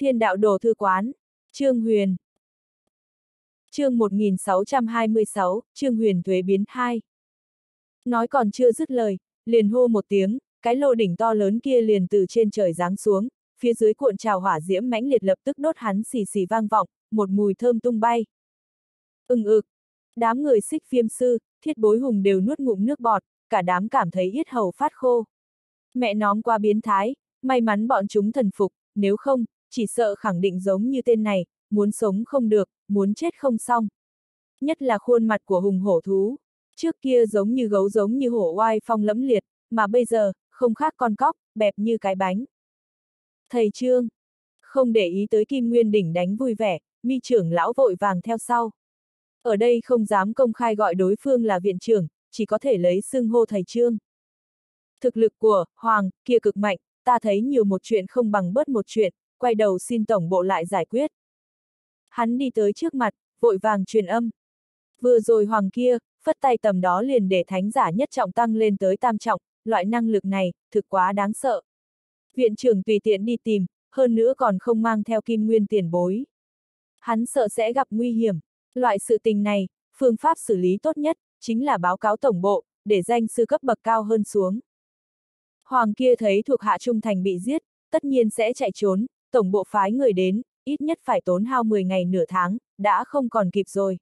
Thiên đạo đồ thư quán. Trương Huyền. chương 1626, Trương Huyền thuế biến 2. Nói còn chưa dứt lời, liền hô một tiếng, cái lô đỉnh to lớn kia liền từ trên trời giáng xuống, phía dưới cuộn trào hỏa diễm mãnh liệt lập tức đốt hắn xì xì vang vọng, một mùi thơm tung bay. Ưng ực, đám người xích phiêm sư, thiết bối hùng đều nuốt ngụm nước bọt, cả đám cảm thấy yết hầu phát khô. Mẹ nóm qua biến thái, may mắn bọn chúng thần phục, nếu không, chỉ sợ khẳng định giống như tên này, muốn sống không được, muốn chết không xong. Nhất là khuôn mặt của hùng hổ thú. Trước kia giống như gấu giống như hổ oai phong lẫm liệt, mà bây giờ, không khác con cóc, bẹp như cái bánh. Thầy Trương, không để ý tới Kim Nguyên Đỉnh đánh vui vẻ, mi trưởng lão vội vàng theo sau. Ở đây không dám công khai gọi đối phương là viện trưởng, chỉ có thể lấy xưng hô thầy Trương. Thực lực của Hoàng kia cực mạnh, ta thấy nhiều một chuyện không bằng bớt một chuyện, quay đầu xin tổng bộ lại giải quyết. Hắn đi tới trước mặt, vội vàng truyền âm. Vừa rồi Hoàng kia, phất tay tầm đó liền để thánh giả nhất trọng tăng lên tới tam trọng, loại năng lực này, thực quá đáng sợ. Viện trưởng tùy tiện đi tìm, hơn nữa còn không mang theo kim nguyên tiền bối. Hắn sợ sẽ gặp nguy hiểm. Loại sự tình này, phương pháp xử lý tốt nhất, chính là báo cáo tổng bộ, để danh sư cấp bậc cao hơn xuống. Hoàng kia thấy thuộc hạ trung thành bị giết, tất nhiên sẽ chạy trốn, tổng bộ phái người đến, ít nhất phải tốn hao 10 ngày nửa tháng, đã không còn kịp rồi.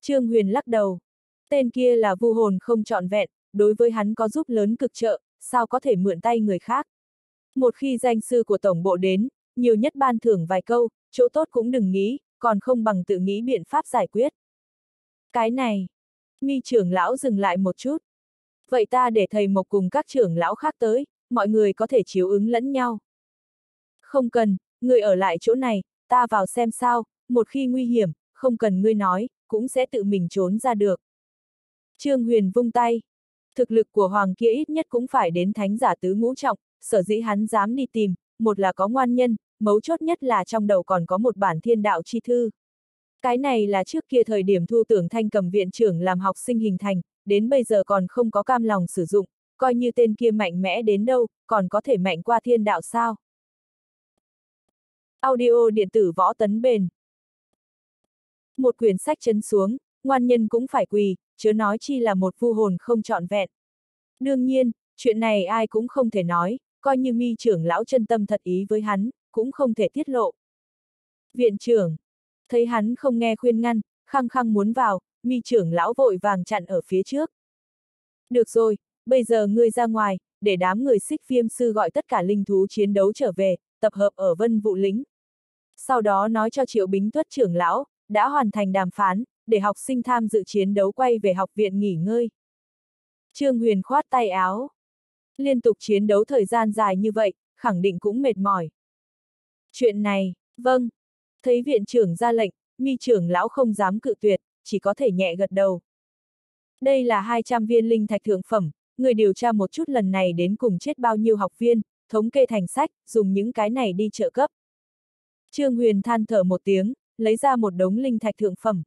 Trương Huyền lắc đầu. Tên kia là vu hồn không trọn vẹn, đối với hắn có giúp lớn cực trợ, sao có thể mượn tay người khác. Một khi danh sư của tổng bộ đến, nhiều nhất ban thưởng vài câu, chỗ tốt cũng đừng nghĩ, còn không bằng tự nghĩ biện pháp giải quyết. Cái này, mi trưởng lão dừng lại một chút. Vậy ta để thầy Mộc cùng các trưởng lão khác tới, mọi người có thể chiếu ứng lẫn nhau. Không cần, người ở lại chỗ này, ta vào xem sao, một khi nguy hiểm, không cần ngươi nói, cũng sẽ tự mình trốn ra được. Trương Huyền vung tay. Thực lực của Hoàng kia ít nhất cũng phải đến thánh giả tứ ngũ trọng, sở dĩ hắn dám đi tìm, một là có ngoan nhân, mấu chốt nhất là trong đầu còn có một bản thiên đạo chi thư. Cái này là trước kia thời điểm thu tưởng thanh cầm viện trưởng làm học sinh hình thành, đến bây giờ còn không có cam lòng sử dụng, coi như tên kia mạnh mẽ đến đâu, còn có thể mạnh qua thiên đạo sao. Audio điện tử võ tấn bền. Một quyển sách chấn xuống, ngoan nhân cũng phải quỳ, chớ nói chi là một vu hồn không trọn vẹn. Đương nhiên, chuyện này ai cũng không thể nói, coi như mi trưởng lão chân tâm thật ý với hắn, cũng không thể tiết lộ. Viện trưởng, thấy hắn không nghe khuyên ngăn, khăng khăng muốn vào, mi trưởng lão vội vàng chặn ở phía trước. Được rồi, bây giờ ngươi ra ngoài, để đám người xích viêm sư gọi tất cả linh thú chiến đấu trở về, tập hợp ở vân vụ lính. Sau đó nói cho triệu bính tuất trưởng lão, đã hoàn thành đàm phán, để học sinh tham dự chiến đấu quay về học viện nghỉ ngơi. Trương Huyền khoát tay áo. Liên tục chiến đấu thời gian dài như vậy, khẳng định cũng mệt mỏi. Chuyện này, vâng. Thấy viện trưởng ra lệnh, mi trưởng lão không dám cự tuyệt, chỉ có thể nhẹ gật đầu. Đây là 200 viên linh thạch thượng phẩm, người điều tra một chút lần này đến cùng chết bao nhiêu học viên, thống kê thành sách, dùng những cái này đi trợ cấp. Trương Huyền than thở một tiếng, lấy ra một đống linh thạch thượng phẩm.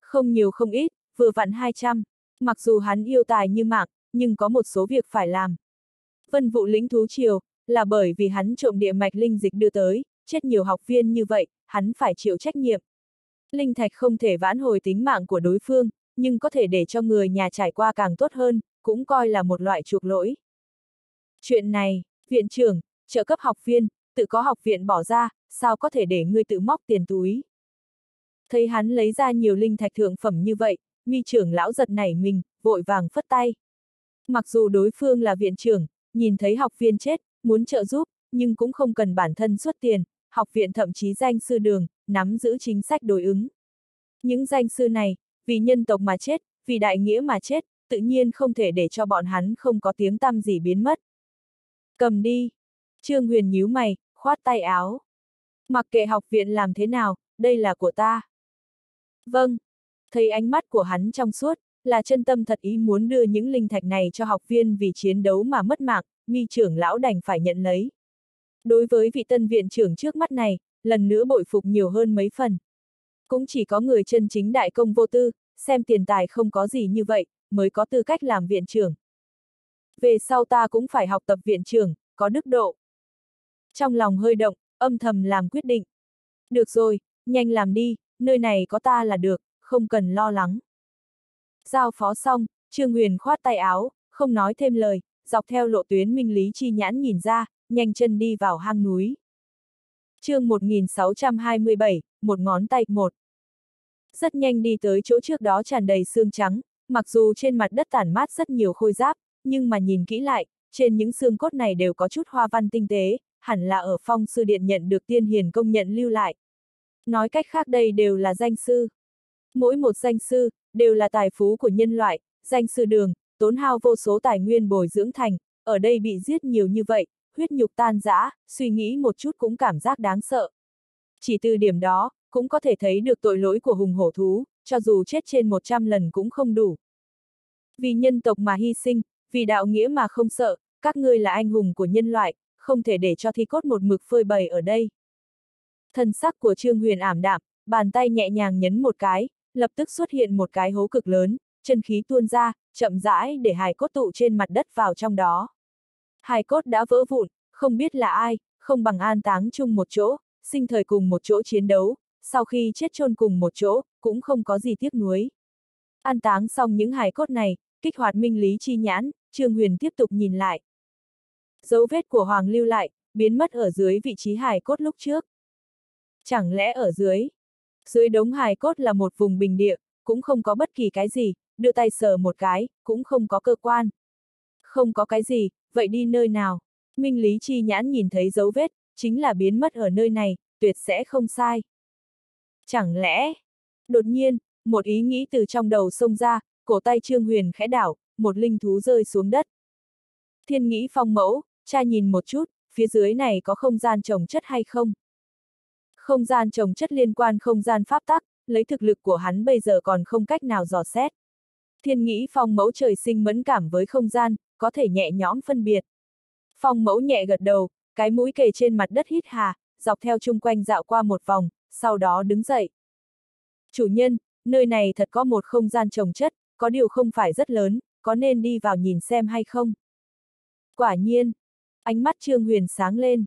Không nhiều không ít, vừa vặn 200, mặc dù hắn yêu tài như mạng, nhưng có một số việc phải làm. Vân vụ lĩnh thú triều, là bởi vì hắn trộm địa mạch linh dịch đưa tới, chết nhiều học viên như vậy, hắn phải chịu trách nhiệm. Linh thạch không thể vãn hồi tính mạng của đối phương, nhưng có thể để cho người nhà trải qua càng tốt hơn, cũng coi là một loại chuộc lỗi. Chuyện này, viện trưởng, trợ cấp học viên, tự có học viện bỏ ra, sao có thể để ngươi tự móc tiền túi. Thấy hắn lấy ra nhiều linh thạch thượng phẩm như vậy, mi trưởng lão giật nảy mình, vội vàng phất tay. Mặc dù đối phương là viện trưởng, nhìn thấy học viên chết, muốn trợ giúp, nhưng cũng không cần bản thân xuất tiền, học viện thậm chí danh sư đường, nắm giữ chính sách đối ứng. Những danh sư này, vì nhân tộc mà chết, vì đại nghĩa mà chết, tự nhiên không thể để cho bọn hắn không có tiếng tăm gì biến mất. Cầm đi. Trương Huyền nhíu mày, khoát tay áo. Mặc kệ học viện làm thế nào, đây là của ta. Vâng. Thấy ánh mắt của hắn trong suốt, là chân tâm thật ý muốn đưa những linh thạch này cho học viên vì chiến đấu mà mất mạng, mi trưởng lão đành phải nhận lấy. Đối với vị tân viện trưởng trước mắt này, lần nữa bội phục nhiều hơn mấy phần. Cũng chỉ có người chân chính đại công vô tư, xem tiền tài không có gì như vậy, mới có tư cách làm viện trưởng. Về sau ta cũng phải học tập viện trưởng, có đức độ. Trong lòng hơi động, âm thầm làm quyết định. Được rồi, nhanh làm đi, nơi này có ta là được, không cần lo lắng. Giao phó xong, Trương Huyền khoát tay áo, không nói thêm lời, dọc theo lộ tuyến minh lý chi nhãn nhìn ra, nhanh chân đi vào hang núi. chương 1627, một ngón tay một. Rất nhanh đi tới chỗ trước đó tràn đầy xương trắng, mặc dù trên mặt đất tản mát rất nhiều khôi giáp, nhưng mà nhìn kỹ lại, trên những xương cốt này đều có chút hoa văn tinh tế, hẳn là ở phong sư điện nhận được tiên hiền công nhận lưu lại. Nói cách khác đây đều là danh sư. Mỗi một danh sư, đều là tài phú của nhân loại, danh sư đường, tốn hao vô số tài nguyên bồi dưỡng thành, ở đây bị giết nhiều như vậy, huyết nhục tan rã, suy nghĩ một chút cũng cảm giác đáng sợ. Chỉ từ điểm đó, cũng có thể thấy được tội lỗi của hùng hổ thú, cho dù chết trên 100 lần cũng không đủ. Vì nhân tộc mà hy sinh, vì đạo nghĩa mà không sợ, các ngươi là anh hùng của nhân loại, không thể để cho thi cốt một mực phơi bày ở đây. Thân sắc của Trương Huyền ảm đạm, bàn tay nhẹ nhàng nhấn một cái, lập tức xuất hiện một cái hố cực lớn, chân khí tuôn ra, chậm rãi để hài cốt tụ trên mặt đất vào trong đó. Hài cốt đã vỡ vụn, không biết là ai, không bằng an táng chung một chỗ, sinh thời cùng một chỗ chiến đấu, sau khi chết chôn cùng một chỗ, cũng không có gì tiếc nuối. An táng xong những hài cốt này, kích hoạt minh lý chi nhãn, Trương Huyền tiếp tục nhìn lại. Dấu vết của Hoàng lưu lại, biến mất ở dưới vị trí hài cốt lúc trước. Chẳng lẽ ở dưới? Dưới đống hài cốt là một vùng bình địa, cũng không có bất kỳ cái gì, đưa tay sờ một cái, cũng không có cơ quan. Không có cái gì, vậy đi nơi nào? Minh Lý Chi nhãn nhìn thấy dấu vết, chính là biến mất ở nơi này, tuyệt sẽ không sai. Chẳng lẽ? Đột nhiên, một ý nghĩ từ trong đầu xông ra, cổ tay Trương Huyền khẽ đảo, một linh thú rơi xuống đất. Thiên nghĩ phong mẫu, cha nhìn một chút, phía dưới này có không gian trồng chất hay không? Không gian trồng chất liên quan không gian pháp tắc, lấy thực lực của hắn bây giờ còn không cách nào dò xét. Thiên nghĩ phong mẫu trời sinh mẫn cảm với không gian, có thể nhẹ nhõm phân biệt. Phong mẫu nhẹ gật đầu, cái mũi kề trên mặt đất hít hà, dọc theo chung quanh dạo qua một vòng, sau đó đứng dậy. Chủ nhân, nơi này thật có một không gian trồng chất, có điều không phải rất lớn, có nên đi vào nhìn xem hay không? Quả nhiên, ánh mắt Trương Huyền sáng lên.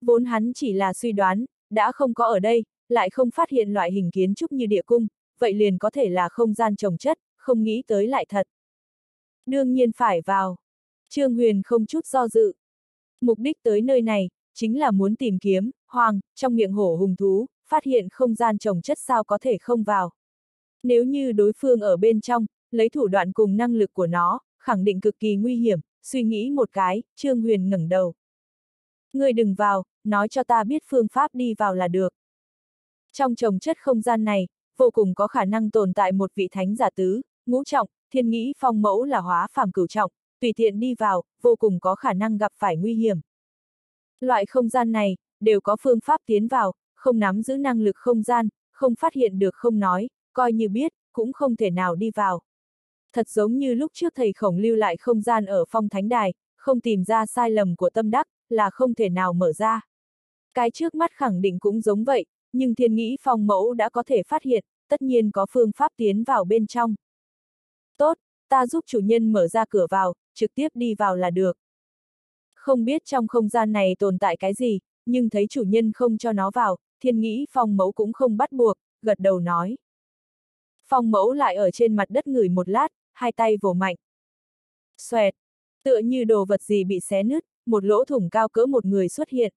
Vốn hắn chỉ là suy đoán, đã không có ở đây, lại không phát hiện loại hình kiến trúc như địa cung, vậy liền có thể là không gian trồng chất, không nghĩ tới lại thật. Đương nhiên phải vào. Trương Huyền không chút do dự. Mục đích tới nơi này, chính là muốn tìm kiếm, hoàng, trong miệng hổ hùng thú, phát hiện không gian trồng chất sao có thể không vào. Nếu như đối phương ở bên trong, lấy thủ đoạn cùng năng lực của nó, khẳng định cực kỳ nguy hiểm, suy nghĩ một cái, Trương Huyền ngẩng đầu. Ngươi đừng vào, nói cho ta biết phương pháp đi vào là được. Trong trồng chất không gian này, vô cùng có khả năng tồn tại một vị thánh giả tứ, ngũ trọng, thiên nghĩ phong mẫu là hóa phàm cửu trọng, tùy tiện đi vào, vô cùng có khả năng gặp phải nguy hiểm. Loại không gian này, đều có phương pháp tiến vào, không nắm giữ năng lực không gian, không phát hiện được không nói, coi như biết, cũng không thể nào đi vào. Thật giống như lúc trước thầy khổng lưu lại không gian ở phong thánh đài, không tìm ra sai lầm của tâm đắc, là không thể nào mở ra. Cái trước mắt khẳng định cũng giống vậy, nhưng thiên nghĩ phong mẫu đã có thể phát hiện, tất nhiên có phương pháp tiến vào bên trong. Tốt, ta giúp chủ nhân mở ra cửa vào, trực tiếp đi vào là được. Không biết trong không gian này tồn tại cái gì, nhưng thấy chủ nhân không cho nó vào, thiên nghĩ phong mẫu cũng không bắt buộc, gật đầu nói. Phong mẫu lại ở trên mặt đất ngửi một lát, hai tay vồ mạnh. Xoẹt, tựa như đồ vật gì bị xé nứt, một lỗ thủng cao cỡ một người xuất hiện.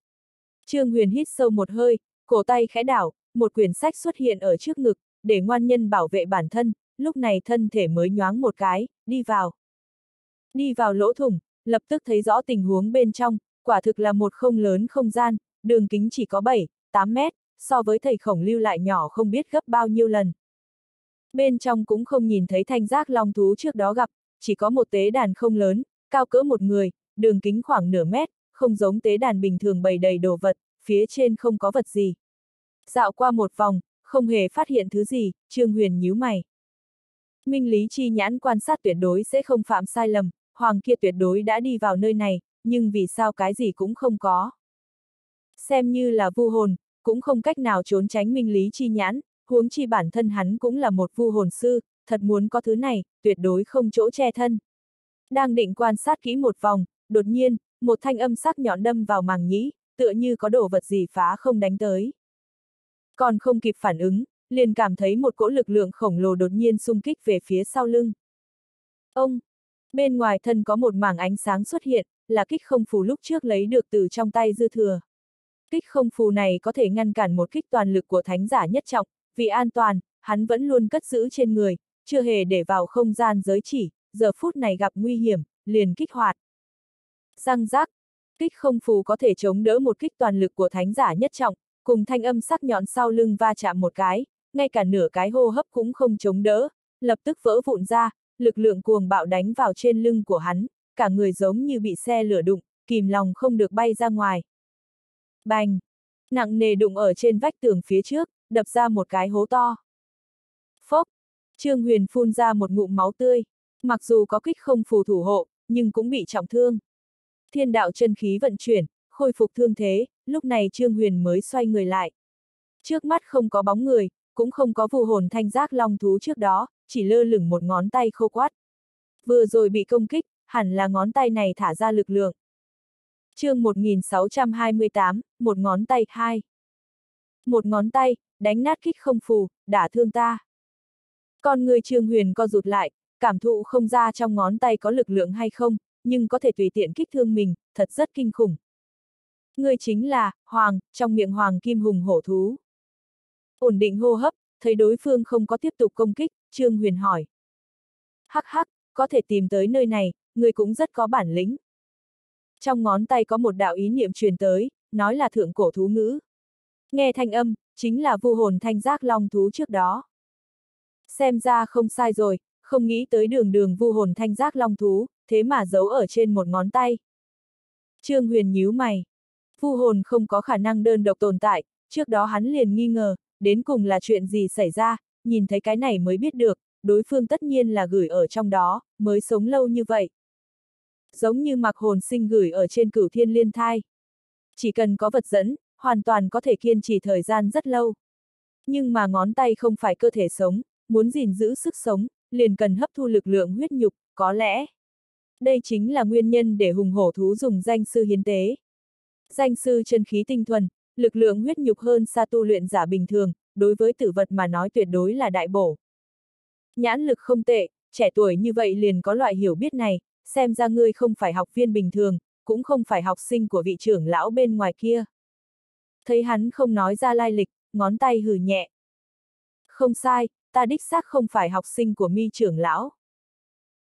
Trương Huyền hít sâu một hơi, cổ tay khẽ đảo, một quyển sách xuất hiện ở trước ngực, để ngoan nhân bảo vệ bản thân, lúc này thân thể mới nhoáng một cái, đi vào. Đi vào lỗ thủng, lập tức thấy rõ tình huống bên trong, quả thực là một không lớn không gian, đường kính chỉ có 7, 8 mét, so với thầy khổng lưu lại nhỏ không biết gấp bao nhiêu lần. Bên trong cũng không nhìn thấy thanh giác long thú trước đó gặp, chỉ có một tế đàn không lớn, cao cỡ một người, đường kính khoảng nửa mét, không giống tế đàn bình thường bày đầy đồ vật, phía trên không có vật gì. Dạo qua một vòng, không hề phát hiện thứ gì, Trương Huyền nhíu mày. Minh Lý Chi nhãn quan sát tuyệt đối sẽ không phạm sai lầm, hoàng kia tuyệt đối đã đi vào nơi này, nhưng vì sao cái gì cũng không có. Xem như là vu hồn, cũng không cách nào trốn tránh Minh Lý Chi nhãn, huống chi bản thân hắn cũng là một vu hồn sư, thật muốn có thứ này, tuyệt đối không chỗ che thân. Đang định quan sát kỹ một vòng, đột nhiên, một thanh âm sắc nhọn đâm vào màng nhĩ, tựa như có đồ vật gì phá không đánh tới. Còn không kịp phản ứng, liền cảm thấy một cỗ lực lượng khổng lồ đột nhiên xung kích về phía sau lưng. Ông! Bên ngoài thân có một mảng ánh sáng xuất hiện, là kích không phù lúc trước lấy được từ trong tay dư thừa. Kích không phù này có thể ngăn cản một kích toàn lực của thánh giả nhất trọng, vì an toàn, hắn vẫn luôn cất giữ trên người, chưa hề để vào không gian giới chỉ, giờ phút này gặp nguy hiểm, liền kích hoạt. Răng rác, kích không phù có thể chống đỡ một kích toàn lực của thánh giả nhất trọng, cùng thanh âm sắc nhọn sau lưng va chạm một cái, ngay cả nửa cái hô hấp cũng không chống đỡ, lập tức vỡ vụn ra, lực lượng cuồng bạo đánh vào trên lưng của hắn, cả người giống như bị xe lửa đụng, kìm lòng không được bay ra ngoài. Bành! Nặng nề đụng ở trên vách tường phía trước, đập ra một cái hố to. Phốc! Trương Huyền phun ra một ngụm máu tươi, mặc dù có kích không phù thủ hộ, nhưng cũng bị trọng thương. Thiên đạo chân khí vận chuyển, khôi phục thương thế, lúc này Trương Huyền mới xoay người lại. Trước mắt không có bóng người, cũng không có phù hồn thanh giác long thú trước đó, chỉ lơ lửng một ngón tay khô quát. Vừa rồi bị công kích, hẳn là ngón tay này thả ra lực lượng. chương 1628, một ngón tay, hai. Một ngón tay, đánh nát kích không phù, đả thương ta. Con người Trương Huyền co rụt lại, cảm thụ không ra trong ngón tay có lực lượng hay không, nhưng có thể tùy tiện kích thương mình, thật rất kinh khủng. Người chính là, Hoàng, trong miệng Hoàng Kim Hùng hổ thú. Ổn định hô hấp, thấy đối phương không có tiếp tục công kích, Trương Huyền hỏi. Hắc hắc, có thể tìm tới nơi này, người cũng rất có bản lĩnh. Trong ngón tay có một đạo ý niệm truyền tới, nói là thượng cổ thú ngữ. Nghe thanh âm, chính là vu hồn thanh giác long thú trước đó. Xem ra không sai rồi, không nghĩ tới đường đường vu hồn thanh giác long thú, thế mà giấu ở trên một ngón tay. Trương Huyền nhíu mày. Vu hồn không có khả năng đơn độc tồn tại, trước đó hắn liền nghi ngờ, đến cùng là chuyện gì xảy ra, nhìn thấy cái này mới biết được, đối phương tất nhiên là gửi ở trong đó, mới sống lâu như vậy. Giống như mặc hồn sinh gửi ở trên cửu thiên liên thai. Chỉ cần có vật dẫn, hoàn toàn có thể kiên trì thời gian rất lâu. Nhưng mà ngón tay không phải cơ thể sống, muốn gìn giữ sức sống, liền cần hấp thu lực lượng huyết nhục, có lẽ. Đây chính là nguyên nhân để hùng hổ thú dùng danh sư hiến tế. Danh sư chân khí tinh thuần, lực lượng huyết nhục hơn xa tu luyện giả bình thường, đối với tử vật mà nói tuyệt đối là đại bổ. Nhãn lực không tệ, trẻ tuổi như vậy liền có loại hiểu biết này, xem ra ngươi không phải học viên bình thường, cũng không phải học sinh của vị trưởng lão bên ngoài kia. Thấy hắn không nói ra lai lịch, ngón tay hừ nhẹ. Không sai, ta đích xác không phải học sinh của mi trưởng lão.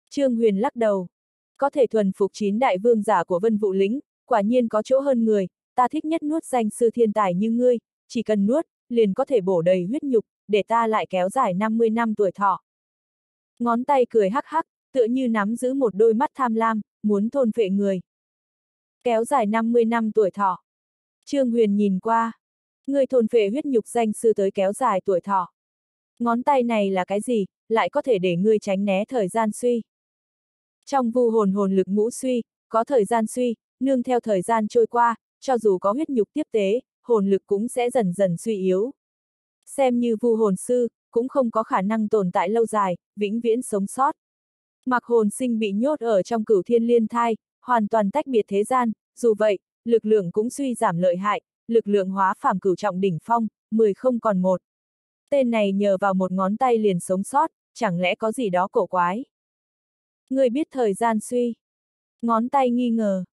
Trương Huyền lắc đầu. Có thể thuần phục chín đại vương giả của vân vụ lĩnh, quả nhiên có chỗ hơn người, ta thích nhất nuốt danh sư thiên tài như ngươi, chỉ cần nuốt, liền có thể bổ đầy huyết nhục, để ta lại kéo dài 50 năm tuổi thọ. Ngón tay cười hắc hắc, tựa như nắm giữ một đôi mắt tham lam, muốn thôn phệ người. Kéo dài 50 năm tuổi thọ. Trương Huyền nhìn qua. Người thôn phệ huyết nhục danh sư tới kéo dài tuổi thọ. Ngón tay này là cái gì, lại có thể để ngươi tránh né thời gian suy. Trong vu hồn hồn lực ngũ suy, có thời gian suy, nương theo thời gian trôi qua, cho dù có huyết nhục tiếp tế, hồn lực cũng sẽ dần dần suy yếu. Xem như vu hồn sư, cũng không có khả năng tồn tại lâu dài, vĩnh viễn sống sót. Mặc hồn sinh bị nhốt ở trong cửu thiên liên thai, hoàn toàn tách biệt thế gian, dù vậy, lực lượng cũng suy giảm lợi hại, lực lượng hóa phàm cửu trọng đỉnh phong, 10 không còn một. Tên này nhờ vào một ngón tay liền sống sót, chẳng lẽ có gì đó cổ quái. Người biết thời gian suy. Ngón tay nghi ngờ.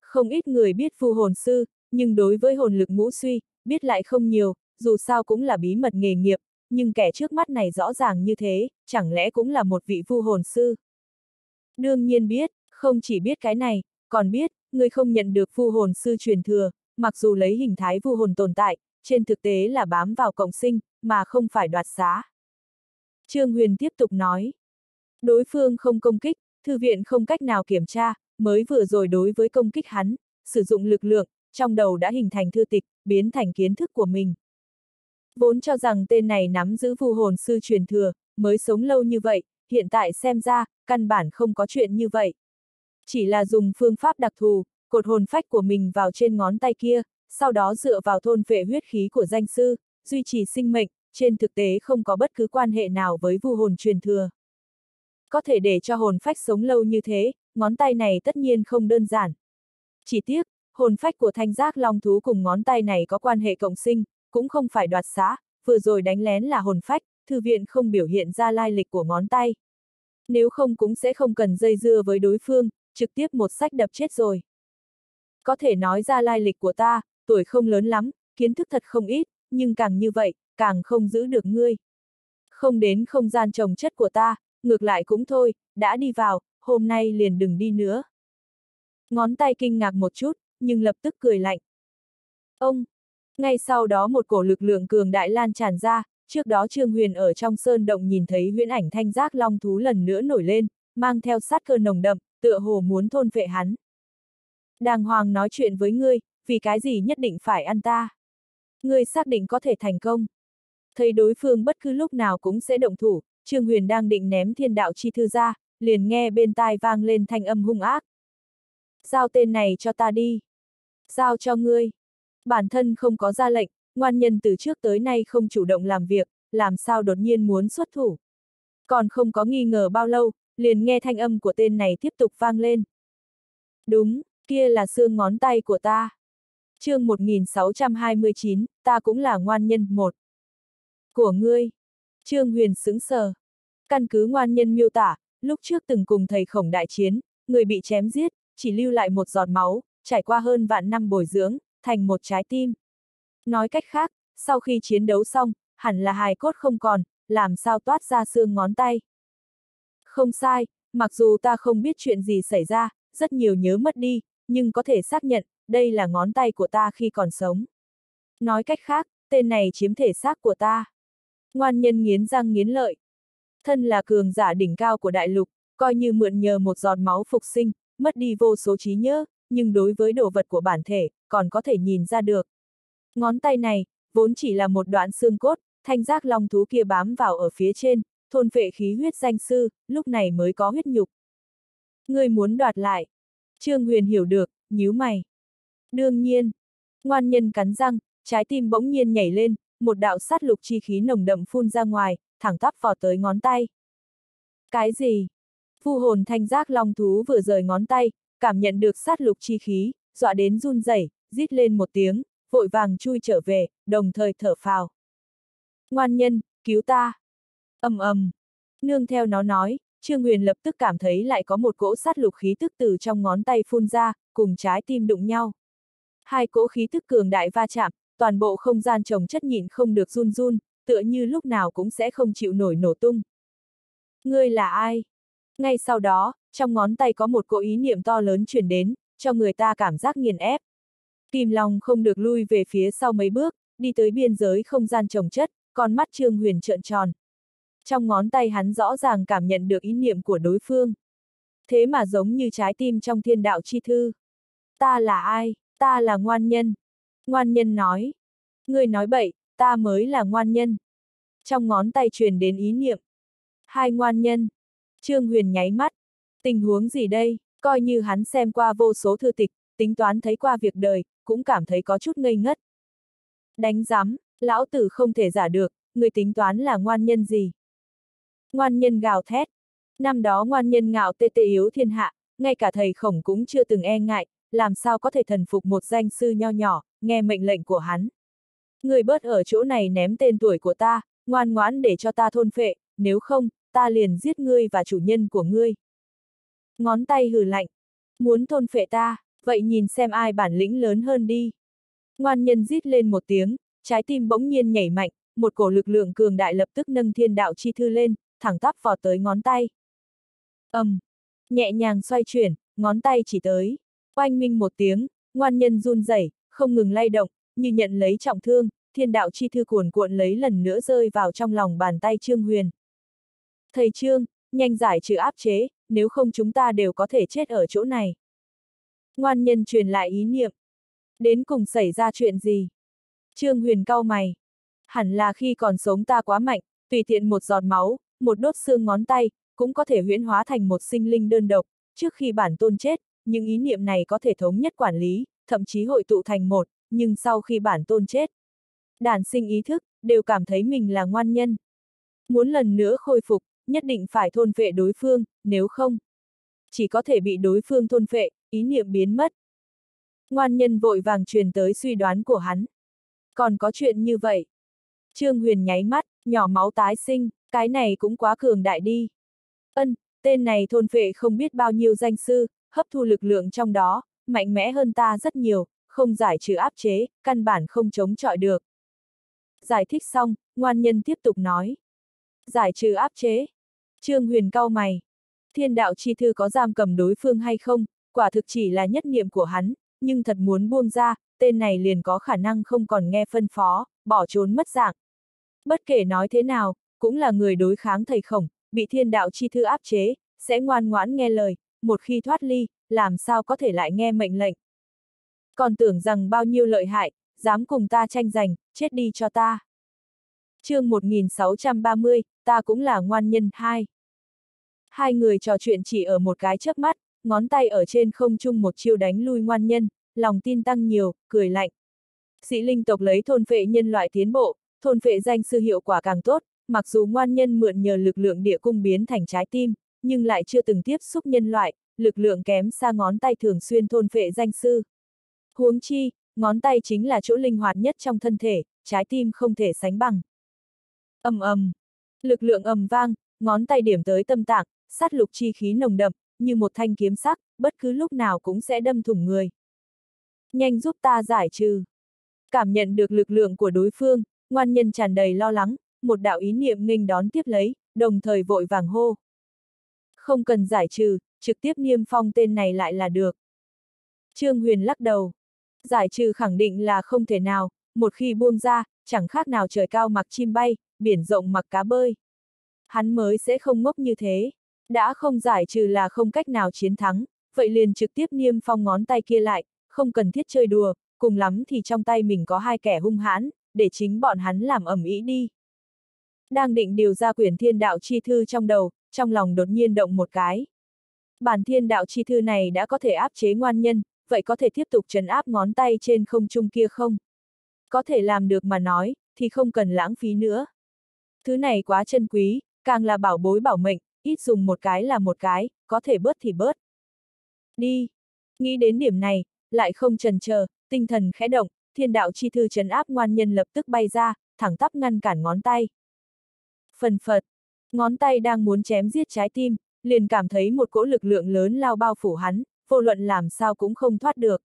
Không ít người biết phù hồn sư, nhưng đối với hồn lực ngũ suy, biết lại không nhiều, dù sao cũng là bí mật nghề nghiệp, nhưng kẻ trước mắt này rõ ràng như thế, chẳng lẽ cũng là một vị phù hồn sư. Đương nhiên biết, không chỉ biết cái này, còn biết, người không nhận được vu hồn sư truyền thừa, mặc dù lấy hình thái vu hồn tồn tại, trên thực tế là bám vào cộng sinh, mà không phải đoạt xá. Trương Huyền tiếp tục nói. Đối phương không công kích, thư viện không cách nào kiểm tra, mới vừa rồi đối với công kích hắn, sử dụng lực lượng, trong đầu đã hình thành thư tịch, biến thành kiến thức của mình. Vốn cho rằng tên này nắm giữ vu hồn sư truyền thừa, mới sống lâu như vậy, hiện tại xem ra, căn bản không có chuyện như vậy. Chỉ là dùng phương pháp đặc thù, cột hồn phách của mình vào trên ngón tay kia, sau đó dựa vào thôn vệ huyết khí của danh sư, duy trì sinh mệnh, trên thực tế không có bất cứ quan hệ nào với vu hồn truyền thừa. Có thể để cho hồn phách sống lâu như thế, ngón tay này tất nhiên không đơn giản. Chỉ tiếc, hồn phách của thanh giác long thú cùng ngón tay này có quan hệ cộng sinh, cũng không phải đoạt xá, vừa rồi đánh lén là hồn phách, thư viện không biểu hiện ra lai lịch của ngón tay. Nếu không cũng sẽ không cần dây dưa với đối phương, trực tiếp một sách đập chết rồi. Có thể nói ra lai lịch của ta, tuổi không lớn lắm, kiến thức thật không ít, nhưng càng như vậy, càng không giữ được ngươi. Không đến không gian trồng chất của ta, ngược lại cũng thôi, đã đi vào, hôm nay liền đừng đi nữa. Ngón tay kinh ngạc một chút, nhưng lập tức cười lạnh. Ông! Ngay sau đó một cổ lực lượng cường đại lan tràn ra, trước đó Trương Huyền ở trong sơn động nhìn thấy huyễn ảnh thanh giác long thú lần nữa nổi lên, mang theo sát cơ nồng đậm, tựa hồ muốn thôn vệ hắn. Đàng hoàng nói chuyện với ngươi, vì cái gì nhất định phải ăn ta. Ngươi xác định có thể thành công. Thấy đối phương bất cứ lúc nào cũng sẽ động thủ, Trương Huyền đang định ném thiên đạo chi thư ra, liền nghe bên tai vang lên thanh âm hung ác. Giao tên này cho ta đi. Giao cho ngươi. Bản thân không có ra lệnh, ngoan nhân từ trước tới nay không chủ động làm việc, làm sao đột nhiên muốn xuất thủ. Còn không có nghi ngờ bao lâu, liền nghe thanh âm của tên này tiếp tục vang lên. Đúng, kia là xương ngón tay của ta. chương 1629, ta cũng là ngoan nhân một. Của ngươi. Trương Huyền sững sờ. Căn cứ ngoan nhân miêu tả, lúc trước từng cùng thầy khổng đại chiến, người bị chém giết, chỉ lưu lại một giọt máu, trải qua hơn vạn năm bồi dưỡng, thành một trái tim. Nói cách khác, sau khi chiến đấu xong, hẳn là hài cốt không còn, làm sao toát ra xương ngón tay. Không sai, mặc dù ta không biết chuyện gì xảy ra, rất nhiều nhớ mất đi, nhưng có thể xác nhận, đây là ngón tay của ta khi còn sống. Nói cách khác, tên này chiếm thể xác của ta. Ngoan nhân nghiến răng nghiến lợi. Thân là cường giả đỉnh cao của đại lục, coi như mượn nhờ một giọt máu phục sinh, mất đi vô số trí nhớ, nhưng đối với đồ vật của bản thể, còn có thể nhìn ra được. Ngón tay này, vốn chỉ là một đoạn xương cốt, thanh giác long thú kia bám vào ở phía trên, thôn vệ khí huyết danh sư, lúc này mới có huyết nhục. Người muốn đoạt lại. Trương Huyền hiểu được, nhíu mày. Đương nhiên. Ngoan nhân cắn răng, trái tim bỗng nhiên nhảy lên, một đạo sát lục chi khí nồng đậm phun ra ngoài, thẳng tắp vào tới ngón tay. Cái gì? Phu hồn thanh giác long thú vừa rời ngón tay, cảm nhận được sát lục chi khí, dọa đến run rẩy, rít lên một tiếng, vội vàng chui trở về, đồng thời thở phào. Ngoan nhân, cứu ta! Ầm ầm, nương theo nó nói, Trương Huyền lập tức cảm thấy lại có một cỗ sát lục khí tức từ trong ngón tay phun ra, cùng trái tim đụng nhau. Hai cỗ khí tức cường đại va chạm, toàn bộ không gian trồng chất nhịn không được run run, tựa như lúc nào cũng sẽ không chịu nổi nổ tung. Ngươi là ai? Ngay sau đó, trong ngón tay có một cỗ ý niệm to lớn truyền đến, cho người ta cảm giác nghiền ép. Kim Long không được lui về phía sau mấy bước, đi tới biên giới không gian trồng chất, con mắt Trương Huyền trợn tròn. Trong ngón tay hắn rõ ràng cảm nhận được ý niệm của đối phương. Thế mà giống như trái tim trong thiên đạo chi thư. Ta là ai? Ta là ngoan nhân. Ngoan nhân nói. Người nói bậy, ta mới là ngoan nhân. Trong ngón tay truyền đến ý niệm. Hai ngoan nhân. Trương Huyền nháy mắt. Tình huống gì đây? Coi như hắn xem qua vô số thư tịch, tính toán thấy qua việc đời, cũng cảm thấy có chút ngây ngất. Đánh giám, lão tử không thể giả được, người tính toán là ngoan nhân gì? Ngoan nhân gào thét. Năm đó ngoan nhân ngạo tê tê yếu thiên hạ, ngay cả thầy khổng cũng chưa từng e ngại, làm sao có thể thần phục một danh sư nho nhỏ, nghe mệnh lệnh của hắn. Người bớt ở chỗ này ném tên tuổi của ta, ngoan ngoãn để cho ta thôn phệ, nếu không, ta liền giết ngươi và chủ nhân của ngươi. Ngón tay hừ lạnh. Muốn thôn phệ ta, vậy nhìn xem ai bản lĩnh lớn hơn đi. Ngoan nhân rít lên một tiếng, trái tim bỗng nhiên nhảy mạnh, một cổ lực lượng cường đại lập tức nâng thiên đạo chi thư lên, thẳng tắp vào tới ngón tay. ầm, um, nhẹ nhàng xoay chuyển, ngón tay chỉ tới. Oanh minh một tiếng, ngoan nhân run rẩy, không ngừng lay động, như nhận lấy trọng thương, thiên đạo chi thư cuồn cuộn lấy lần nữa rơi vào trong lòng bàn tay Trương Huyền. Thầy Trương, nhanh giải trừ áp chế, nếu không chúng ta đều có thể chết ở chỗ này. Ngoan nhân truyền lại ý niệm. Đến cùng xảy ra chuyện gì? Trương Huyền cau mày. Hẳn là khi còn sống ta quá mạnh, tùy tiện một giọt máu, một đốt xương ngón tay, cũng có thể huyễn hóa thành một sinh linh đơn độc, trước khi bản tôn chết, những ý niệm này có thể thống nhất quản lý, thậm chí hội tụ thành một, nhưng sau khi bản tôn chết, đàn sinh ý thức, đều cảm thấy mình là ngoan nhân. Muốn lần nữa khôi phục, nhất định phải thôn vệ đối phương, nếu không, chỉ có thể bị đối phương thôn vệ, ý niệm biến mất. Ngoan nhân vội vàng truyền tới suy đoán của hắn. Còn có chuyện như vậy. Trương Huyền nháy mắt, nhỏ máu tái sinh, cái này cũng quá cường đại đi. Ân, tên này thôn phệ không biết bao nhiêu danh sư, hấp thu lực lượng trong đó, mạnh mẽ hơn ta rất nhiều, không giải trừ áp chế, căn bản không chống chọi được. Giải thích xong, ngoan nhân tiếp tục nói. Giải trừ áp chế. Trương Huyền cao mày. Thiên đạo chi thư có giam cầm đối phương hay không, quả thực chỉ là nhất niệm của hắn, nhưng thật muốn buông ra, tên này liền có khả năng không còn nghe phân phó, bỏ trốn mất dạng. Bất kể nói thế nào, cũng là người đối kháng thầy khổng, bị thiên đạo chi thư áp chế, sẽ ngoan ngoãn nghe lời, một khi thoát ly, làm sao có thể lại nghe mệnh lệnh. Còn tưởng rằng bao nhiêu lợi hại, dám cùng ta tranh giành, chết đi cho ta. chương 1630, ta cũng là ngoan nhân hai. Hai người trò chuyện chỉ ở một cái chớp mắt, ngón tay ở trên không trung một chiêu đánh lui ngoan nhân, lòng tin tăng nhiều, cười lạnh. Sĩ linh tộc lấy thôn phệ nhân loại tiến bộ, thôn phệ danh sư hiệu quả càng tốt, mặc dù ngoan nhân mượn nhờ lực lượng địa cung biến thành trái tim, nhưng lại chưa từng tiếp xúc nhân loại, lực lượng kém xa ngón tay thường xuyên thôn phệ danh sư. Huống chi, ngón tay chính là chỗ linh hoạt nhất trong thân thể, trái tim không thể sánh bằng. ầm ầm, lực lượng ầm vang, ngón tay điểm tới tâm tạng, sát lục chi khí nồng đậm, như một thanh kiếm sắc, bất cứ lúc nào cũng sẽ đâm thủng người. Nhanh giúp ta giải trừ. Cảm nhận được lực lượng của đối phương, ngoan nhân tràn đầy lo lắng, một đạo ý niệm nghênh đón tiếp lấy, đồng thời vội vàng hô. Không cần giải trừ, trực tiếp niêm phong tên này lại là được. Trương Huyền lắc đầu. Giải trừ khẳng định là không thể nào, một khi buông ra, chẳng khác nào trời cao mặc chim bay, biển rộng mặc cá bơi. Hắn mới sẽ không ngốc như thế. Đã không giải trừ là không cách nào chiến thắng, vậy liền trực tiếp niêm phong ngón tay kia lại, không cần thiết chơi đùa, cùng lắm thì trong tay mình có hai kẻ hung hãn, để chính bọn hắn làm ẩm ý đi. Đang định điều ra quyển thiên đạo chi thư trong đầu, trong lòng đột nhiên động một cái. Bản thiên đạo chi thư này đã có thể áp chế ngoan nhân, vậy có thể tiếp tục trấn áp ngón tay trên không trung kia không? Có thể làm được mà nói, thì không cần lãng phí nữa. Thứ này quá chân quý, càng là bảo bối bảo mệnh, ít dùng một cái là một cái, có thể bớt thì bớt. Đi! Nghĩ đến điểm này, lại không trần chờ, tinh thần khẽ động, thiên đạo chi thư trấn áp ngoan nhân lập tức bay ra, thẳng tắp ngăn cản ngón tay. Phần phật, ngón tay đang muốn chém giết trái tim, liền cảm thấy một cỗ lực lượng lớn lao bao phủ hắn, vô luận làm sao cũng không thoát được.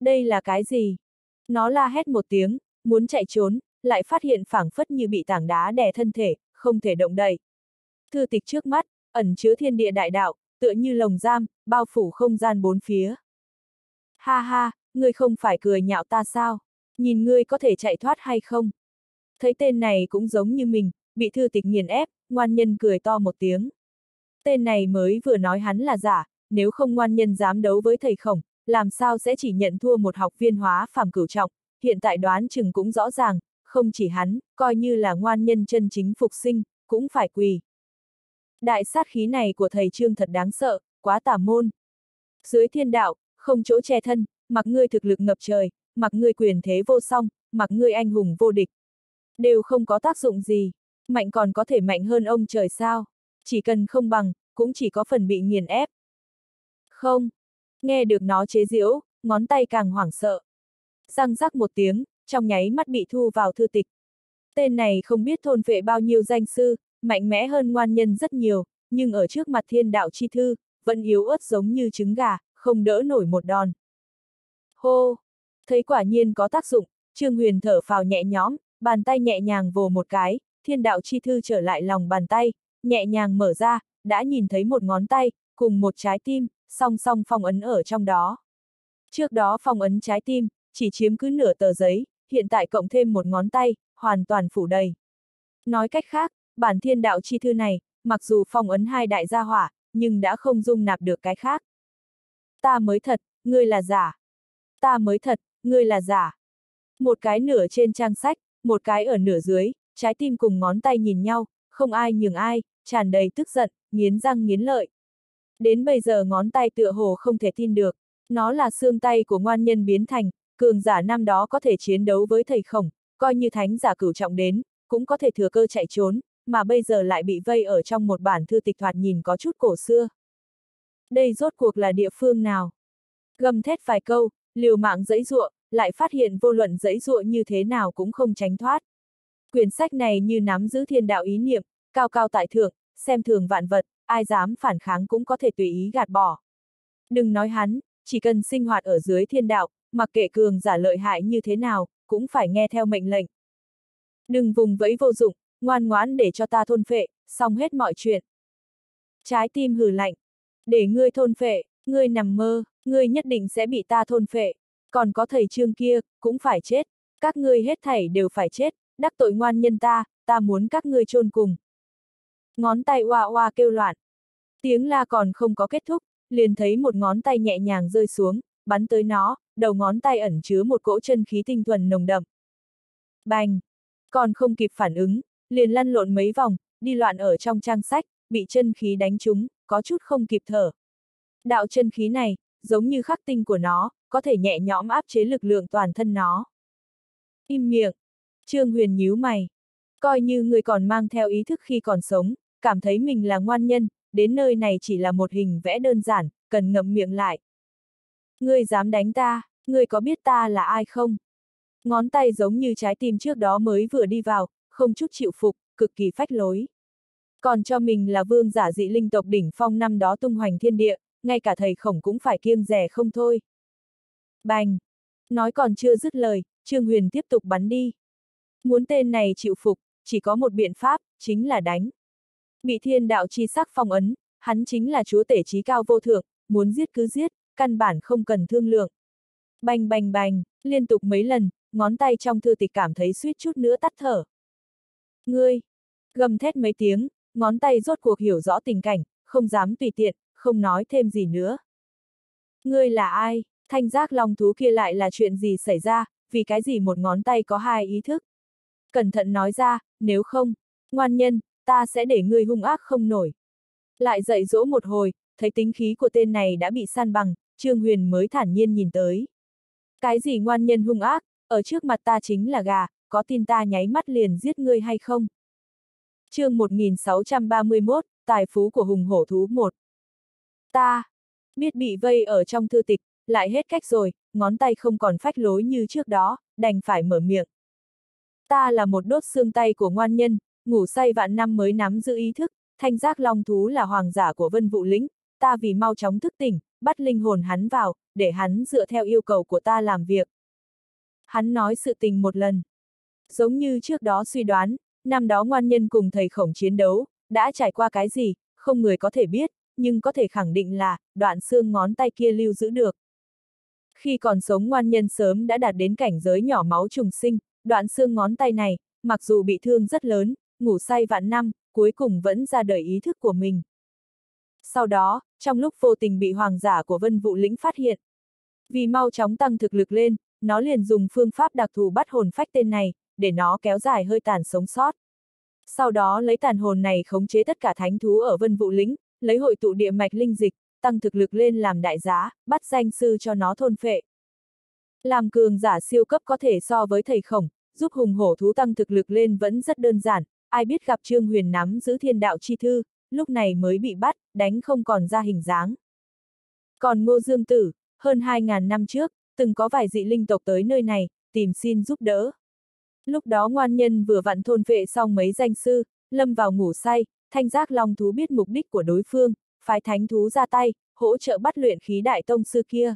Đây là cái gì? Nó la hét một tiếng, muốn chạy trốn, lại phát hiện phảng phất như bị tảng đá đè thân thể, không thể động đậy. Thư tịch trước mắt, ẩn chứa thiên địa đại đạo, tựa như lồng giam, bao phủ không gian bốn phía. Ha ha, ngươi không phải cười nhạo ta sao? Nhìn ngươi có thể chạy thoát hay không? Thấy tên này cũng giống như mình, bị thư tịch nghiền ép, ngoan nhân cười to một tiếng. Tên này mới vừa nói hắn là giả, nếu không ngoan nhân dám đấu với thầy khổng, làm sao sẽ chỉ nhận thua một học viên hóa phàm cửu trọng, hiện tại đoán chừng cũng rõ ràng, không chỉ hắn, coi như là ngoan nhân chân chính phục sinh, cũng phải quỳ. Đại sát khí này của thầy Trương thật đáng sợ, quá tà môn. Dưới thiên đạo, không chỗ che thân, mặc ngươi thực lực ngập trời, mặc ngươi quyền thế vô song, mặc ngươi anh hùng vô địch. Đều không có tác dụng gì, mạnh còn có thể mạnh hơn ông trời sao, chỉ cần không bằng, cũng chỉ có phần bị nghiền ép. Không, nghe được nó chế giễu, ngón tay càng hoảng sợ. Răng rắc một tiếng, trong nháy mắt bị thu vào thư tịch. Tên này không biết thôn vệ bao nhiêu danh sư, mạnh mẽ hơn ngoan nhân rất nhiều, nhưng ở trước mặt thiên đạo chi thư, vẫn yếu ớt giống như trứng gà, không đỡ nổi một đòn. Hô! Thấy quả nhiên có tác dụng, Trương Huyền thở phào nhẹ nhõm, bàn tay nhẹ nhàng vồ một cái, thiên đạo chi thư trở lại lòng bàn tay, nhẹ nhàng mở ra, đã nhìn thấy một ngón tay, cùng một trái tim, song song phong ấn ở trong đó. Trước đó phong ấn trái tim, chỉ chiếm cứ nửa tờ giấy, hiện tại cộng thêm một ngón tay, hoàn toàn phủ đầy. Nói cách khác, bản thiên đạo chi thư này, mặc dù phong ấn hai đại gia hỏa, nhưng đã không dung nạp được cái khác. Ta mới thật, ngươi là giả. Ta mới thật, ngươi là giả. Một cái nửa trên trang sách, một cái ở nửa dưới, trái tim cùng ngón tay nhìn nhau, không ai nhường ai, tràn đầy tức giận, nghiến răng nghiến lợi. Đến bây giờ ngón tay tựa hồ không thể tin được, nó là xương tay của ngoan nhân biến thành, cường giả năm đó có thể chiến đấu với thầy khổng, coi như thánh giả cửu trọng đến, cũng có thể thừa cơ chạy trốn, mà bây giờ lại bị vây ở trong một bản thư tịch thoạt nhìn có chút cổ xưa. Đây rốt cuộc là địa phương nào? Gầm thét vài câu, liều mạng dẫy ruộng, lại phát hiện vô luận dẫy ruộng như thế nào cũng không tránh thoát. Quyển sách này như nắm giữ thiên đạo ý niệm, cao cao tại thượng, xem thường vạn vật, ai dám phản kháng cũng có thể tùy ý gạt bỏ. Đừng nói hắn, chỉ cần sinh hoạt ở dưới thiên đạo, mặc kệ cường giả lợi hại như thế nào, cũng phải nghe theo mệnh lệnh. Đừng vùng vẫy vô dụng, ngoan ngoãn để cho ta thôn phệ, xong hết mọi chuyện. Trái tim hử lạnh. Để ngươi thôn phệ, ngươi nằm mơ, ngươi nhất định sẽ bị ta thôn phệ. Còn có thầy trương kia, cũng phải chết. Các ngươi hết thảy đều phải chết, đắc tội ngoan nhân ta, ta muốn các ngươi chôn cùng. Ngón tay oa oa kêu loạn. Tiếng la còn không có kết thúc, liền thấy một ngón tay nhẹ nhàng rơi xuống, bắn tới nó, đầu ngón tay ẩn chứa một cỗ chân khí tinh thuần nồng đậm. Bành! Còn không kịp phản ứng, liền lăn lộn mấy vòng, đi loạn ở trong trang sách, bị chân khí đánh trúng, có chút không kịp thở. Đạo chân khí này, giống như khắc tinh của nó, có thể nhẹ nhõm áp chế lực lượng toàn thân nó. Im miệng! Trương Huyền nhíu mày. Coi như người còn mang theo ý thức khi còn sống, cảm thấy mình là ngoan nhân, đến nơi này chỉ là một hình vẽ đơn giản, cần ngậm miệng lại. Ngươi dám đánh ta, ngươi có biết ta là ai không? Ngón tay giống như trái tim trước đó mới vừa đi vào, không chút chịu phục, cực kỳ phách lối. Còn cho mình là vương giả dị linh tộc đỉnh phong năm đó tung hoành thiên địa, ngay cả thầy khổng cũng phải kiêng rẻ không thôi. Bành! Nói còn chưa dứt lời, Trương Huyền tiếp tục bắn đi. Muốn tên này chịu phục, chỉ có một biện pháp, chính là đánh. Bị thiên đạo chi sắc phong ấn, hắn chính là chúa tể trí cao vô thượng, muốn giết cứ giết, căn bản không cần thương lượng. Bành bành bành, liên tục mấy lần, ngón tay trong thư tịch cảm thấy suýt chút nữa tắt thở. Ngươi! Gầm thét mấy tiếng, ngón tay rốt cuộc hiểu rõ tình cảnh, không dám tùy tiện, không nói thêm gì nữa. Ngươi là ai? Thanh giác long thú kia lại là chuyện gì xảy ra, vì cái gì một ngón tay có hai ý thức? Cẩn thận nói ra, nếu không, ngoan nhân, ta sẽ để ngươi hung ác không nổi. Lại dạy dỗ một hồi, thấy tính khí của tên này đã bị san bằng, Trương Huyền mới thản nhiên nhìn tới. Cái gì ngoan nhân hung ác, ở trước mặt ta chính là gà, có tin ta nháy mắt liền giết ngươi hay không? chương 1631, Tài phú của hùng hổ thú 1. Ta, biết bị vây ở trong thư tịch, lại hết cách rồi, ngón tay không còn phách lối như trước đó, đành phải mở miệng. Ta là một đốt xương tay của ngoan nhân, ngủ say vạn năm mới nắm giữ ý thức, thanh giác long thú là hoàng giả của vân vụ lĩnh, ta vì mau chóng thức tỉnh, bắt linh hồn hắn vào, để hắn dựa theo yêu cầu của ta làm việc. Hắn nói sự tình một lần. Giống như trước đó suy đoán, năm đó ngoan nhân cùng thầy khổng chiến đấu, đã trải qua cái gì, không người có thể biết, nhưng có thể khẳng định là, đoạn xương ngón tay kia lưu giữ được. Khi còn sống ngoan nhân sớm đã đạt đến cảnh giới nhỏ máu trùng sinh, đoạn xương ngón tay này, mặc dù bị thương rất lớn, ngủ say vạn năm, cuối cùng vẫn ra đời ý thức của mình. Sau đó, trong lúc vô tình bị hoàng giả của vân vũ lĩnh phát hiện, vì mau chóng tăng thực lực lên, nó liền dùng phương pháp đặc thù bắt hồn phách tên này, để nó kéo dài hơi tàn sống sót. Sau đó lấy tàn hồn này khống chế tất cả thánh thú ở vân vũ lĩnh, lấy hội tụ địa mạch linh dịch, tăng thực lực lên làm đại giá, bắt danh sư cho nó thôn phệ. Làm cường giả siêu cấp có thể so với thầy khổng, giúp hùng hổ thú tăng thực lực lên vẫn rất đơn giản, ai biết gặp Trương Huyền nắm giữ thiên đạo chi thư, lúc này mới bị bắt, đánh không còn ra hình dáng. Còn Ngô Dương Tử, hơn 2.000 năm trước, từng có vài dị linh tộc tới nơi này, tìm xin giúp đỡ. Lúc đó ngoan nhân vừa vặn thôn vệ xong mấy danh sư, lâm vào ngủ say, thanh giác long thú biết mục đích của đối phương, phái thánh thú ra tay, hỗ trợ bắt luyện khí đại tông sư kia.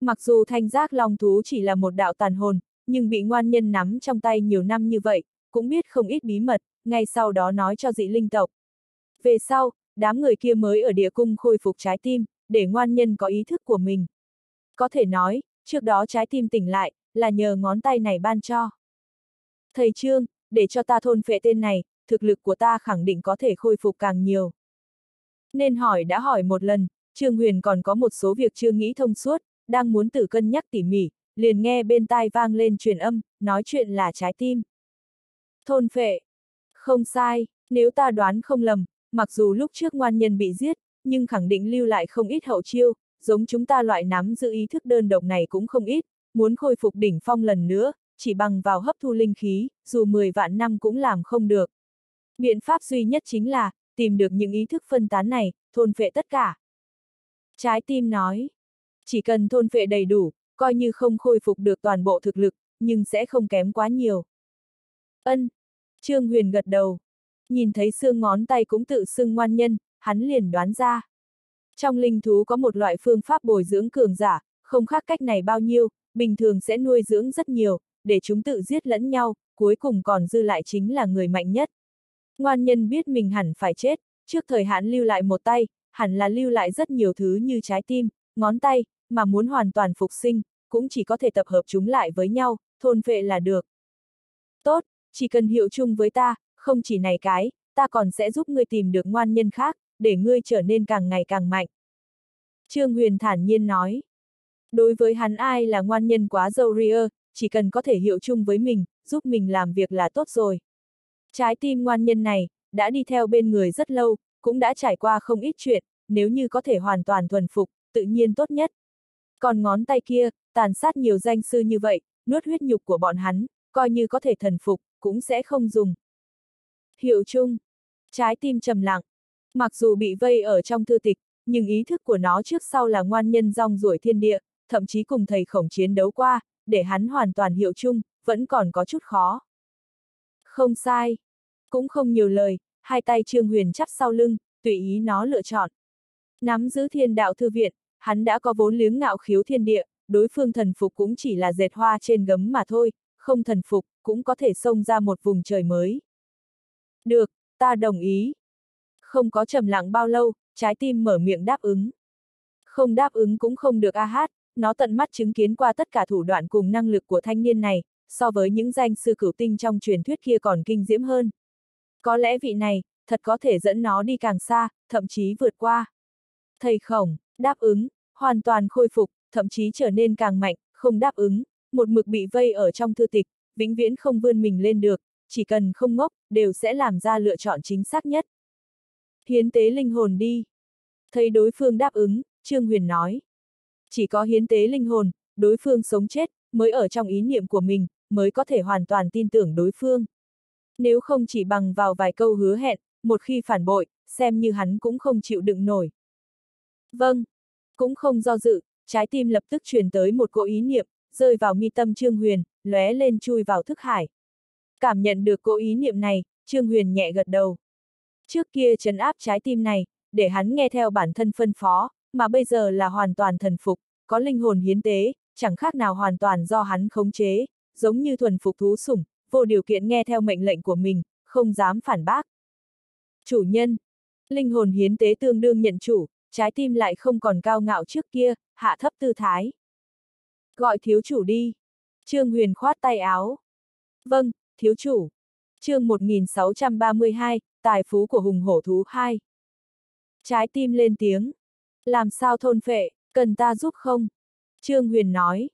Mặc dù thanh giác long thú chỉ là một đạo tàn hồn, nhưng bị ngoan nhân nắm trong tay nhiều năm như vậy, cũng biết không ít bí mật, ngay sau đó nói cho dị linh tộc. Về sau, đám người kia mới ở địa cung khôi phục trái tim, để ngoan nhân có ý thức của mình. Có thể nói, trước đó trái tim tỉnh lại, là nhờ ngón tay này ban cho. Thầy Trương, để cho ta thôn phệ tên này, thực lực của ta khẳng định có thể khôi phục càng nhiều. Nên hỏi đã hỏi một lần, Trương Huyền còn có một số việc chưa nghĩ thông suốt, đang muốn tự cân nhắc tỉ mỉ, liền nghe bên tai vang lên truyền âm, nói chuyện là trái tim. Thôn phệ. Không sai, nếu ta đoán không lầm, mặc dù lúc trước ngoan nhân bị giết, nhưng khẳng định lưu lại không ít hậu chiêu, giống chúng ta loại nắm giữ ý thức đơn độc này cũng không ít, muốn khôi phục đỉnh phong lần nữa, chỉ bằng vào hấp thu linh khí, dù 10 vạn năm cũng làm không được. Biện pháp duy nhất chính là, tìm được những ý thức phân tán này, thôn phệ tất cả. Trái tim nói, chỉ cần thôn phệ đầy đủ, coi như không khôi phục được toàn bộ thực lực, nhưng sẽ không kém quá nhiều. Ân. Trương Huyền gật đầu. Nhìn thấy xương ngón tay cũng tự xưng ngoan nhân, hắn liền đoán ra. Trong linh thú có một loại phương pháp bồi dưỡng cường giả, không khác cách này bao nhiêu, bình thường sẽ nuôi dưỡng rất nhiều, để chúng tự giết lẫn nhau, cuối cùng còn dư lại chính là người mạnh nhất. Ngoan nhân biết mình hẳn phải chết, trước thời hạn lưu lại một tay, hẳn là lưu lại rất nhiều thứ như trái tim, ngón tay, mà muốn hoàn toàn phục sinh, cũng chỉ có thể tập hợp chúng lại với nhau, thôn vệ là được. Tốt, chỉ cần hiệu chung với ta, không chỉ này cái, ta còn sẽ giúp ngươi tìm được ngoan nhân khác, để ngươi trở nên càng ngày càng mạnh. Trương Huyền thản nhiên nói. Đối với hắn ai là ngoan nhân quá dâu ria, chỉ cần có thể hiệu chung với mình, giúp mình làm việc là tốt rồi. Trái tim ngoan nhân này, đã đi theo bên người rất lâu, cũng đã trải qua không ít chuyện, nếu như có thể hoàn toàn thuần phục, tự nhiên tốt nhất. Còn ngón tay kia, tàn sát nhiều danh sư như vậy, nuốt huyết nhục của bọn hắn, coi như có thể thần phục, cũng sẽ không dùng. Hiệu chung. Trái tim trầm lặng. Mặc dù bị vây ở trong thư tịch, nhưng ý thức của nó trước sau là ngoan nhân rong ruổi thiên địa, thậm chí cùng thầy khổng chiến đấu qua, để hắn hoàn toàn hiệu chung, vẫn còn có chút khó. Không sai. Cũng không nhiều lời, hai tay Trương Huyền chắp sau lưng, tùy ý nó lựa chọn. Nắm giữ thiên đạo thư viện, hắn đã có vốn liếng ngạo khiếu thiên địa, đối phương thần phục cũng chỉ là dệt hoa trên gấm mà thôi, không thần phục, cũng có thể xông ra một vùng trời mới. Được, ta đồng ý. Không có trầm lặng bao lâu, trái tim mở miệng đáp ứng. Không đáp ứng cũng không được a hát, nó tận mắt chứng kiến qua tất cả thủ đoạn cùng năng lực của thanh niên này, so với những danh sư cửu tinh trong truyền thuyết kia còn kinh diễm hơn. Có lẽ vị này, thật có thể dẫn nó đi càng xa, thậm chí vượt qua. Thầy khổng, đáp ứng, hoàn toàn khôi phục, thậm chí trở nên càng mạnh, không đáp ứng, một mực bị vây ở trong thư tịch, vĩnh viễn không vươn mình lên được, chỉ cần không ngốc, đều sẽ làm ra lựa chọn chính xác nhất. Hiến tế linh hồn đi. Thấy đối phương đáp ứng, Trương Huyền nói. Chỉ có hiến tế linh hồn, đối phương sống chết, mới ở trong ý niệm của mình, mới có thể hoàn toàn tin tưởng đối phương. Nếu không chỉ bằng vào vài câu hứa hẹn, một khi phản bội, xem như hắn cũng không chịu đựng nổi. Vâng, cũng không do dự, trái tim lập tức truyền tới một cỗ ý niệm, rơi vào mi tâm Trương Huyền, lóe lên chui vào thức hải. Cảm nhận được cỗ ý niệm này, Trương Huyền nhẹ gật đầu. Trước kia trấn áp trái tim này, để hắn nghe theo bản thân phân phó, mà bây giờ là hoàn toàn thần phục, có linh hồn hiến tế, chẳng khác nào hoàn toàn do hắn khống chế, giống như thuần phục thú sủng, vô điều kiện nghe theo mệnh lệnh của mình, không dám phản bác. Chủ nhân, linh hồn hiến tế tương đương nhận chủ, trái tim lại không còn cao ngạo trước kia, hạ thấp tư thái. Gọi thiếu chủ đi. Trương Huyền khoát tay áo. Vâng, thiếu chủ. chương 1632, tài phú của hùng hổ thú 2. Trái tim lên tiếng. Làm sao thôn phệ, cần ta giúp không? Trương Huyền nói.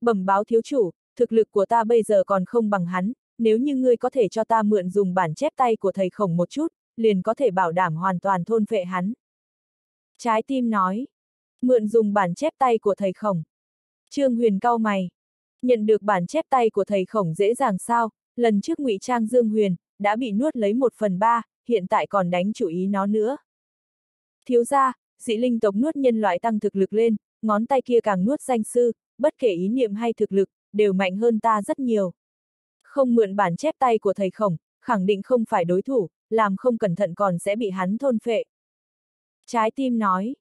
Bẩm báo thiếu chủ, thực lực của ta bây giờ còn không bằng hắn, nếu như ngươi có thể cho ta mượn dùng bản chép tay của thầy khổng một chút, liền có thể bảo đảm hoàn toàn thôn phệ hắn. Trái tim nói. Mượn dùng bản chép tay của thầy khổng. Trương Huyền cau mày. Nhận được bản chép tay của thầy khổng dễ dàng sao, lần trước ngụy trang Dương Huyền, đã bị nuốt lấy một phần ba, hiện tại còn đánh chủ ý nó nữa. Thiếu ra, dị linh tộc nuốt nhân loại tăng thực lực lên, ngón tay kia càng nuốt danh sư, bất kể ý niệm hay thực lực, đều mạnh hơn ta rất nhiều. Không mượn bản chép tay của thầy khổng, khẳng định không phải đối thủ, làm không cẩn thận còn sẽ bị hắn thôn phệ. Trái tim nói.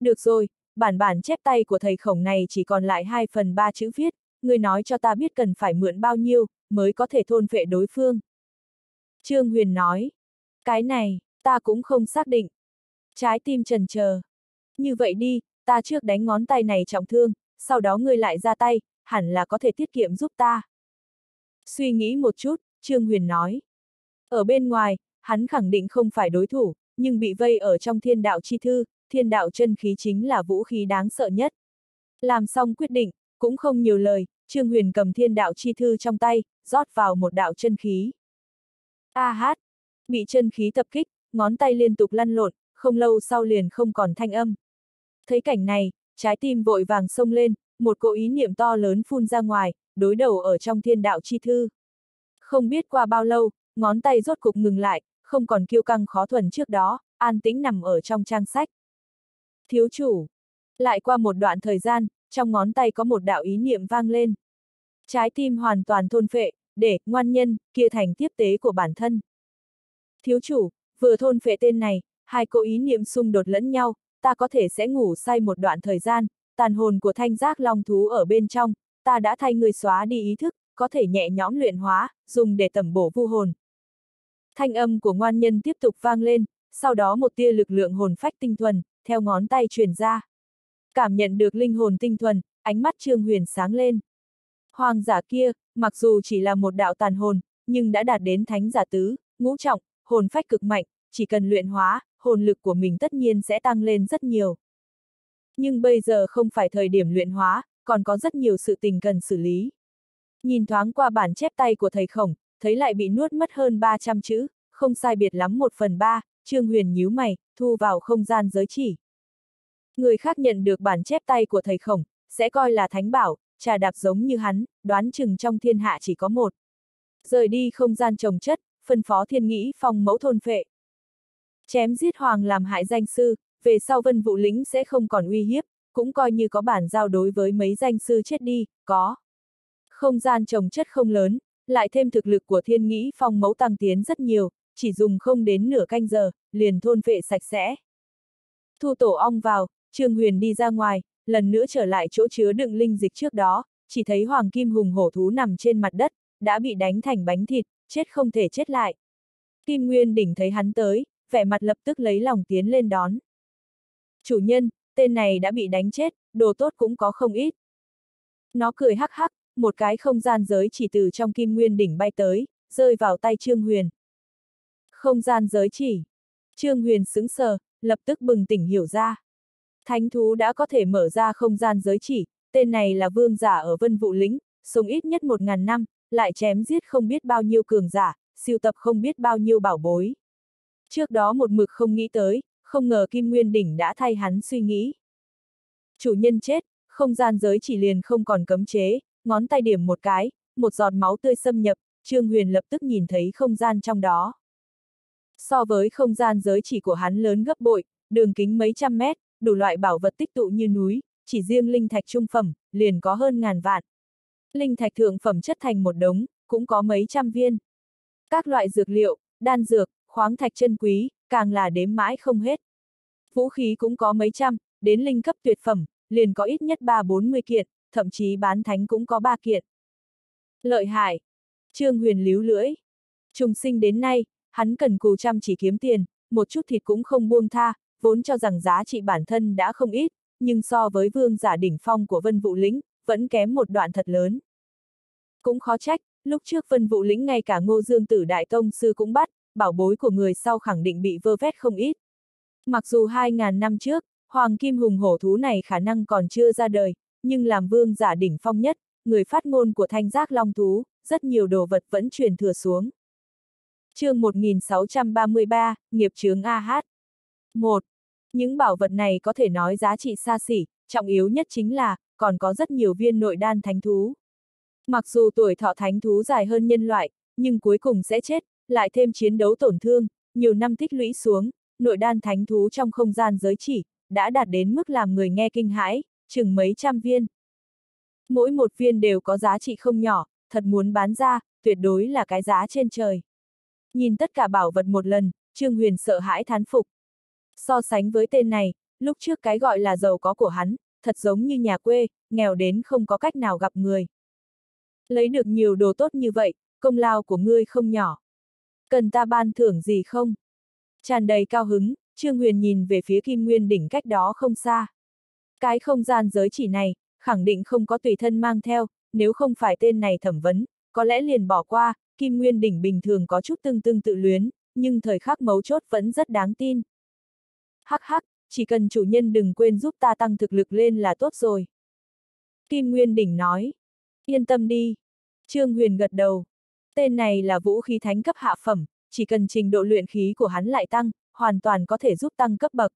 Được rồi, bản bản chép tay của thầy khổng này chỉ còn lại 2 phần 3 chữ viết, người nói cho ta biết cần phải mượn bao nhiêu, mới có thể thôn vệ đối phương. Trương Huyền nói. Cái này, ta cũng không xác định. Trái tim trần chờ. Như vậy đi, ta trước đánh ngón tay này trọng thương, sau đó ngươi lại ra tay, hẳn là có thể tiết kiệm giúp ta. Suy nghĩ một chút, Trương Huyền nói. Ở bên ngoài, hắn khẳng định không phải đối thủ, nhưng bị vây ở trong thiên đạo chi thư, thiên đạo chân khí chính là vũ khí đáng sợ nhất. Làm xong quyết định, cũng không nhiều lời, Trương Huyền cầm thiên đạo chi thư trong tay, rót vào một đạo chân khí. A hát! Bị chân khí tập kích, ngón tay liên tục lăn lộn, không lâu sau liền không còn thanh âm. Thấy cảnh này, trái tim vội vàng sông lên, một cỗ ý niệm to lớn phun ra ngoài, đối đầu ở trong thiên đạo chi thư. Không biết qua bao lâu, ngón tay rốt cục ngừng lại, không còn kiêu căng khó thuần trước đó, an tĩnh nằm ở trong trang sách. Thiếu chủ. Lại qua một đoạn thời gian, trong ngón tay có một đạo ý niệm vang lên. Trái tim hoàn toàn thôn phệ, để, ngoan nhân, kia thành tiếp tế của bản thân. Thiếu chủ, vừa thôn phệ tên này, hai cô ý niệm xung đột lẫn nhau, ta có thể sẽ ngủ say một đoạn thời gian, tàn hồn của thanh giác long thú ở bên trong, ta đã thay người xóa đi ý thức, có thể nhẹ nhõm luyện hóa, dùng để tẩm bổ vu hồn. Thanh âm của ngoan nhân tiếp tục vang lên, sau đó một tia lực lượng hồn phách tinh thuần, theo ngón tay truyền ra. Cảm nhận được linh hồn tinh thuần, ánh mắt Trương Huyền sáng lên. Hoàng giả kia, mặc dù chỉ là một đạo tàn hồn, nhưng đã đạt đến thánh giả tứ, ngũ trọng, hồn phách cực mạnh, chỉ cần luyện hóa, hồn lực của mình tất nhiên sẽ tăng lên rất nhiều. Nhưng bây giờ không phải thời điểm luyện hóa, còn có rất nhiều sự tình cần xử lý. Nhìn thoáng qua bản chép tay của thầy khổng, thấy lại bị nuốt mất hơn 300 chữ, không sai biệt lắm một phần ba, Trương Huyền nhíu mày, thu vào không gian giới chỉ. Người khác nhận được bản chép tay của thầy khổng, sẽ coi là thánh bảo, trà đạp giống như hắn, đoán chừng trong thiên hạ chỉ có một. Rời đi không gian trồng chất, phân phó thiên nghĩ phong mẫu thôn phệ. Chém giết hoàng làm hại danh sư, về sau vân vụ lính sẽ không còn uy hiếp, cũng coi như có bản giao đối với mấy danh sư chết đi, có. Không gian trồng chất không lớn, lại thêm thực lực của thiên nghĩ phong mẫu tăng tiến rất nhiều, chỉ dùng không đến nửa canh giờ, liền thôn vệ sạch sẽ. Thu tổ ong vào, Trương Huyền đi ra ngoài, lần nữa trở lại chỗ chứa đựng linh dịch trước đó, chỉ thấy hoàng kim hùng hổ thú nằm trên mặt đất, đã bị đánh thành bánh thịt, chết không thể chết lại. Kim Nguyên đỉnh thấy hắn tới, vẻ mặt lập tức lấy lòng tiến lên đón. Chủ nhân, tên này đã bị đánh chết, đồ tốt cũng có không ít. Nó cười hắc hắc, một cái không gian giới chỉ từ trong kim nguyên đỉnh bay tới, rơi vào tay Trương Huyền. Không gian giới chỉ. Trương Huyền sững sờ, lập tức bừng tỉnh hiểu ra. Thánh thú đã có thể mở ra không gian giới chỉ, tên này là vương giả ở vân vụ lĩnh, sống ít nhất một ngàn năm, lại chém giết không biết bao nhiêu cường giả, siêu tập không biết bao nhiêu bảo bối. Trước đó một mực không nghĩ tới, không ngờ Kim Nguyên Đỉnh đã thay hắn suy nghĩ. Chủ nhân chết, không gian giới chỉ liền không còn cấm chế, ngón tay điểm một cái, một giọt máu tươi xâm nhập, Trương Huyền lập tức nhìn thấy không gian trong đó. So với không gian giới chỉ của hắn lớn gấp bội, đường kính mấy trăm mét, đủ loại bảo vật tích tụ như núi, chỉ riêng linh thạch trung phẩm, liền có hơn ngàn vạn. Linh thạch thượng phẩm chất thành một đống, cũng có mấy trăm viên. Các loại dược liệu, đan dược, khoáng thạch chân quý, càng là đếm mãi không hết. Vũ khí cũng có mấy trăm, đến linh cấp tuyệt phẩm, liền có ít nhất ba bốn mươi kiện, thậm chí bán thánh cũng có ba kiện. Lợi hại. Trương Huyền líu lưỡi. Trùng sinh đến nay, hắn cần cù chăm chỉ kiếm tiền, một chút thịt cũng không buông tha, vốn cho rằng giá trị bản thân đã không ít, nhưng so với vương giả đỉnh phong của vân vũ lĩnh, vẫn kém một đoạn thật lớn. Cũng khó trách, lúc trước vân vũ lĩnh ngay cả ngô dương tử đại tông sư cũng bắt, bảo bối của người sau khẳng định bị vơ vét không ít. Mặc dù 2.000 năm trước, Hoàng Kim Hùng hổ thú này khả năng còn chưa ra đời, nhưng làm vương giả đỉnh phong nhất, người phát ngôn của thanh giác long thú, rất nhiều đồ vật vẫn truyền thừa xuống. chương 1633, Nghiệp chướng AH 1. Những bảo vật này có thể nói giá trị xa xỉ, trọng yếu nhất chính là, còn có rất nhiều viên nội đan thánh thú. Mặc dù tuổi thọ thánh thú dài hơn nhân loại, nhưng cuối cùng sẽ chết, lại thêm chiến đấu tổn thương, nhiều năm tích lũy xuống, nội đan thánh thú trong không gian giới chỉ, đã đạt đến mức làm người nghe kinh hãi, chừng mấy trăm viên. Mỗi một viên đều có giá trị không nhỏ, thật muốn bán ra, tuyệt đối là cái giá trên trời. Nhìn tất cả bảo vật một lần, Trương Huyền sợ hãi thán phục. So sánh với tên này, lúc trước cái gọi là giàu có của hắn, thật giống như nhà quê, nghèo đến không có cách nào gặp người. Lấy được nhiều đồ tốt như vậy, công lao của ngươi không nhỏ. Cần ta ban thưởng gì không? Tràn đầy cao hứng, Trương Huyền nhìn về phía Kim Nguyên đỉnh cách đó không xa. Cái không gian giới chỉ này, khẳng định không có tùy thân mang theo, nếu không phải tên này thẩm vấn, có lẽ liền bỏ qua, Kim Nguyên đỉnh bình thường có chút tương tương tự luyến, nhưng thời khắc mấu chốt vẫn rất đáng tin. Hắc hắc, chỉ cần chủ nhân đừng quên giúp ta tăng thực lực lên là tốt rồi. Kim Nguyên đỉnh nói. Yên tâm đi. Trương Huyền gật đầu. Tên này là vũ khí thánh cấp hạ phẩm, chỉ cần trình độ luyện khí của hắn lại tăng, hoàn toàn có thể giúp tăng cấp bậc.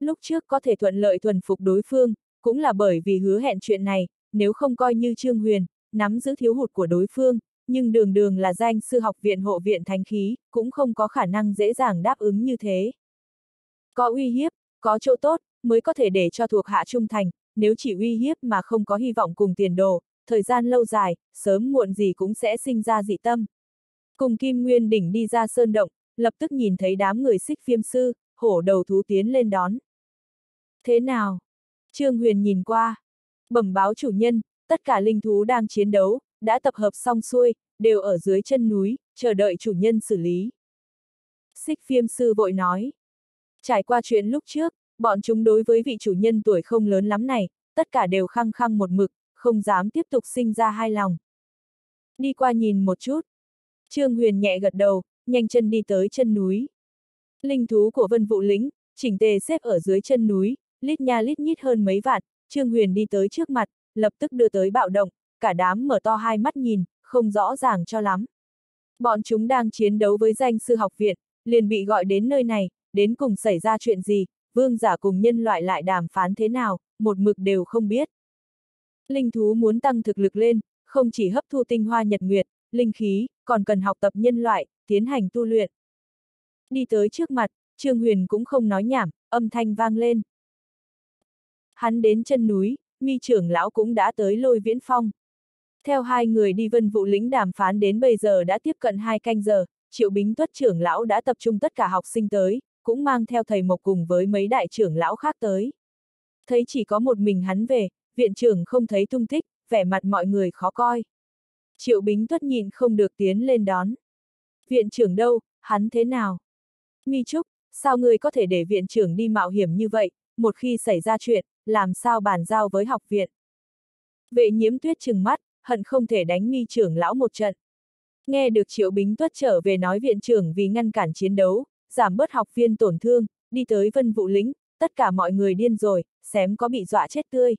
Lúc trước có thể thuận lợi thuần phục đối phương, cũng là bởi vì hứa hẹn chuyện này, nếu không coi như Trương Huyền, nắm giữ thiếu hụt của đối phương, nhưng đường đường là danh sư học viện hộ viện thánh khí, cũng không có khả năng dễ dàng đáp ứng như thế. Có uy hiếp, có chỗ tốt, mới có thể để cho thuộc hạ trung thành, nếu chỉ uy hiếp mà không có hy vọng cùng tiền đồ, thời gian lâu dài, sớm muộn gì cũng sẽ sinh ra dị tâm. Cùng Kim Nguyên Đỉnh đi ra sơn động, lập tức nhìn thấy đám người xích phiêm sư, hổ đầu thú tiến lên đón. Thế nào? Trương Huyền nhìn qua. Bẩm báo chủ nhân, tất cả linh thú đang chiến đấu, đã tập hợp xong xuôi, đều ở dưới chân núi, chờ đợi chủ nhân xử lý. Xích phiêm sư vội nói. Trải qua chuyện lúc trước, bọn chúng đối với vị chủ nhân tuổi không lớn lắm này, tất cả đều khăng khăng một mực, không dám tiếp tục sinh ra hai lòng. Đi qua nhìn một chút. Trương Huyền nhẹ gật đầu, nhanh chân đi tới chân núi. Linh thú của vân vụ lĩnh, chỉnh tề xếp ở dưới chân núi, lít nha lít nhít hơn mấy vạn, Trương Huyền đi tới trước mặt, lập tức đưa tới bạo động, cả đám mở to hai mắt nhìn, không rõ ràng cho lắm. Bọn chúng đang chiến đấu với danh sư học viện, liền bị gọi đến nơi này, đến cùng xảy ra chuyện gì, vương giả cùng nhân loại lại đàm phán thế nào, một mực đều không biết. Linh thú muốn tăng thực lực lên, không chỉ hấp thu tinh hoa nhật nguyệt, linh khí, còn cần học tập nhân loại, tiến hành tu luyện. Đi tới trước mặt, Trương Huyền cũng không nói nhảm, âm thanh vang lên. Hắn đến chân núi, mi trưởng lão cũng đã tới lôi viễn phong. Theo hai người đi vân vụ lĩnh đàm phán đến bây giờ đã tiếp cận hai canh giờ, triệu bính tuất trưởng lão đã tập trung tất cả học sinh tới, cũng mang theo thầy Mộc cùng với mấy đại trưởng lão khác tới. Thấy chỉ có một mình hắn về, viện trưởng không thấy tung tích, vẻ mặt mọi người khó coi. Triệu Bính Tuất nhìn không được tiến lên đón. Viện trưởng đâu, hắn thế nào? Mi Trúc, sao người có thể để viện trưởng đi mạo hiểm như vậy, một khi xảy ra chuyện, làm sao bàn giao với học viện? Vệ nhiễm tuyết trừng mắt, hận không thể đánh mi trưởng lão một trận. Nghe được Triệu Bính Tuất trở về nói viện trưởng vì ngăn cản chiến đấu, giảm bớt học viên tổn thương, đi tới vân vụ lĩnh, tất cả mọi người điên rồi, xém có bị dọa chết tươi.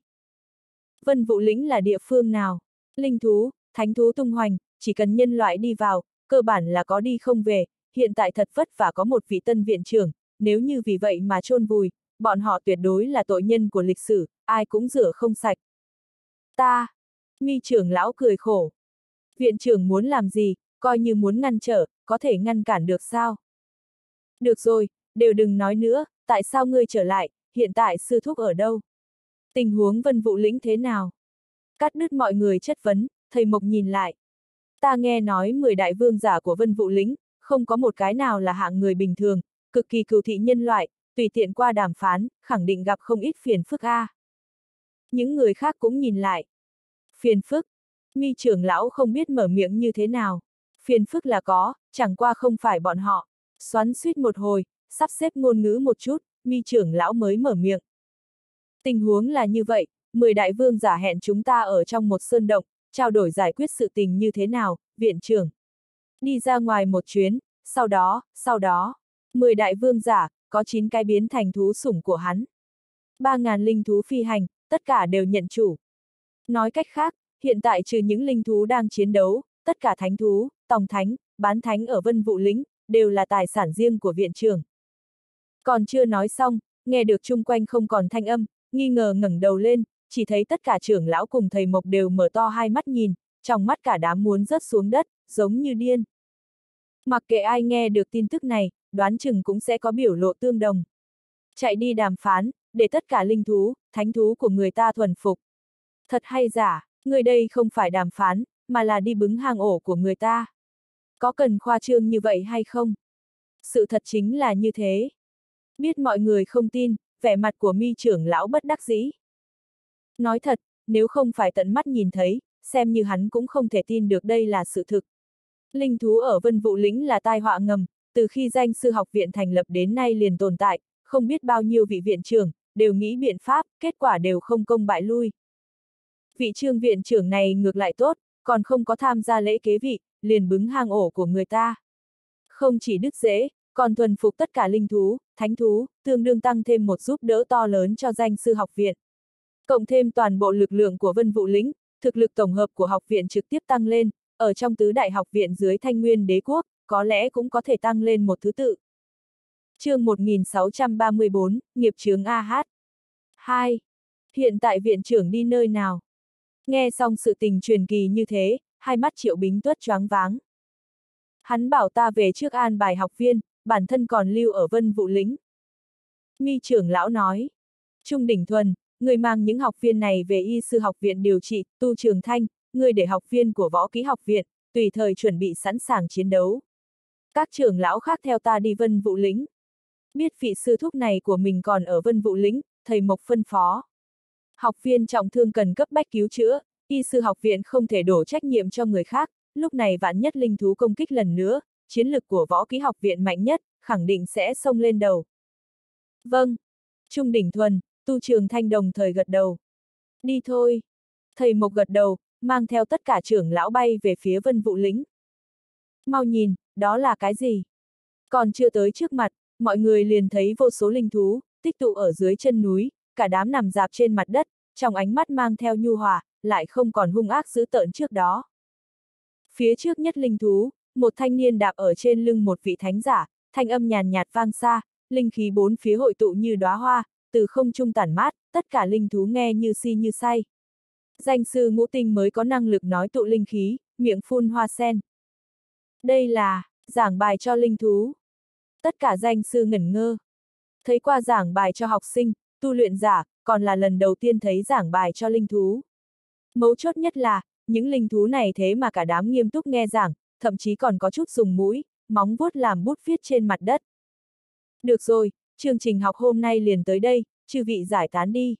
Vân vụ lĩnh là địa phương nào? Linh thú, thánh thú tung hoành, chỉ cần nhân loại đi vào, cơ bản là có đi không về, hiện tại thật vất vả có một vị tân viện trưởng, nếu như vì vậy mà chôn vùi, bọn họ tuyệt đối là tội nhân của lịch sử, ai cũng rửa không sạch. Ta! Mi trưởng lão cười khổ. Viện trưởng muốn làm gì, coi như muốn ngăn trở, có thể ngăn cản được sao? Được rồi, đều đừng nói nữa, tại sao ngươi trở lại, hiện tại sư thúc ở đâu? Tình huống vân vụ lĩnh thế nào? Cắt đứt mọi người chất vấn, thầy Mộc nhìn lại. Ta nghe nói 10 đại vương giả của vân vụ lĩnh, không có một cái nào là hạng người bình thường, cực kỳ cừu thị nhân loại, tùy tiện qua đàm phán, khẳng định gặp không ít phiền phức a. Những người khác cũng nhìn lại. Phiền phức. Mi trưởng lão không biết mở miệng như thế nào. Phiền phức là có, chẳng qua không phải bọn họ. Xoắn suýt một hồi, sắp xếp ngôn ngữ một chút, mi trưởng lão mới mở miệng. Tình huống là như vậy, 10 đại vương giả hẹn chúng ta ở trong một sơn động, trao đổi giải quyết sự tình như thế nào, viện trưởng. Đi ra ngoài một chuyến, sau đó, sau đó, 10 đại vương giả, có 9 cái biến thành thú sủng của hắn. 3.000 linh thú phi hành, tất cả đều nhận chủ. Nói cách khác, hiện tại trừ những linh thú đang chiến đấu, tất cả thánh thú, tòng thánh, bán thánh ở vân vụ lính đều là tài sản riêng của viện trưởng. Còn chưa nói xong, nghe được chung quanh không còn thanh âm, nghi ngờ ngẩng đầu lên, chỉ thấy tất cả trưởng lão cùng thầy Mộc đều mở to hai mắt nhìn, trong mắt cả đám muốn rớt xuống đất, giống như điên. Mặc kệ ai nghe được tin tức này, đoán chừng cũng sẽ có biểu lộ tương đồng. Chạy đi đàm phán, để tất cả linh thú, thánh thú của người ta thuần phục. Thật hay giả, người đây không phải đàm phán, mà là đi bứng hàng ổ của người ta. Có cần khoa trương như vậy hay không? Sự thật chính là như thế. Biết mọi người không tin, vẻ mặt của mi trưởng lão bất đắc dĩ. Nói thật, nếu không phải tận mắt nhìn thấy, xem như hắn cũng không thể tin được đây là sự thực. Linh thú ở vân vụ lĩnh là tai họa ngầm, từ khi danh sư học viện thành lập đến nay liền tồn tại, không biết bao nhiêu vị viện trưởng, đều nghĩ biện pháp, kết quả đều không công bại lui. Vị trương viện trưởng này ngược lại tốt, còn không có tham gia lễ kế vị, liền bứng hang ổ của người ta. Không chỉ đứt dễ, còn thuần phục tất cả linh thú, thánh thú, tương đương tăng thêm một giúp đỡ to lớn cho danh sư học viện. Cộng thêm toàn bộ lực lượng của vân vụ lĩnh, thực lực tổng hợp của học viện trực tiếp tăng lên, ở trong tứ đại học viện dưới thanh nguyên đế quốc, có lẽ cũng có thể tăng lên một thứ tự. chương 1634, nghiệp chướng AH. 2. Hiện tại viện trưởng đi nơi nào? Nghe xong sự tình truyền kỳ như thế, hai mắt triệu bính tuất choáng váng. Hắn bảo ta về trước an bài học viên, bản thân còn lưu ở vân vụ lĩnh. Mi trưởng lão nói. Trung đỉnh thuần, người mang những học viên này về y sư học viện điều trị, tu trường thanh, người để học viên của võ ký học viện, tùy thời chuẩn bị sẵn sàng chiến đấu. Các trưởng lão khác theo ta đi vân vụ lĩnh. Biết vị sư thúc này của mình còn ở vân vụ lĩnh, thầy Mộc phân phó. Học viên trọng thương cần cấp bách cứu chữa, y sư học viện không thể đổ trách nhiệm cho người khác, lúc này vạn nhất linh thú công kích lần nữa, chiến lực của võ ký học viện mạnh nhất, khẳng định sẽ xông lên đầu. Vâng. Trung đỉnh thuần, tu trường thanh đồng thời gật đầu. Đi thôi. Thầy Mộc gật đầu, mang theo tất cả trưởng lão bay về phía vân vụ lĩnh. Mau nhìn, đó là cái gì? Còn chưa tới trước mặt, mọi người liền thấy vô số linh thú, tích tụ ở dưới chân núi, cả đám nằm dạp trên mặt đất, trong ánh mắt mang theo nhu hòa, lại không còn hung ác dữ tợn trước đó. Phía trước nhất linh thú, một thanh niên đạp ở trên lưng một vị thánh giả, thanh âm nhàn nhạt vang xa, linh khí bốn phía hội tụ như đóa hoa, từ không trung tản mát, tất cả linh thú nghe như si như say. Danh sư ngũ tinh mới có năng lực nói tụ linh khí, miệng phun hoa sen. Đây là, giảng bài cho linh thú. Tất cả danh sư ngẩn ngơ. Thấy qua giảng bài cho học sinh, tu luyện giả, còn là lần đầu tiên thấy giảng bài cho linh thú. Mấu chốt nhất là, những linh thú này thế mà cả đám nghiêm túc nghe giảng, thậm chí còn có chút dùng mũi, móng vuốt làm bút viết trên mặt đất. Được rồi, chương trình học hôm nay liền tới đây, chư vị giải tán đi.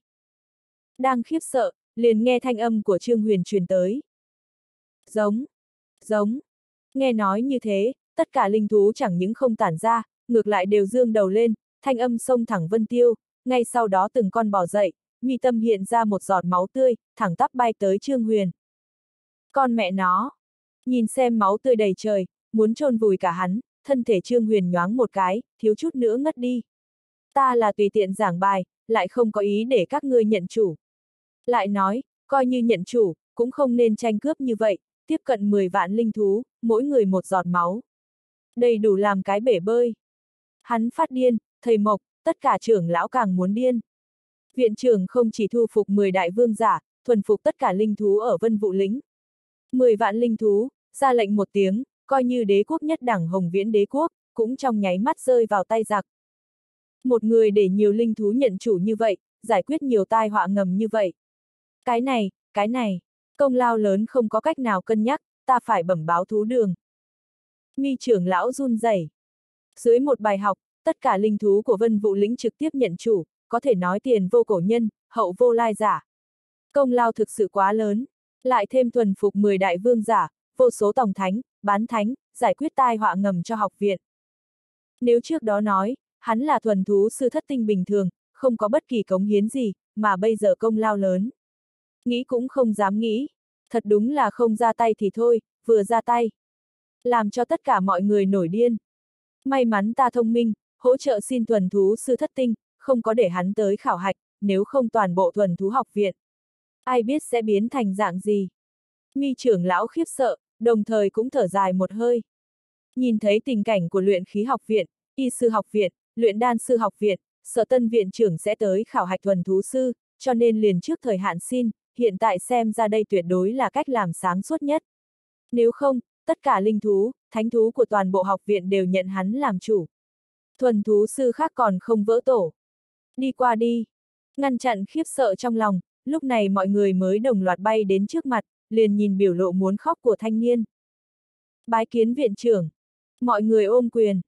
Đang khiếp sợ, liền nghe thanh âm của Trương Huyền truyền tới. Giống, giống, nghe nói như thế, tất cả linh thú chẳng những không tản ra, ngược lại đều dương đầu lên, thanh âm sông thẳng vân tiêu, ngay sau đó từng con bò dậy, mi tâm hiện ra một giọt máu tươi, thẳng tắp bay tới Trương Huyền. Con mẹ nó, nhìn xem máu tươi đầy trời, muốn trôn vùi cả hắn, thân thể Trương Huyền nhoáng một cái, thiếu chút nữa ngất đi. Ta là tùy tiện giảng bài, lại không có ý để các ngươi nhận chủ. Lại nói, coi như nhận chủ, cũng không nên tranh cướp như vậy, tiếp cận 10 vạn linh thú, mỗi người một giọt máu. Đầy đủ làm cái bể bơi. Hắn phát điên, thầy Mộc, tất cả trưởng lão càng muốn điên. Viện trưởng không chỉ thu phục 10 đại vương giả, thuần phục tất cả linh thú ở vân vụ lĩnh. 10 vạn linh thú, ra lệnh một tiếng, coi như đế quốc nhất đẳng hồng viễn đế quốc, cũng trong nháy mắt rơi vào tay giặc. Một người để nhiều linh thú nhận chủ như vậy, giải quyết nhiều tai họa ngầm như vậy. Cái này, cái này, công lao lớn không có cách nào cân nhắc, ta phải bẩm báo thú đường. Mi trưởng lão run rẩy. Dưới một bài học, tất cả linh thú của vân vụ lĩnh trực tiếp nhận chủ, có thể nói tiền vô cổ nhân, hậu vô lai giả. Công lao thực sự quá lớn, lại thêm thuần phục 10 đại vương giả, vô số tổng thánh, bán thánh, giải quyết tai họa ngầm cho học viện. Nếu trước đó nói, hắn là thuần thú sư thất tinh bình thường, không có bất kỳ cống hiến gì, mà bây giờ công lao lớn. Nghĩ cũng không dám nghĩ, thật đúng là không ra tay thì thôi, vừa ra tay. Làm cho tất cả mọi người nổi điên. May mắn ta thông minh, hỗ trợ xin thuần thú sư thất tinh, không có để hắn tới khảo hạch, nếu không toàn bộ thuần thú học viện. Ai biết sẽ biến thành dạng gì? Mi trưởng lão khiếp sợ, đồng thời cũng thở dài một hơi. Nhìn thấy tình cảnh của luyện khí học viện, y sư học viện, luyện đan sư học viện, sở tân viện trưởng sẽ tới khảo hạch thuần thú sư, cho nên liền trước thời hạn xin, hiện tại xem ra đây tuyệt đối là cách làm sáng suốt nhất. Nếu không, tất cả linh thú, thánh thú của toàn bộ học viện đều nhận hắn làm chủ. Thuần thú sư khác còn không vỡ tổ. Đi qua đi. Ngăn chặn khiếp sợ trong lòng, lúc này mọi người mới đồng loạt bay đến trước mặt, liền nhìn biểu lộ muốn khóc của thanh niên. Bái kiến viện trưởng. Mọi người ôm quyền.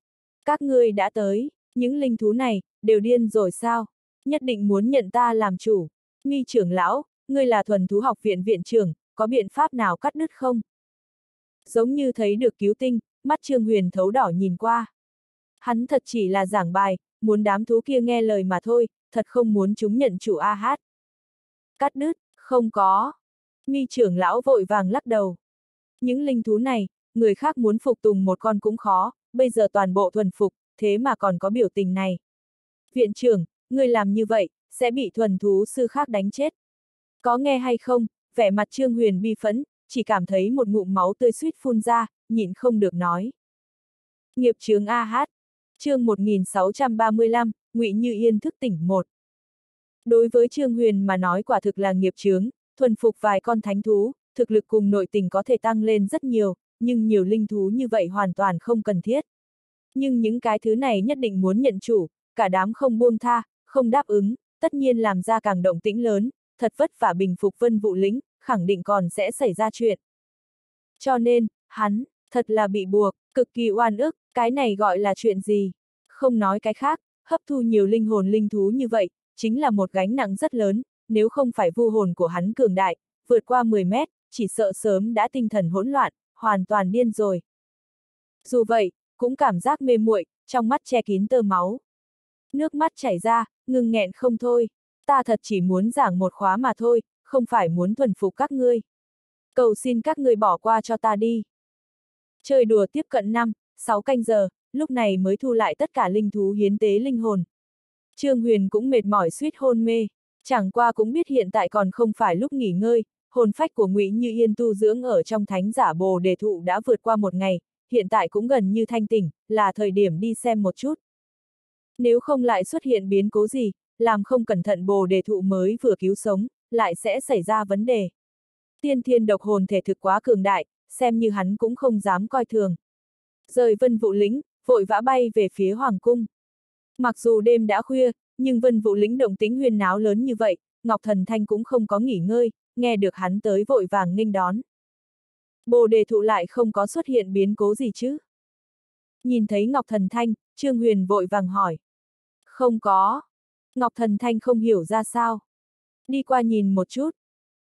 Các ngươi đã tới, những linh thú này, đều điên rồi sao? Nhất định muốn nhận ta làm chủ. Mi trưởng lão, ngươi là thuần thú học viện viện trưởng, có biện pháp nào cắt đứt không? Giống như thấy được cứu tinh, mắt Trương Huyền thấu đỏ nhìn qua. Hắn thật chỉ là giảng bài, muốn đám thú kia nghe lời mà thôi, thật không muốn chúng nhận chủ A hát. Cắt đứt, không có. Mi trưởng lão vội vàng lắc đầu. Những linh thú này, người khác muốn phục tùng một con cũng khó, bây giờ toàn bộ thuần phục, thế mà còn có biểu tình này. Viện trưởng, người làm như vậy, sẽ bị thuần thú sư khác đánh chết. Có nghe hay không, vẻ mặt Trương Huyền bi phẫn, chỉ cảm thấy một ngụm máu tươi suýt phun ra, nhịn không được nói. Nghiệp chướng A hát, chương 1635, Ngụy Như Yên thức tỉnh một. Đối với Trương Huyền mà nói quả thực là nghiệp chướng, thuần phục vài con thánh thú, thực lực cùng nội tình có thể tăng lên rất nhiều, nhưng nhiều linh thú như vậy hoàn toàn không cần thiết. Nhưng những cái thứ này nhất định muốn nhận chủ, cả đám không buông tha, không đáp ứng, tất nhiên làm ra càng động tĩnh lớn, thật vất vả bình phục vân vụ lĩnh, khẳng định còn sẽ xảy ra chuyện. Cho nên, hắn, thật là bị buộc, cực kỳ oan ức, cái này gọi là chuyện gì? Không nói cái khác, hấp thu nhiều linh hồn linh thú như vậy, chính là một gánh nặng rất lớn, nếu không phải vu hồn của hắn cường đại, vượt qua 10 mét, chỉ sợ sớm đã tinh thần hỗn loạn, hoàn toàn điên rồi. Dù vậy, cũng cảm giác mê muội, trong mắt che kín tơ máu. Nước mắt chảy ra, ngừng nghẹn không thôi. Ta thật chỉ muốn giảng một khóa mà thôi, không phải muốn thuần phục các ngươi. Cầu xin các ngươi bỏ qua cho ta đi. Chơi đùa tiếp cận năm, 6 canh giờ, lúc này mới thu lại tất cả linh thú hiến tế linh hồn. Trương Huyền cũng mệt mỏi suýt hôn mê, chẳng qua cũng biết hiện tại còn không phải lúc nghỉ ngơi, hồn phách của Ngụy Như Yên tu dưỡng ở trong thánh giả bồ đề thụ đã vượt qua một ngày, hiện tại cũng gần như thanh tỉnh, là thời điểm đi xem một chút. Nếu không lại xuất hiện biến cố gì, làm không cẩn thận bồ đề thụ mới vừa cứu sống, lại sẽ xảy ra vấn đề. Tiên thiên độc hồn thể thực quá cường đại, xem như hắn cũng không dám coi thường. Rời vân vụ lĩnh, vội vã bay về phía hoàng cung. Mặc dù đêm đã khuya, nhưng vân vụ lĩnh động tính huyền náo lớn như vậy, Ngọc Thần Thanh cũng không có nghỉ ngơi, nghe được hắn tới vội vàng nghênh đón. Bồ đề thụ lại không có xuất hiện biến cố gì chứ? Nhìn thấy Ngọc Thần Thanh, Trương Huyền vội vàng hỏi. Không có. Ngọc Thần Thanh không hiểu ra sao. Đi qua nhìn một chút.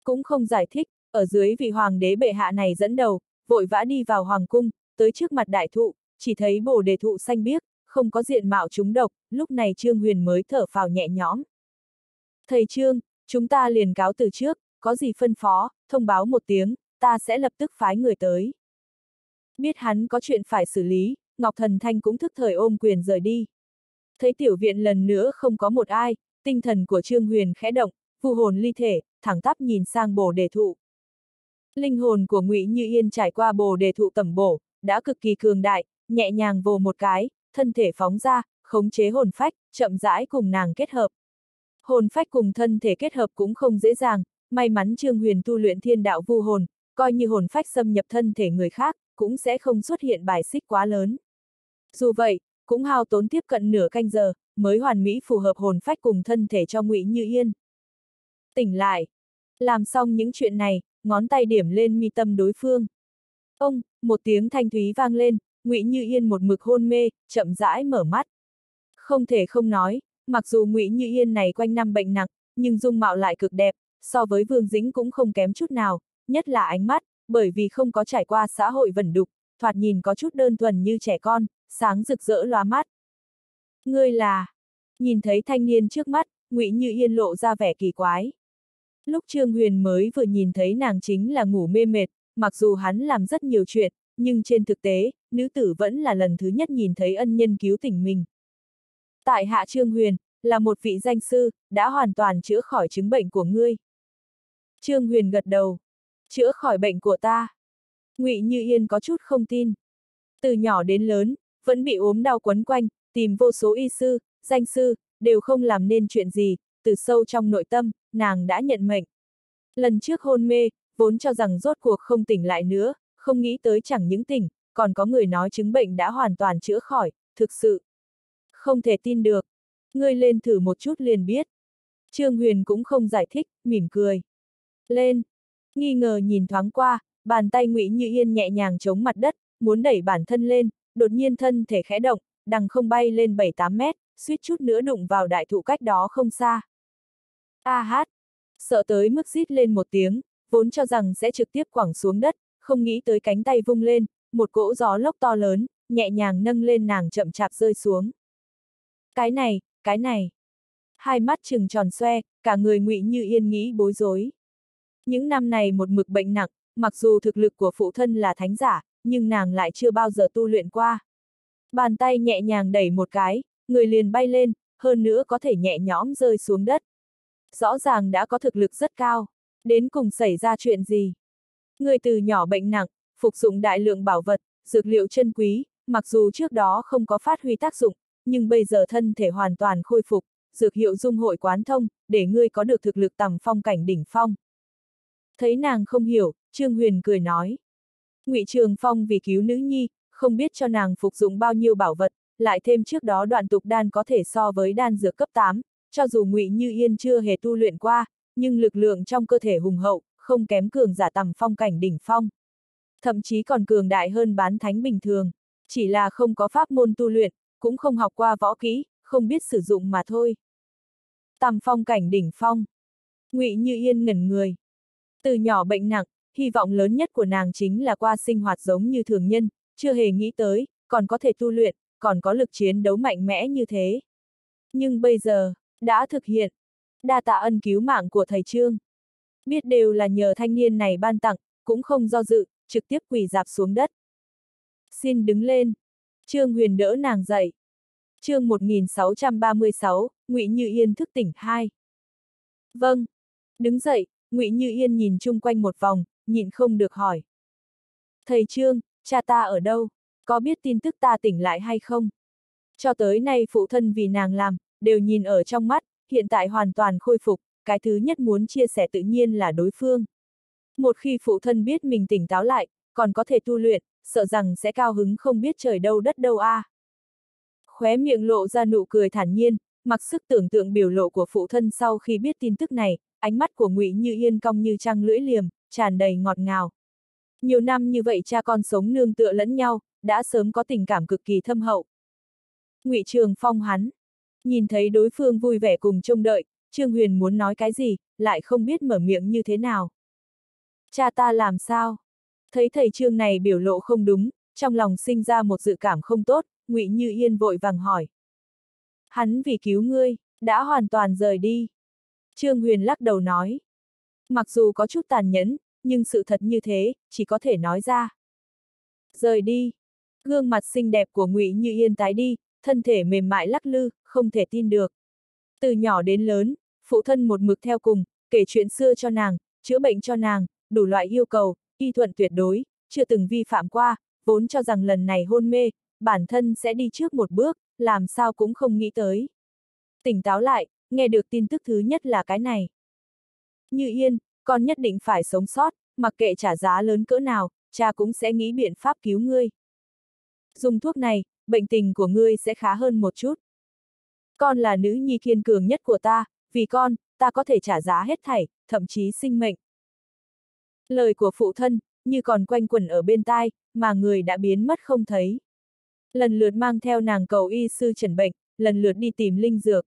Cũng không giải thích, ở dưới vị hoàng đế bệ hạ này dẫn đầu, vội vã đi vào hoàng cung, tới trước mặt đại thụ, chỉ thấy bồ đề thụ xanh biếc, không có diện mạo trúng độc, lúc này Trương Huyền mới thở phào nhẹ nhõm. Thầy Trương, chúng ta liền cáo từ trước, có gì phân phó, thông báo một tiếng, ta sẽ lập tức phái người tới. Biết hắn có chuyện phải xử lý, Ngọc Thần Thanh cũng thức thời ôm quyền rời đi. Thấy tiểu viện lần nữa không có một ai, tinh thần của Trương Huyền khẽ động, phù hồn ly thể, thẳng tắp nhìn sang bồ đề thụ. Linh hồn của Ngụy Như Yên trải qua bồ đề thụ tầm bổ, đã cực kỳ cường đại, nhẹ nhàng vồ một cái, thân thể phóng ra, khống chế hồn phách, chậm rãi cùng nàng kết hợp. Hồn phách cùng thân thể kết hợp cũng không dễ dàng, may mắn Trương Huyền tu luyện thiên đạo vu hồn, coi như hồn phách xâm nhập thân thể người khác, cũng sẽ không xuất hiện bài xích quá lớn. Dù vậy, cũng hao tốn tiếp cận nửa canh giờ, mới hoàn mỹ phù hợp hồn phách cùng thân thể cho Ngụy Như Yên. Tỉnh lại. Làm xong những chuyện này, ngón tay điểm lên mi tâm đối phương. Ông, một tiếng thanh thúy vang lên, Ngụy Như Yên một mực hôn mê, chậm rãi mở mắt. Không thể không nói, mặc dù Ngụy Như Yên này quanh năm bệnh nặng, nhưng dung mạo lại cực đẹp, so với Vương Dĩnh cũng không kém chút nào, nhất là ánh mắt, bởi vì không có trải qua xã hội vẩn đục, thoạt nhìn có chút đơn thuần như trẻ con, sáng rực rỡ loa mắt. Ngươi là... Nhìn thấy thanh niên trước mắt, Ngụy Như Yên lộ ra vẻ kỳ quái. Lúc Trương Huyền mới vừa nhìn thấy nàng chính là ngủ mê mệt, mặc dù hắn làm rất nhiều chuyện, nhưng trên thực tế, nữ tử vẫn là lần thứ nhất nhìn thấy ân nhân cứu tỉnh mình. Tại hạ Trương Huyền, là một vị danh sư, đã hoàn toàn chữa khỏi chứng bệnh của ngươi. Trương Huyền gật đầu. Chữa khỏi bệnh của ta. Ngụy Như Yên có chút không tin. Từ nhỏ đến lớn, vẫn bị ốm đau quấn quanh, tìm vô số y sư, danh sư, đều không làm nên chuyện gì, từ sâu trong nội tâm, nàng đã nhận mệnh. Lần trước hôn mê, vốn cho rằng rốt cuộc không tỉnh lại nữa, không nghĩ tới chẳng những tỉnh, còn có người nói chứng bệnh đã hoàn toàn chữa khỏi, thực sự. Không thể tin được. Ngươi lên thử một chút liền biết. Trương Huyền cũng không giải thích, mỉm cười. Lên. Nghi ngờ nhìn thoáng qua, bàn tay Ngụy Như Yên nhẹ nhàng chống mặt đất, muốn đẩy bản thân lên, đột nhiên thân thể khẽ động, đằng không bay lên 7-8 mét, suýt chút nữa đụng vào đại thụ cách đó không xa. A hát! Sợ tới mức rít lên một tiếng, vốn cho rằng sẽ trực tiếp quẳng xuống đất, không nghĩ tới cánh tay vung lên, một cỗ gió lốc to lớn, nhẹ nhàng nâng lên nàng chậm chạp rơi xuống. Cái này, cái này. Hai mắt trừng tròn xoe, cả người ngụy như yên nghĩ bối rối. Những năm này một mực bệnh nặng, mặc dù thực lực của phụ thân là thánh giả, nhưng nàng lại chưa bao giờ tu luyện qua. Bàn tay nhẹ nhàng đẩy một cái, người liền bay lên, hơn nữa có thể nhẹ nhõm rơi xuống đất. Rõ ràng đã có thực lực rất cao. Đến cùng xảy ra chuyện gì? Người từ nhỏ bệnh nặng, phục dụng đại lượng bảo vật, dược liệu chân quý, mặc dù trước đó không có phát huy tác dụng, nhưng bây giờ thân thể hoàn toàn khôi phục, dược hiệu dung hội quán thông, để ngươi có được thực lực tầm phong cảnh đỉnh phong. Thấy nàng không hiểu, Trương Huyền cười nói. Ngụy Trường Phong vì cứu nữ nhi, không biết cho nàng phục dụng bao nhiêu bảo vật, lại thêm trước đó đoạn tục đan có thể so với đan dược cấp 8, cho dù Ngụy Như Yên chưa hề tu luyện qua, nhưng lực lượng trong cơ thể hùng hậu, không kém cường giả tầm phong cảnh đỉnh phong. Thậm chí còn cường đại hơn bán thánh bình thường, chỉ là không có pháp môn tu luyện, cũng không học qua võ kỹ, không biết sử dụng mà thôi. Tầm phong cảnh đỉnh phong. Ngụy Như Yên ngẩn người. Từ nhỏ bệnh nặng, hy vọng lớn nhất của nàng chính là qua sinh hoạt giống như thường nhân, chưa hề nghĩ tới, còn có thể tu luyện, còn có lực chiến đấu mạnh mẽ như thế. Nhưng bây giờ, đã thực hiện. Đa tạ ân cứu mạng của thầy Trương. Biết đều là nhờ thanh niên này ban tặng, cũng không do dự, trực tiếp quỳ dạp xuống đất. Xin đứng lên. Trương Huyền đỡ nàng dậy. chương 1636, Ngụy Như Yên thức tỉnh 2. Vâng. Đứng dậy, Ngụy Như Yên nhìn chung quanh một vòng, nhịn không được hỏi. Thầy Trương, cha ta ở đâu? Có biết tin tức ta tỉnh lại hay không? Cho tới nay phụ thân vì nàng làm, đều nhìn ở trong mắt, hiện tại hoàn toàn khôi phục, cái thứ nhất muốn chia sẻ tự nhiên là đối phương. Một khi phụ thân biết mình tỉnh táo lại, còn có thể tu luyện, sợ rằng sẽ cao hứng không biết trời đâu đất đâu a. À. Khóe miệng lộ ra nụ cười thản nhiên, mặc sức tưởng tượng biểu lộ của phụ thân sau khi biết tin tức này, ánh mắt của Ngụy Như Yên cong như trăng lưỡi liềm, tràn đầy ngọt ngào. Nhiều năm như vậy cha con sống nương tựa lẫn nhau, đã sớm có tình cảm cực kỳ thâm hậu. Ngụy Trường Phong hắn, nhìn thấy đối phương vui vẻ cùng trông đợi, Trương Huyền muốn nói cái gì, lại không biết mở miệng như thế nào. Cha ta làm sao? Thấy thầy Trương này biểu lộ không đúng, trong lòng sinh ra một dự cảm không tốt, Ngụy Như Yên vội vàng hỏi. Hắn vì cứu ngươi, đã hoàn toàn rời đi. Trương Huyền lắc đầu nói. Mặc dù có chút tàn nhẫn, nhưng sự thật như thế, chỉ có thể nói ra. Rời đi. Gương mặt xinh đẹp của Ngụy Như Yên tái đi, thân thể mềm mại lắc lư, không thể tin được. Từ nhỏ đến lớn, phụ thân một mực theo cùng, kể chuyện xưa cho nàng, chữa bệnh cho nàng, đủ loại yêu cầu, y thuận tuyệt đối, chưa từng vi phạm qua, vốn cho rằng lần này hôn mê, bản thân sẽ đi trước một bước, làm sao cũng không nghĩ tới. Tỉnh táo lại, nghe được tin tức thứ nhất là cái này. Như yên, con nhất định phải sống sót, mặc kệ trả giá lớn cỡ nào, cha cũng sẽ nghĩ biện pháp cứu ngươi. Dùng thuốc này, bệnh tình của ngươi sẽ khá hơn một chút. Con là nữ nhi kiên cường nhất của ta, vì con, ta có thể trả giá hết thảy, thậm chí sinh mệnh. Lời của phụ thân, như còn quanh quẩn ở bên tai, mà người đã biến mất không thấy. Lần lượt mang theo nàng cầu y sư trần bệnh, lần lượt đi tìm linh dược.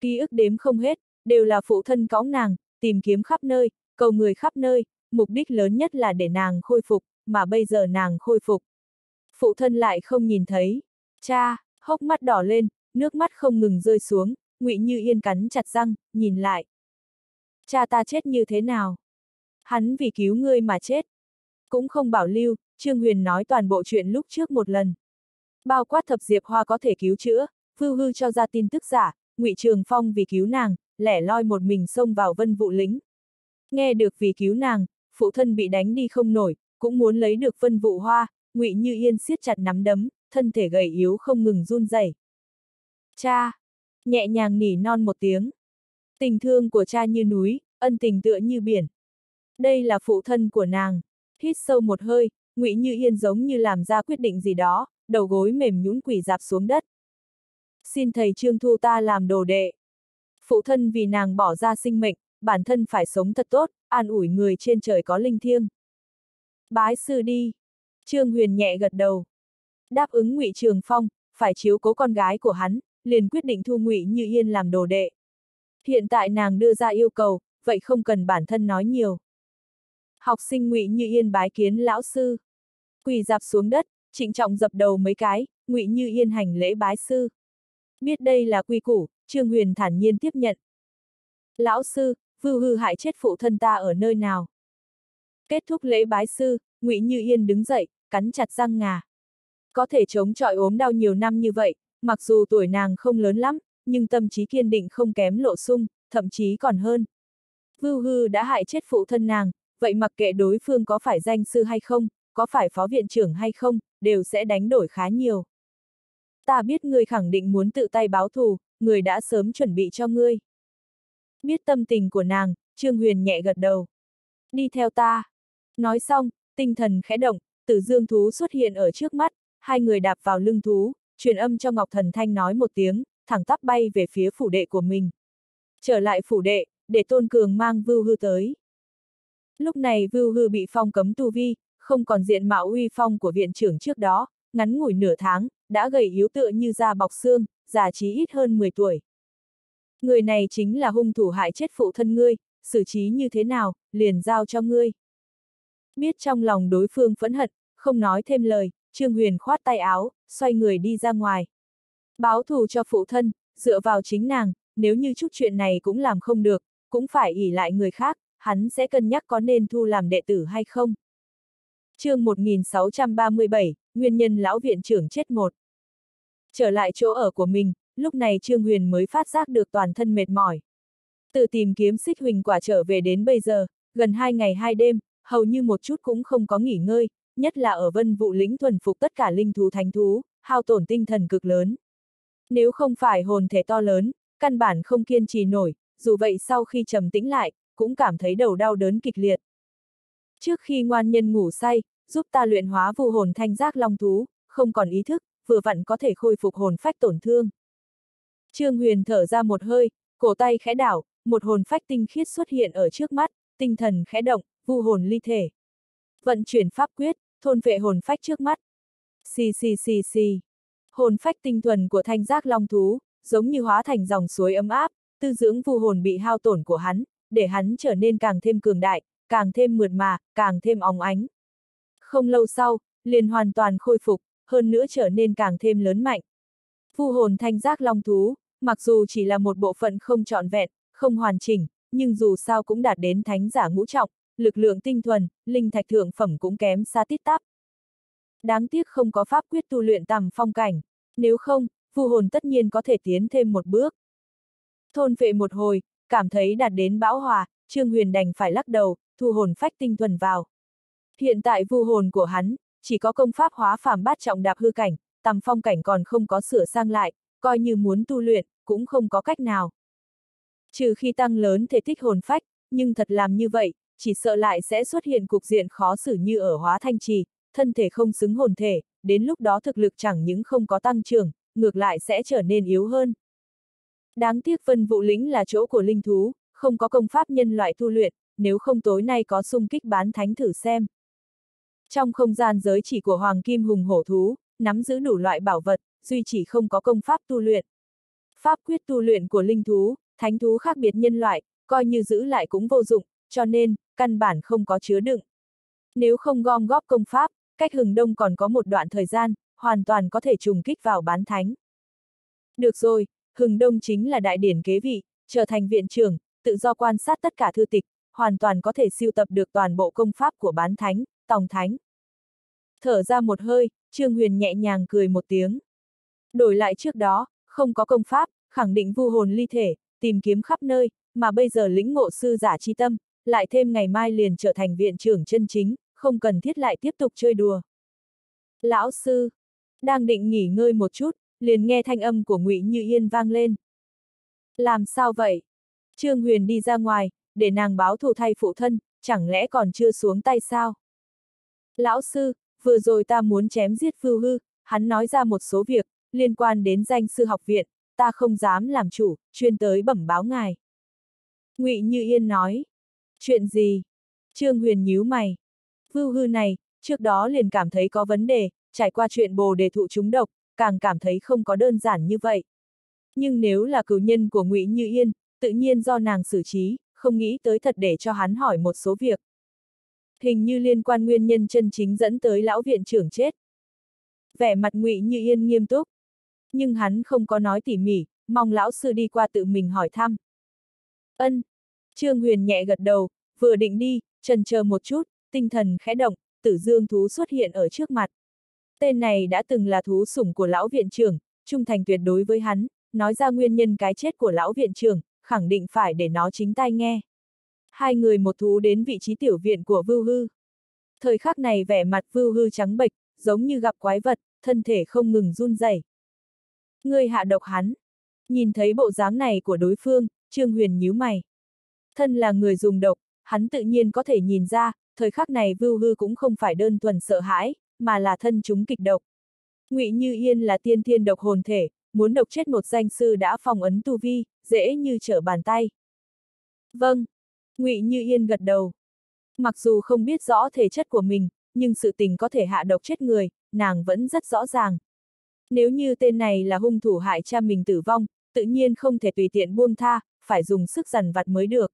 Ký ức đếm không hết, đều là phụ thân cõng nàng, tìm kiếm khắp nơi, cầu người khắp nơi, mục đích lớn nhất là để nàng khôi phục, mà bây giờ nàng khôi phục. Phụ thân lại không nhìn thấy. Cha, hốc mắt đỏ lên, nước mắt không ngừng rơi xuống, ngụy Như Yên cắn chặt răng, nhìn lại. Cha ta chết như thế nào? Hắn vì cứu ngươi mà chết. Cũng không bảo lưu, Trương Huyền nói toàn bộ chuyện lúc trước một lần. Bao quát thập diệp hoa có thể cứu chữa, Phư Hư cho ra tin tức giả, ngụy Trường Phong vì cứu nàng, lẻ loi một mình xông vào vân vụ lính. Nghe được vì cứu nàng, phụ thân bị đánh đi không nổi, cũng muốn lấy được vân vụ hoa, ngụy Như Yên siết chặt nắm đấm, thân thể gầy yếu không ngừng run rẩy. Cha! Nhẹ nhàng nỉ non một tiếng. Tình thương của cha như núi, ân tình tựa như biển. Đây là phụ thân của nàng. Hít sâu một hơi, ngụy Như Yên giống như làm ra quyết định gì đó, đầu gối mềm nhũn quỳ dạp xuống đất. Xin thầy Trương thu ta làm đồ đệ. Phụ thân vì nàng bỏ ra sinh mệnh, bản thân phải sống thật tốt, an ủi người trên trời có linh thiêng. Bái sư đi. Trương Huyền nhẹ gật đầu. Đáp ứng Ngụy Trường Phong, phải chiếu cố con gái của hắn, liền quyết định thu Ngụy Như Yên làm đồ đệ. Hiện tại nàng đưa ra yêu cầu, vậy không cần bản thân nói nhiều. Học sinh Ngụy Như Yên bái kiến lão sư. Quỳ dạp xuống đất, trịnh trọng dập đầu mấy cái, Ngụy Như Yên hành lễ bái sư. Biết đây là quy củ, Trương Huyền thản nhiên tiếp nhận. Lão sư, vưu hư hại chết phụ thân ta ở nơi nào? Kết thúc lễ bái sư, Ngụy Như Yên đứng dậy, cắn chặt răng ngà. Có thể chống chọi ốm đau nhiều năm như vậy, mặc dù tuổi nàng không lớn lắm, nhưng tâm trí kiên định không kém lộ sung, thậm chí còn hơn. Vưu hư đã hại chết phụ thân nàng, vậy mặc kệ đối phương có phải danh sư hay không, có phải phó viện trưởng hay không, đều sẽ đánh đổi khá nhiều. Ta biết ngươi khẳng định muốn tự tay báo thù, người đã sớm chuẩn bị cho ngươi. Biết tâm tình của nàng, Trương Huyền nhẹ gật đầu. Đi theo ta. Nói xong, tinh thần khẽ động, tử dương thú xuất hiện ở trước mắt, hai người đạp vào lưng thú, truyền âm cho Ngọc Thần Thanh nói một tiếng, thẳng tắp bay về phía phủ đệ của mình. Trở lại phủ đệ, để Tôn Cường mang Vưu Hư tới. Lúc này Vưu Hư bị phong cấm tu vi, không còn diện mạo uy phong của viện trưởng trước đó, ngắn ngủi nửa tháng, đã gầy yếu tựa như da bọc xương, già trí ít hơn 10 tuổi. Người này chính là hung thủ hại chết phụ thân ngươi, xử trí như thế nào, liền giao cho ngươi. Biết trong lòng đối phương phẫn hận, không nói thêm lời, Trương Huyền khoát tay áo, xoay người đi ra ngoài. Báo thù cho phụ thân, dựa vào chính nàng, nếu như chút chuyện này cũng làm không được, cũng phải ỉ lại người khác, hắn sẽ cân nhắc có nên thu làm đệ tử hay không. chương 1637, Nguyên nhân lão viện trưởng chết một. Trở lại chỗ ở của mình, lúc này Trương Huyền mới phát giác được toàn thân mệt mỏi. Từ tìm kiếm xích huỳnh quả trở về đến bây giờ, gần hai ngày hai đêm, hầu như một chút cũng không có nghỉ ngơi, nhất là ở vân vụ lĩnh thuần phục tất cả linh thú thánh thú, hao tổn tinh thần cực lớn. Nếu không phải hồn thể to lớn, căn bản không kiên trì nổi, dù vậy sau khi trầm tĩnh lại, cũng cảm thấy đầu đau đớn kịch liệt. Trước khi ngoan nhân ngủ say, giúp ta luyện hóa vụ hồn thanh giác long thú, không còn ý thức, vừa vặn có thể khôi phục hồn phách tổn thương. Trương Huyền thở ra một hơi, cổ tay khẽ đảo, một hồn phách tinh khiết xuất hiện ở trước mắt, tinh thần khẽ động, vu hồn ly thể. Vận chuyển pháp quyết, thôn vệ hồn phách trước mắt. Xì xì xì xì. Hồn phách tinh thuần của thanh giác long thú, giống như hóa thành dòng suối ấm áp, tư dưỡng vu hồn bị hao tổn của hắn, để hắn trở nên càng thêm cường đại, càng thêm mượt mà, càng thêm óng ánh. Không lâu sau, liền hoàn toàn khôi phục, hơn nữa trở nên càng thêm lớn mạnh. Vu hồn thanh giác long thú, mặc dù chỉ là một bộ phận không trọn vẹn, không hoàn chỉnh, nhưng dù sao cũng đạt đến thánh giả ngũ trọng, lực lượng tinh thuần, linh thạch thượng phẩm cũng kém xa tít tắp. Đáng tiếc không có pháp quyết tu luyện tầm phong cảnh, nếu không, vu hồn tất nhiên có thể tiến thêm một bước. Thôn vệ một hồi, cảm thấy đạt đến bão hòa, Trương Huyền đành phải lắc đầu, thu hồn phách tinh thuần vào. Hiện tại vu hồn của hắn, chỉ có công pháp hóa phàm bát trọng đạp hư cảnh, tầm phong cảnh còn không có sửa sang lại, coi như muốn tu luyện, cũng không có cách nào. Trừ khi tăng lớn thể tích hồn phách, nhưng thật làm như vậy, chỉ sợ lại sẽ xuất hiện cục diện khó xử như ở hóa thanh trì, thân thể không xứng hồn thể, đến lúc đó thực lực chẳng những không có tăng trưởng, ngược lại sẽ trở nên yếu hơn. Đáng tiếc vân vụ lĩnh là chỗ của linh thú, không có công pháp nhân loại tu luyện, nếu không tối nay có xung kích bán thánh thử xem. Trong không gian giới chỉ của Hoàng Kim Hùng Hổ Thú, nắm giữ đủ loại bảo vật, duy chỉ không có công pháp tu luyện. Pháp quyết tu luyện của linh thú, thánh thú khác biệt nhân loại, coi như giữ lại cũng vô dụng, cho nên, căn bản không có chứa đựng. Nếu không gom góp công pháp, cách hừng đông còn có một đoạn thời gian, hoàn toàn có thể trùng kích vào bán thánh. Được rồi, hừng đông chính là đại điển kế vị, trở thành viện trưởng, tự do quan sát tất cả thư tịch, hoàn toàn có thể siêu tập được toàn bộ công pháp của bán thánh, tòng thánh. Thở ra một hơi, Trương Huyền nhẹ nhàng cười một tiếng. Đổi lại trước đó, không có công pháp, khẳng định vu hồn ly thể, tìm kiếm khắp nơi, mà bây giờ lĩnh ngộ sư giả chi tâm, lại thêm ngày mai liền trở thành viện trưởng chân chính, không cần thiết lại tiếp tục chơi đùa. Lão sư, đang định nghỉ ngơi một chút, liền nghe thanh âm của Ngụy Như Yên vang lên. Làm sao vậy? Trương Huyền đi ra ngoài, để nàng báo thù thay phụ thân, chẳng lẽ còn chưa xuống tay sao? Lão sư, vừa rồi ta muốn chém giết Vưu Hư, hắn nói ra một số việc, liên quan đến danh sư học viện, ta không dám làm chủ, chuyên tới bẩm báo ngài. Ngụy Như Yên nói. Chuyện gì? Trương Huyền nhíu mày. Vưu Hư này, trước đó liền cảm thấy có vấn đề, trải qua chuyện bồ đề thụ chúng độc, càng cảm thấy không có đơn giản như vậy. Nhưng nếu là cử nhân của Ngụy Như Yên, tự nhiên do nàng xử trí, không nghĩ tới thật để cho hắn hỏi một số việc. Hình như liên quan nguyên nhân chân chính dẫn tới lão viện trưởng chết. Vẻ mặt Ngụy Như Yên nghiêm túc. Nhưng hắn không có nói tỉ mỉ, mong lão sư đi qua tự mình hỏi thăm. Ân. Trương Huyền nhẹ gật đầu, vừa định đi, trần chờ một chút, tinh thần khẽ động, tử dương thú xuất hiện ở trước mặt. Tên này đã từng là thú sủng của lão viện trưởng, trung thành tuyệt đối với hắn, nói ra nguyên nhân cái chết của lão viện trưởng, khẳng định phải để nó chính tai nghe. Hai người một thú đến vị trí tiểu viện của Vưu Hư. Thời khắc này vẻ mặt Vưu Hư trắng bệch, giống như gặp quái vật, thân thể không ngừng run rẩy. ngươi hạ độc hắn. Nhìn thấy bộ dáng này của đối phương, Trương Huyền nhíu mày. Thân là người dùng độc, hắn tự nhiên có thể nhìn ra, thời khắc này Vưu Hư cũng không phải đơn thuần sợ hãi, mà là thân chúng kịch độc. Ngụy Như Yên là tiên thiên độc hồn thể, muốn độc chết một danh sư đã phòng ấn tu vi, dễ như trở bàn tay. Vâng. Ngụy Như Yên gật đầu. Mặc dù không biết rõ thể chất của mình, nhưng sự tình có thể hạ độc chết người, nàng vẫn rất rõ ràng. Nếu như tên này là hung thủ hại cha mình tử vong, tự nhiên không thể tùy tiện buông tha, phải dùng sức dằn vặt mới được.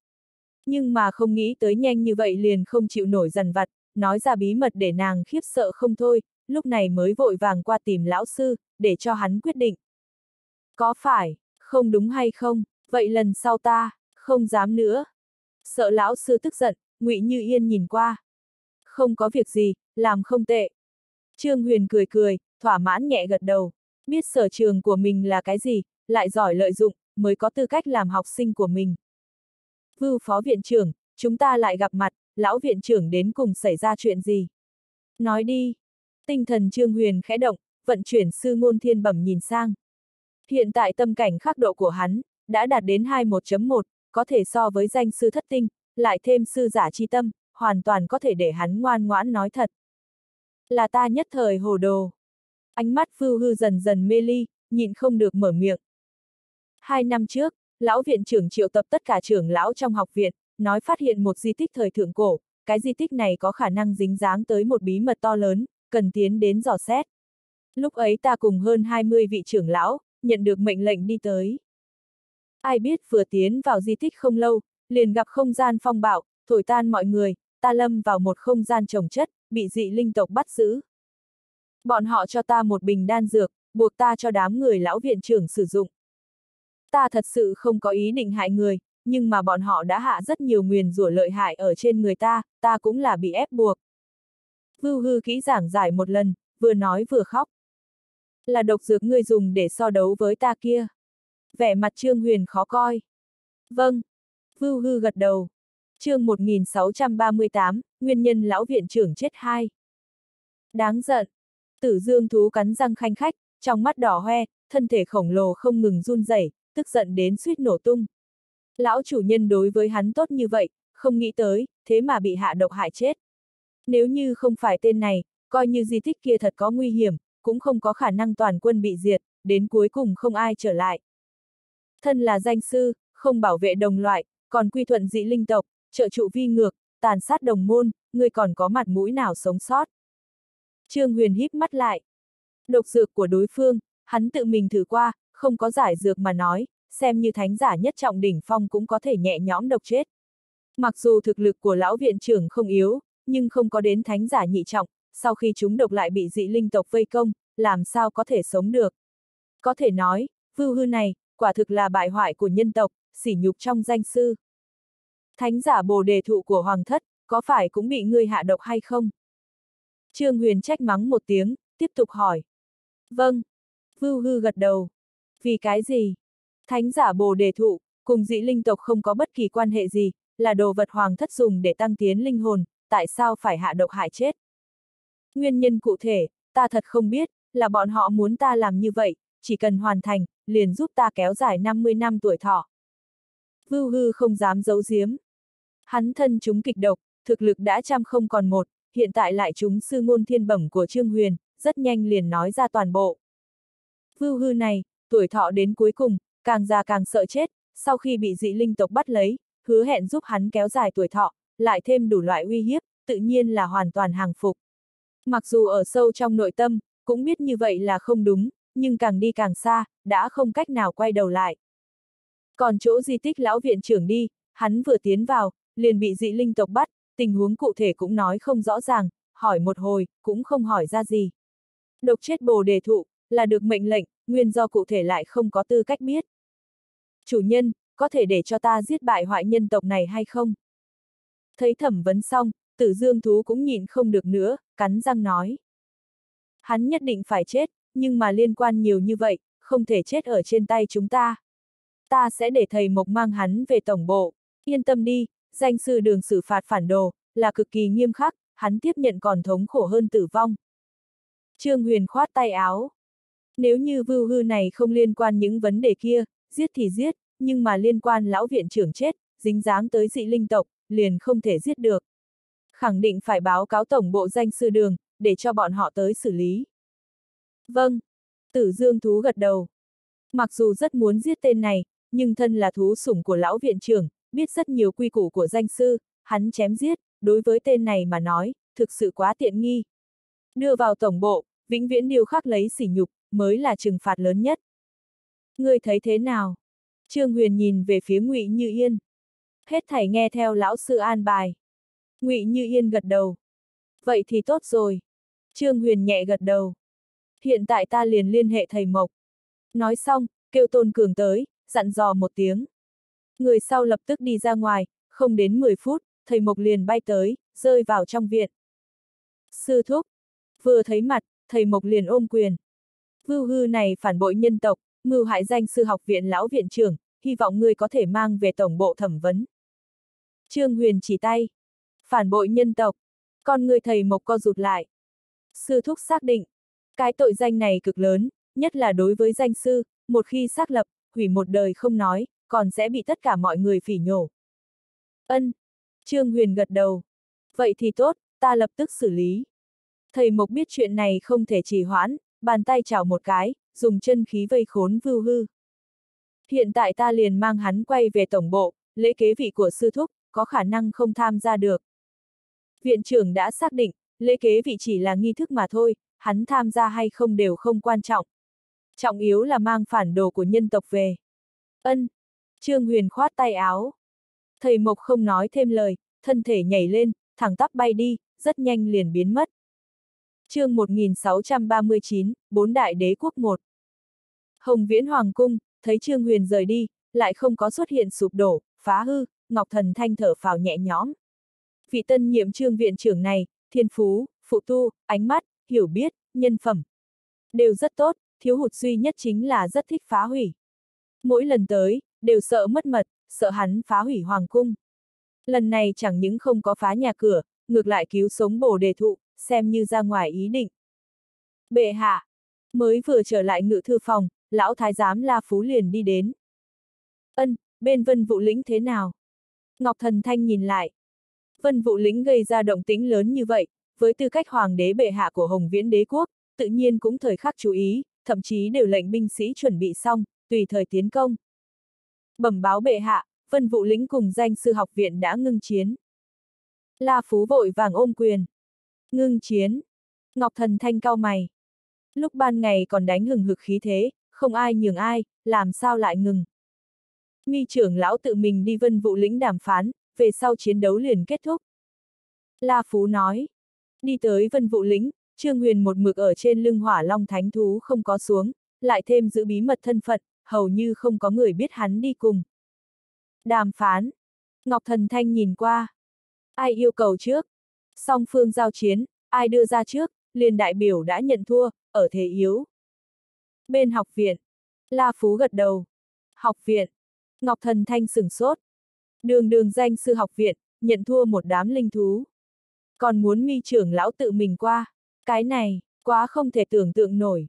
Nhưng mà không nghĩ tới nhanh như vậy liền không chịu nổi dằn vặt, nói ra bí mật để nàng khiếp sợ không thôi, lúc này mới vội vàng qua tìm lão sư, để cho hắn quyết định. Có phải, không đúng hay không, vậy lần sau ta, không dám nữa. Sợ lão sư tức giận, ngụy Như Yên nhìn qua. Không có việc gì, làm không tệ. Trương Huyền cười cười, thỏa mãn nhẹ gật đầu. Biết sở trường của mình là cái gì, lại giỏi lợi dụng, mới có tư cách làm học sinh của mình. Vưu phó viện trưởng, chúng ta lại gặp mặt, lão viện trưởng đến cùng xảy ra chuyện gì? Nói đi. Tinh thần Trương Huyền khẽ động, vận chuyển sư ngôn thiên bẩm nhìn sang. Hiện tại tâm cảnh khắc độ của hắn, đã đạt đến 21.1, có thể so với danh sư thất tinh, lại thêm sư giả chi tâm, hoàn toàn có thể để hắn ngoan ngoãn nói thật. Là ta nhất thời hồ đồ. Ánh mắt Vưu Hư dần dần mê ly, nhịn không được mở miệng. Hai năm trước, lão viện trưởng triệu tập tất cả trưởng lão trong học viện, nói phát hiện một di tích thời thượng cổ, cái di tích này có khả năng dính dáng tới một bí mật to lớn, cần tiến đến dò xét. Lúc ấy ta cùng hơn 20 vị trưởng lão, nhận được mệnh lệnh đi tới. Ai biết vừa tiến vào di tích không lâu, liền gặp không gian phong bạo, thổi tan mọi người, ta lâm vào một không gian trồng chất, bị dị linh tộc bắt giữ. Bọn họ cho ta một bình đan dược, buộc ta cho đám người lão viện trưởng sử dụng. Ta thật sự không có ý định hại người, nhưng mà bọn họ đã hạ rất nhiều nguyền rủa lợi hại ở trên người ta, ta cũng là bị ép buộc. Vưu hư kỹ giảng giải một lần, vừa nói vừa khóc. Là độc dược ngươi dùng để so đấu với ta kia. Vẻ mặt Trương Huyền khó coi. Vâng. Vưu hư gật đầu. chương 1638, Nguyên nhân lão viện trưởng chết hai. Đáng giận. Tử dương thú cắn răng khanh khách, trong mắt đỏ hoe, thân thể khổng lồ không ngừng run rẩy, tức giận đến suýt nổ tung. Lão chủ nhân đối với hắn tốt như vậy, không nghĩ tới, thế mà bị hạ độc hại chết. Nếu như không phải tên này, coi như di tích kia thật có nguy hiểm, cũng không có khả năng toàn quân bị diệt, đến cuối cùng không ai trở lại. Thân là danh sư, không bảo vệ đồng loại, còn quy thuận dị linh tộc, trợ trụ vi ngược, tàn sát đồng môn, người còn có mặt mũi nào sống sót. Trương Huyền híp mắt lại. Độc dược của đối phương, hắn tự mình thử qua, không có giải dược mà nói, xem như thánh giả nhất trọng đỉnh phong cũng có thể nhẹ nhõm độc chết. Mặc dù thực lực của lão viện trưởng không yếu, nhưng không có đến thánh giả nhị trọng, sau khi chúng độc lại bị dị linh tộc vây công, làm sao có thể sống được. Có thể nói, vưu hư này, quả thực là bại hoại của nhân tộc, sỉ nhục trong danh sư. Thánh giả bồ đề thụ của hoàng thất, có phải cũng bị ngươi hạ độc hay không? Trương Huyền trách mắng một tiếng, tiếp tục hỏi. Vâng. Vưu hư gật đầu. Vì cái gì? Thánh giả bồ đề thụ, cùng dị linh tộc không có bất kỳ quan hệ gì, là đồ vật hoàng thất dùng để tăng tiến linh hồn, tại sao phải hạ độc hại chết? Nguyên nhân cụ thể, ta thật không biết, là bọn họ muốn ta làm như vậy, chỉ cần hoàn thành, liền giúp ta kéo dài 50 năm tuổi thọ. Vưu hư không dám giấu giếm. Hắn thân chúng kịch độc, thực lực đã trăm không còn một, hiện tại lại chúng sư ngôn thiên bẩm của Trương Huyền, rất nhanh liền nói ra toàn bộ. Vưu hư này, tuổi thọ đến cuối cùng, càng già càng sợ chết, sau khi bị dị linh tộc bắt lấy, hứa hẹn giúp hắn kéo dài tuổi thọ, lại thêm đủ loại uy hiếp, tự nhiên là hoàn toàn hàng phục. Mặc dù ở sâu trong nội tâm, cũng biết như vậy là không đúng, nhưng càng đi càng xa, đã không cách nào quay đầu lại. Còn chỗ di tích lão viện trưởng đi, hắn vừa tiến vào, liền bị dị linh tộc bắt, tình huống cụ thể cũng nói không rõ ràng, hỏi một hồi, cũng không hỏi ra gì. Độc chết bồ đề thụ, là được mệnh lệnh, nguyên do cụ thể lại không có tư cách biết. Chủ nhân, có thể để cho ta giết bại hoại nhân tộc này hay không? Thấy thẩm vấn xong, tử dương thú cũng nhìn không được nữa, cắn răng nói. Hắn nhất định phải chết, nhưng mà liên quan nhiều như vậy, không thể chết ở trên tay chúng ta. Ta sẽ để thầy Mộc mang hắn về tổng bộ, yên tâm đi, danh sư đường xử phạt phản đồ, là cực kỳ nghiêm khắc, hắn tiếp nhận còn thống khổ hơn tử vong. Trương Huyền khoát tay áo. Nếu như vưu hư này không liên quan những vấn đề kia, giết thì giết, nhưng mà liên quan lão viện trưởng chết, dính dáng tới dị linh tộc, liền không thể giết được. Khẳng định phải báo cáo tổng bộ danh sư đường, để cho bọn họ tới xử lý. Vâng. Tử Dương thú gật đầu. Mặc dù rất muốn giết tên này, nhưng thân là thú sủng của lão viện trưởng, biết rất nhiều quy củ của danh sư, hắn chém giết, đối với tên này mà nói, thực sự quá tiện nghi. Đưa vào tổng bộ, vĩnh viễn điều khắc lấy sỉ nhục, mới là trừng phạt lớn nhất. Ngươi thấy thế nào? Trương Huyền nhìn về phía Ngụy Như Yên. Hết thảy nghe theo lão sư an bài. Ngụy Như Yên gật đầu. Vậy thì tốt rồi. Trương Huyền nhẹ gật đầu. Hiện tại ta liền liên hệ thầy Mộc. Nói xong, kêu Tôn Cường tới, dặn dò một tiếng. Người sau lập tức đi ra ngoài, không đến 10 phút, thầy Mộc liền bay tới, rơi vào trong viện. Sư thúc, vừa thấy mặt, thầy Mộc liền ôm quyền. Vưu hư này phản bội nhân tộc, mưu hại danh sư học viện lão viện trưởng, hy vọng ngươi có thể mang về tổng bộ thẩm vấn. Trương Huyền chỉ tay. Phản bội nhân tộc. Con người thầy Mộc co rụt lại. Sư thúc xác định. Cái tội danh này cực lớn, nhất là đối với danh sư, một khi xác lập, hủy một đời không nói, còn sẽ bị tất cả mọi người phỉ nhổ. Ân. Trương Huyền gật đầu. Vậy thì tốt, ta lập tức xử lý. Thầy Mộc biết chuyện này không thể trì hoãn, bàn tay chảo một cái, dùng chân khí vây khốn vưu hư. Hiện tại ta liền mang hắn quay về tổng bộ, lễ kế vị của sư thúc, có khả năng không tham gia được. Viện trưởng đã xác định, lễ kế vị chỉ là nghi thức mà thôi, hắn tham gia hay không đều không quan trọng. Trọng yếu là mang phản đồ của nhân tộc về. Ân. Trương Huyền khoát tay áo. Thầy Mộc không nói thêm lời, thân thể nhảy lên, thẳng tắp bay đi, rất nhanh liền biến mất. chương 1639, Bốn Đại Đế Quốc 1 Hồng Viễn Hoàng Cung, thấy Trương Huyền rời đi, lại không có xuất hiện sụp đổ, phá hư, Ngọc Thần Thanh thở phào nhẹ nhõm. Vị tân nhiệm trương viện trưởng này, thiên phú, phụ tu, ánh mắt, hiểu biết, nhân phẩm. Đều rất tốt, thiếu hụt duy nhất chính là rất thích phá hủy. Mỗi lần tới, đều sợ mất mật, sợ hắn phá hủy hoàng cung. Lần này chẳng những không có phá nhà cửa, ngược lại cứu sống bổ đề thụ, xem như ra ngoài ý định. Bệ hạ, mới vừa trở lại ngự thư phòng, lão thái giám La Phú liền đi đến. Ân, bên vân vụ lĩnh thế nào? Ngọc Thần Thanh nhìn lại. Vân vụ lĩnh gây ra động tĩnh lớn như vậy, với tư cách hoàng đế bệ hạ của Hồng Viễn đế quốc, tự nhiên cũng thời khắc chú ý, thậm chí đều lệnh binh sĩ chuẩn bị xong, tùy thời tiến công. Bẩm báo bệ hạ, vân vụ lĩnh cùng danh sư học viện đã ngưng chiến. La Phú vội vàng ôm quyền. Ngưng chiến. Ngọc Thần Thanh cao mày. Lúc ban ngày còn đánh hừng hực khí thế, không ai nhường ai, làm sao lại ngừng. Mi trưởng lão tự mình đi vân vụ lĩnh đàm phán, về sau chiến đấu liền kết thúc. La Phú nói. Đi tới vân vụ lĩnh, Trương Huyền một mực ở trên lưng hỏa long thánh thú không có xuống, lại thêm giữ bí mật thân phận, hầu như không có người biết hắn đi cùng. Đàm phán. Ngọc Thần Thanh nhìn qua. Ai yêu cầu trước? Song phương giao chiến, ai đưa ra trước, liền đại biểu đã nhận thua, ở thế yếu. Bên học viện. La Phú gật đầu. Học viện. Ngọc Thần Thanh sửng sốt. Đường đường danh sư học viện, nhận thua một đám linh thú. Còn muốn mi trưởng lão tự mình qua. Cái này, quá không thể tưởng tượng nổi.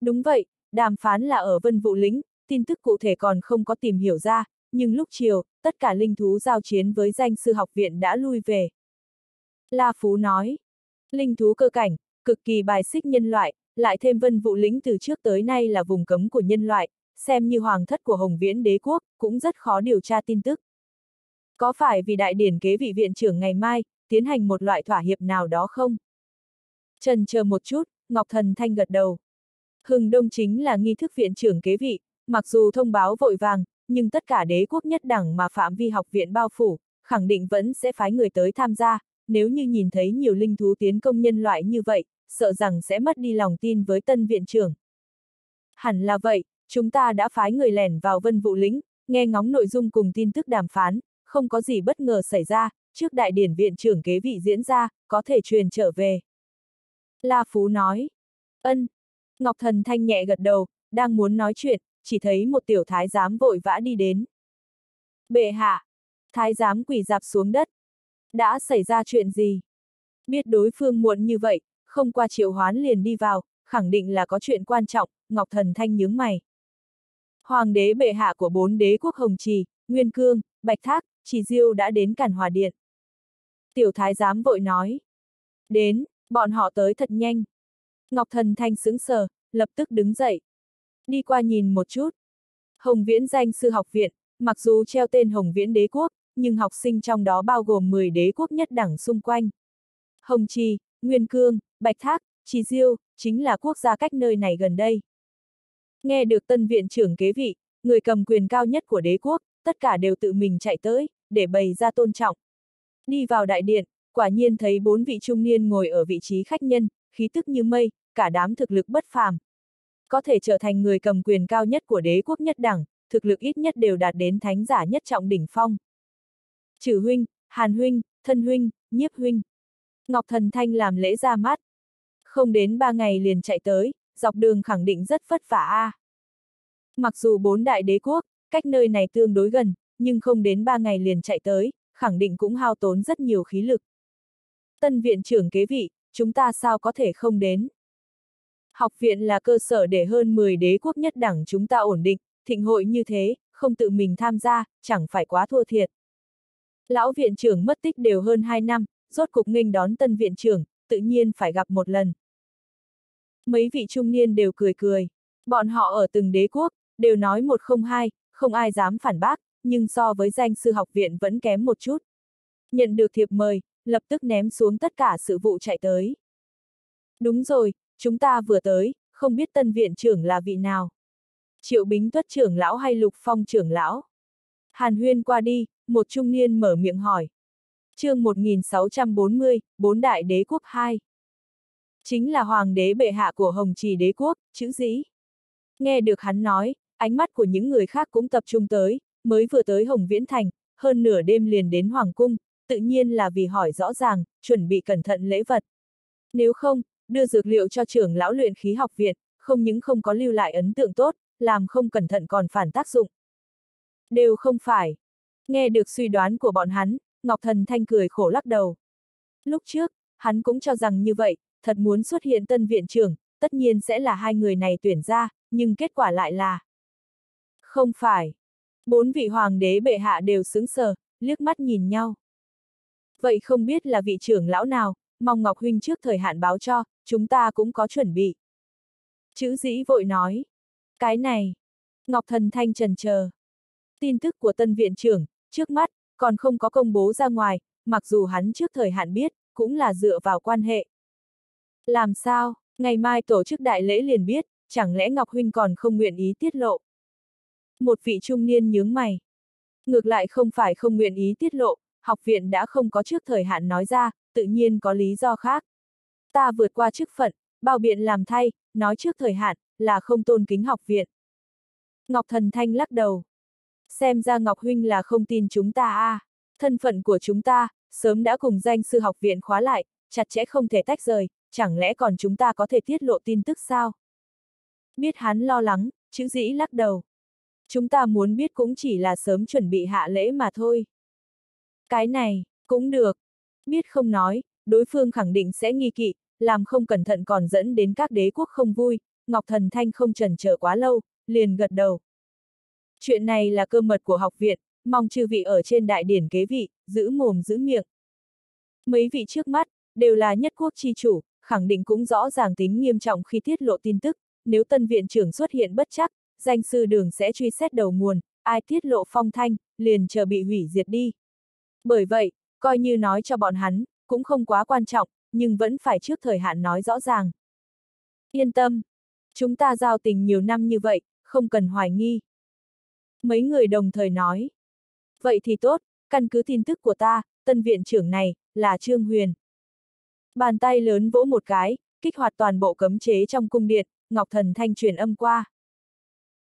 Đúng vậy, đàm phán là ở vân vụ lĩnh, tin tức cụ thể còn không có tìm hiểu ra, nhưng lúc chiều, tất cả linh thú giao chiến với danh sư học viện đã lui về. La Phú nói, linh thú cơ cảnh, cực kỳ bài xích nhân loại, lại thêm vân vụ lĩnh từ trước tới nay là vùng cấm của nhân loại, xem như hoàng thất của Hồng Viễn đế quốc, cũng rất khó điều tra tin tức. Có phải vì đại điển kế vị viện trưởng ngày mai, tiến hành một loại thỏa hiệp nào đó không? Trần chờ một chút, Ngọc Thần Thanh gật đầu. Hưng đông chính là nghi thức viện trưởng kế vị, mặc dù thông báo vội vàng, nhưng tất cả đế quốc nhất đẳng mà phạm vi học viện bao phủ, khẳng định vẫn sẽ phái người tới tham gia, nếu như nhìn thấy nhiều linh thú tiến công nhân loại như vậy, sợ rằng sẽ mất đi lòng tin với tân viện trưởng. Hẳn là vậy, chúng ta đã phái người lẻn vào vân vụ lĩnh, nghe ngóng nội dung cùng tin tức đàm phán, không có gì bất ngờ xảy ra, trước đại điển viện trưởng kế vị diễn ra, có thể truyền trở về. La Phú nói. Ân. Ngọc Thần Thanh nhẹ gật đầu, đang muốn nói chuyện, chỉ thấy một tiểu thái giám vội vã đi đến. Bệ hạ. Thái giám quỳ dạp xuống đất. Đã xảy ra chuyện gì? Biết đối phương muộn như vậy, không qua triệu hoán liền đi vào, khẳng định là có chuyện quan trọng, Ngọc Thần Thanh nhướng mày. Hoàng đế bệ hạ của bốn đế quốc Hồng Trì, Nguyên Cương, Bạch Thác, Trì Diêu đã đến Càn Hòa Điện. Tiểu thái giám vội nói. Đến, bọn họ tới thật nhanh. Ngọc Thần Thanh sững sờ, lập tức đứng dậy. Đi qua nhìn một chút. Hồng Viễn danh sư học viện, mặc dù treo tên Hồng Viễn đế quốc, nhưng học sinh trong đó bao gồm 10 đế quốc nhất đẳng xung quanh. Hồng Trì, Nguyên Cương, Bạch Thác, Trì Diêu, chính là quốc gia cách nơi này gần đây. Nghe được tân viện trưởng kế vị, người cầm quyền cao nhất của đế quốc, tất cả đều tự mình chạy tới, để bày ra tôn trọng. Đi vào đại điện, quả nhiên thấy bốn vị trung niên ngồi ở vị trí khách nhân, khí tức như mây, cả đám thực lực bất phàm. Có thể trở thành người cầm quyền cao nhất của đế quốc nhất đẳng, thực lực ít nhất đều đạt đến thánh giả nhất trọng đỉnh phong. Trừ huynh, Hàn huynh, Thân huynh, Nhiếp huynh. Ngọc Thần Thanh làm lễ ra mắt. Không đến ba ngày liền chạy tới, dọc đường khẳng định rất vất vả a. Mặc dù bốn đại đế quốc, cách nơi này tương đối gần, nhưng không đến ba ngày liền chạy tới, khẳng định cũng hao tốn rất nhiều khí lực. Tân viện trưởng kế vị, chúng ta sao có thể không đến? Học viện là cơ sở để hơn 10 đế quốc nhất đẳng chúng ta ổn định, thịnh hội như thế, không tự mình tham gia, chẳng phải quá thua thiệt. Lão viện trưởng mất tích đều hơn 2 năm, rốt cục nghênh đón tân viện trưởng, tự nhiên phải gặp một lần. Mấy vị trung niên đều cười cười, bọn họ ở từng đế quốc, đều nói một không hai, không ai dám phản bác, nhưng so với danh sư học viện vẫn kém một chút. Nhận được thiệp mời, lập tức ném xuống tất cả sự vụ chạy tới. Đúng rồi, chúng ta vừa tới, không biết tân viện trưởng là vị nào. Triệu Bính Tuất trưởng lão hay Lục Phong trưởng lão? Hàn Huyên qua đi, một trung niên mở miệng hỏi. chương 1640, bốn đại đế quốc 2. Chính là hoàng đế bệ hạ của Hồng Trì đế quốc, chữ dĩ. Nghe được hắn nói, ánh mắt của những người khác cũng tập trung tới, mới vừa tới Hồng Viễn Thành, hơn nửa đêm liền đến Hoàng Cung, tự nhiên là vì hỏi rõ ràng, chuẩn bị cẩn thận lễ vật. Nếu không, đưa dược liệu cho trưởng lão luyện khí học viện, không những không có lưu lại ấn tượng tốt, làm không cẩn thận còn phản tác dụng. Đều không phải. Nghe được suy đoán của bọn hắn, Ngọc Thần Thanh cười khổ lắc đầu. Lúc trước, hắn cũng cho rằng như vậy, thật muốn xuất hiện tân viện trưởng, tất nhiên sẽ là hai người này tuyển ra, nhưng kết quả lại là... Không phải. Bốn vị hoàng đế bệ hạ đều sững sờ, liếc mắt nhìn nhau. Vậy không biết là vị trưởng lão nào, mong Ngọc Huynh trước thời hạn báo cho, chúng ta cũng có chuẩn bị. Chữ dĩ vội nói. Cái này. Ngọc Thần Thanh trần chờ. Tin tức của tân viện trưởng, trước mắt, còn không có công bố ra ngoài, mặc dù hắn trước thời hạn biết, cũng là dựa vào quan hệ. Làm sao, ngày mai tổ chức đại lễ liền biết, chẳng lẽ Ngọc Huynh còn không nguyện ý tiết lộ. Một vị trung niên nhướng mày. Ngược lại không phải không nguyện ý tiết lộ, học viện đã không có trước thời hạn nói ra, tự nhiên có lý do khác. Ta vượt qua chức phận, bao biện làm thay, nói trước thời hạn, là không tôn kính học viện. Ngọc Thần Thanh lắc đầu. Xem ra Ngọc Huynh là không tin chúng ta a à. Thân phận của chúng ta, sớm đã cùng danh sư học viện khóa lại, chặt chẽ không thể tách rời, chẳng lẽ còn chúng ta có thể tiết lộ tin tức sao? Biết hắn lo lắng, chữ dĩ lắc đầu. Chúng ta muốn biết cũng chỉ là sớm chuẩn bị hạ lễ mà thôi. Cái này, cũng được. Biết không nói, đối phương khẳng định sẽ nghi kỵ, làm không cẩn thận còn dẫn đến các đế quốc không vui, Ngọc Thần Thanh không trần chờ quá lâu, liền gật đầu. Chuyện này là cơ mật của học viện, mong chư vị ở trên đại điển kế vị, giữ mồm giữ miệng. Mấy vị trước mắt, đều là nhất quốc chi chủ, khẳng định cũng rõ ràng tính nghiêm trọng khi tiết lộ tin tức, nếu tân viện trưởng xuất hiện bất chắc, danh sư đường sẽ truy xét đầu nguồn, ai tiết lộ phong thanh, liền chờ bị hủy diệt đi. Bởi vậy, coi như nói cho bọn hắn, cũng không quá quan trọng, nhưng vẫn phải trước thời hạn nói rõ ràng. Yên tâm, chúng ta giao tình nhiều năm như vậy, không cần hoài nghi. Mấy người đồng thời nói. Vậy thì tốt, căn cứ tin tức của ta, tân viện trưởng này, là Trương Huyền. Bàn tay lớn vỗ một cái, kích hoạt toàn bộ cấm chế trong cung điện, Ngọc Thần Thanh truyền âm qua.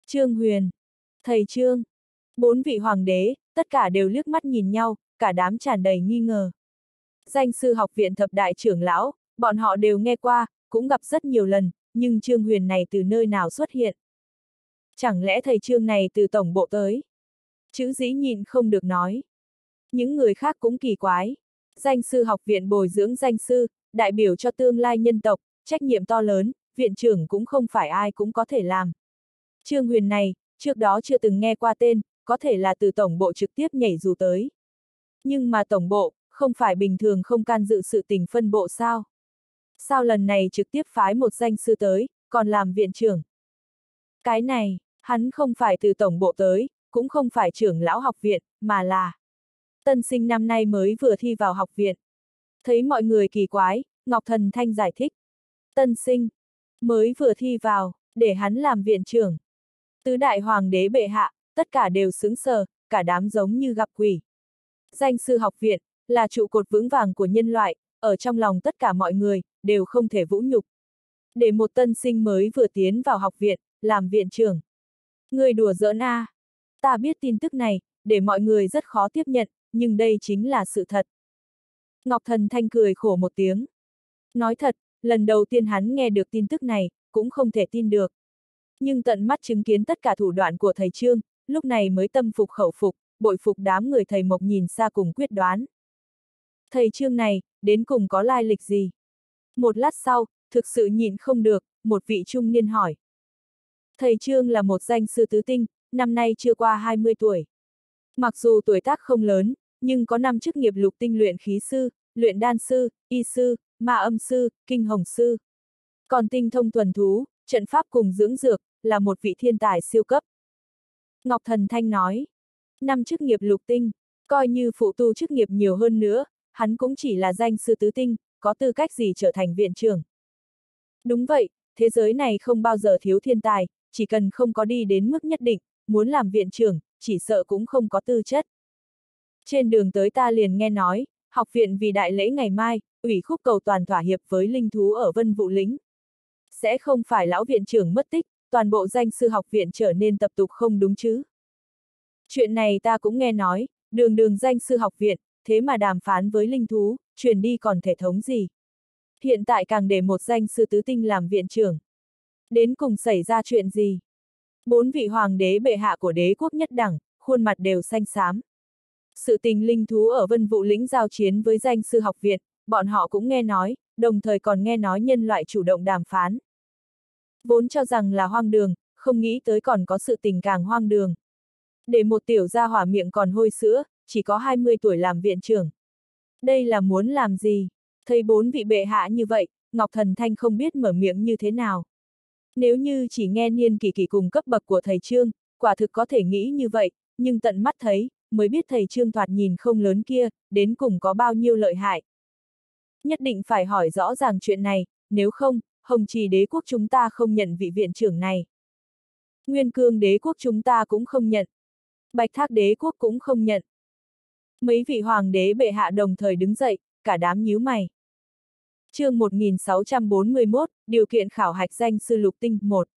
Trương Huyền, thầy Trương, bốn vị hoàng đế, tất cả đều liếc mắt nhìn nhau, cả đám tràn đầy nghi ngờ. Danh sư học viện thập đại trưởng lão, bọn họ đều nghe qua, cũng gặp rất nhiều lần, nhưng Trương Huyền này từ nơi nào xuất hiện? Chẳng lẽ thầy Trương này từ tổng bộ tới? Chữ dĩ nhịn không được nói. Những người khác cũng kỳ quái. Danh sư học viện bồi dưỡng danh sư, đại biểu cho tương lai nhân tộc, trách nhiệm to lớn, viện trưởng cũng không phải ai cũng có thể làm. Trương Huyền này, trước đó chưa từng nghe qua tên, có thể là từ tổng bộ trực tiếp nhảy dù tới. Nhưng mà tổng bộ, không phải bình thường không can dự sự tình phân bộ sao? Sao lần này trực tiếp phái một danh sư tới, còn làm viện trưởng? Cái này, hắn không phải từ tổng bộ tới, cũng không phải trưởng lão học viện, mà là tân sinh năm nay mới vừa thi vào học viện. Thấy mọi người kỳ quái, Ngọc Thần Thanh giải thích. Tân sinh, mới vừa thi vào, để hắn làm viện trưởng. Tứ đại hoàng đế bệ hạ, tất cả đều sướng sờ, cả đám giống như gặp quỷ. Danh sư học viện, là trụ cột vững vàng của nhân loại, ở trong lòng tất cả mọi người, đều không thể vũ nhục. Để một tân sinh mới vừa tiến vào học viện, làm viện trưởng. Người đùa giỡn a. Ta biết tin tức này, để mọi người rất khó tiếp nhận, nhưng đây chính là sự thật. Ngọc Thần Thanh cười khổ một tiếng. Nói thật, lần đầu tiên hắn nghe được tin tức này, cũng không thể tin được. Nhưng tận mắt chứng kiến tất cả thủ đoạn của thầy Trương, lúc này mới tâm phục khẩu phục, bội phục đám người thầy Mộc nhìn xa cùng quyết đoán. Thầy Trương này, đến cùng có lai lịch gì? Một lát sau, thực sự nhịn không được, một vị trung niên hỏi. Thầy Trương là một danh sư tứ tinh, năm nay chưa qua 20 tuổi. Mặc dù tuổi tác không lớn, nhưng có năm chức nghiệp lục tinh luyện khí sư, luyện đan sư, y sư, ma âm sư, kinh hồng sư. Còn tinh thông thuần thú, trận pháp cùng dưỡng dược, là một vị thiên tài siêu cấp. Ngọc Thần Thanh nói, năm chức nghiệp lục tinh, coi như phụ tu chức nghiệp nhiều hơn nữa, hắn cũng chỉ là danh sư tứ tinh, có tư cách gì trở thành viện trưởng. Đúng vậy, thế giới này không bao giờ thiếu thiên tài, chỉ cần không có đi đến mức nhất định, muốn làm viện trưởng, chỉ sợ cũng không có tư chất. Trên đường tới ta liền nghe nói, học viện vì đại lễ ngày mai, ủy khúc cầu toàn thỏa hiệp với linh thú ở Vân Vũ Lĩnh. Sẽ không phải lão viện trưởng mất tích, toàn bộ danh sư học viện trở nên tập tục không đúng chứ. Chuyện này ta cũng nghe nói, đường đường danh sư học viện, thế mà đàm phán với linh thú, truyền đi còn thể thống gì. Hiện tại càng để một danh sư tứ tinh làm viện trưởng. Đến cùng xảy ra chuyện gì? Bốn vị hoàng đế bệ hạ của đế quốc nhất đẳng, khuôn mặt đều xanh xám. Sự tình linh thú ở vân vụ lĩnh giao chiến với danh sư học viện, bọn họ cũng nghe nói, đồng thời còn nghe nói nhân loại chủ động đàm phán. Vốn cho rằng là hoang đường, không nghĩ tới còn có sự tình càng hoang đường. Để một tiểu gia hỏa miệng còn hôi sữa, chỉ có 20 tuổi làm viện trưởng. Đây là muốn làm gì? Thấy bốn vị bệ hạ như vậy, Ngọc Thần Thanh không biết mở miệng như thế nào. Nếu như chỉ nghe niên kỳ kỳ cùng cấp bậc của thầy Trương, quả thực có thể nghĩ như vậy, nhưng tận mắt thấy, mới biết thầy Trương thoạt nhìn không lớn kia, đến cùng có bao nhiêu lợi hại. Nhất định phải hỏi rõ ràng chuyện này, nếu không, Hồng Trì đế quốc chúng ta không nhận vị viện trưởng này. Nguyên cương đế quốc chúng ta cũng không nhận. Bạch thác đế quốc cũng không nhận. Mấy vị hoàng đế bệ hạ đồng thời đứng dậy, cả đám nhíu mày. chương 1641, điều kiện khảo hạch danh sư lục tinh 1.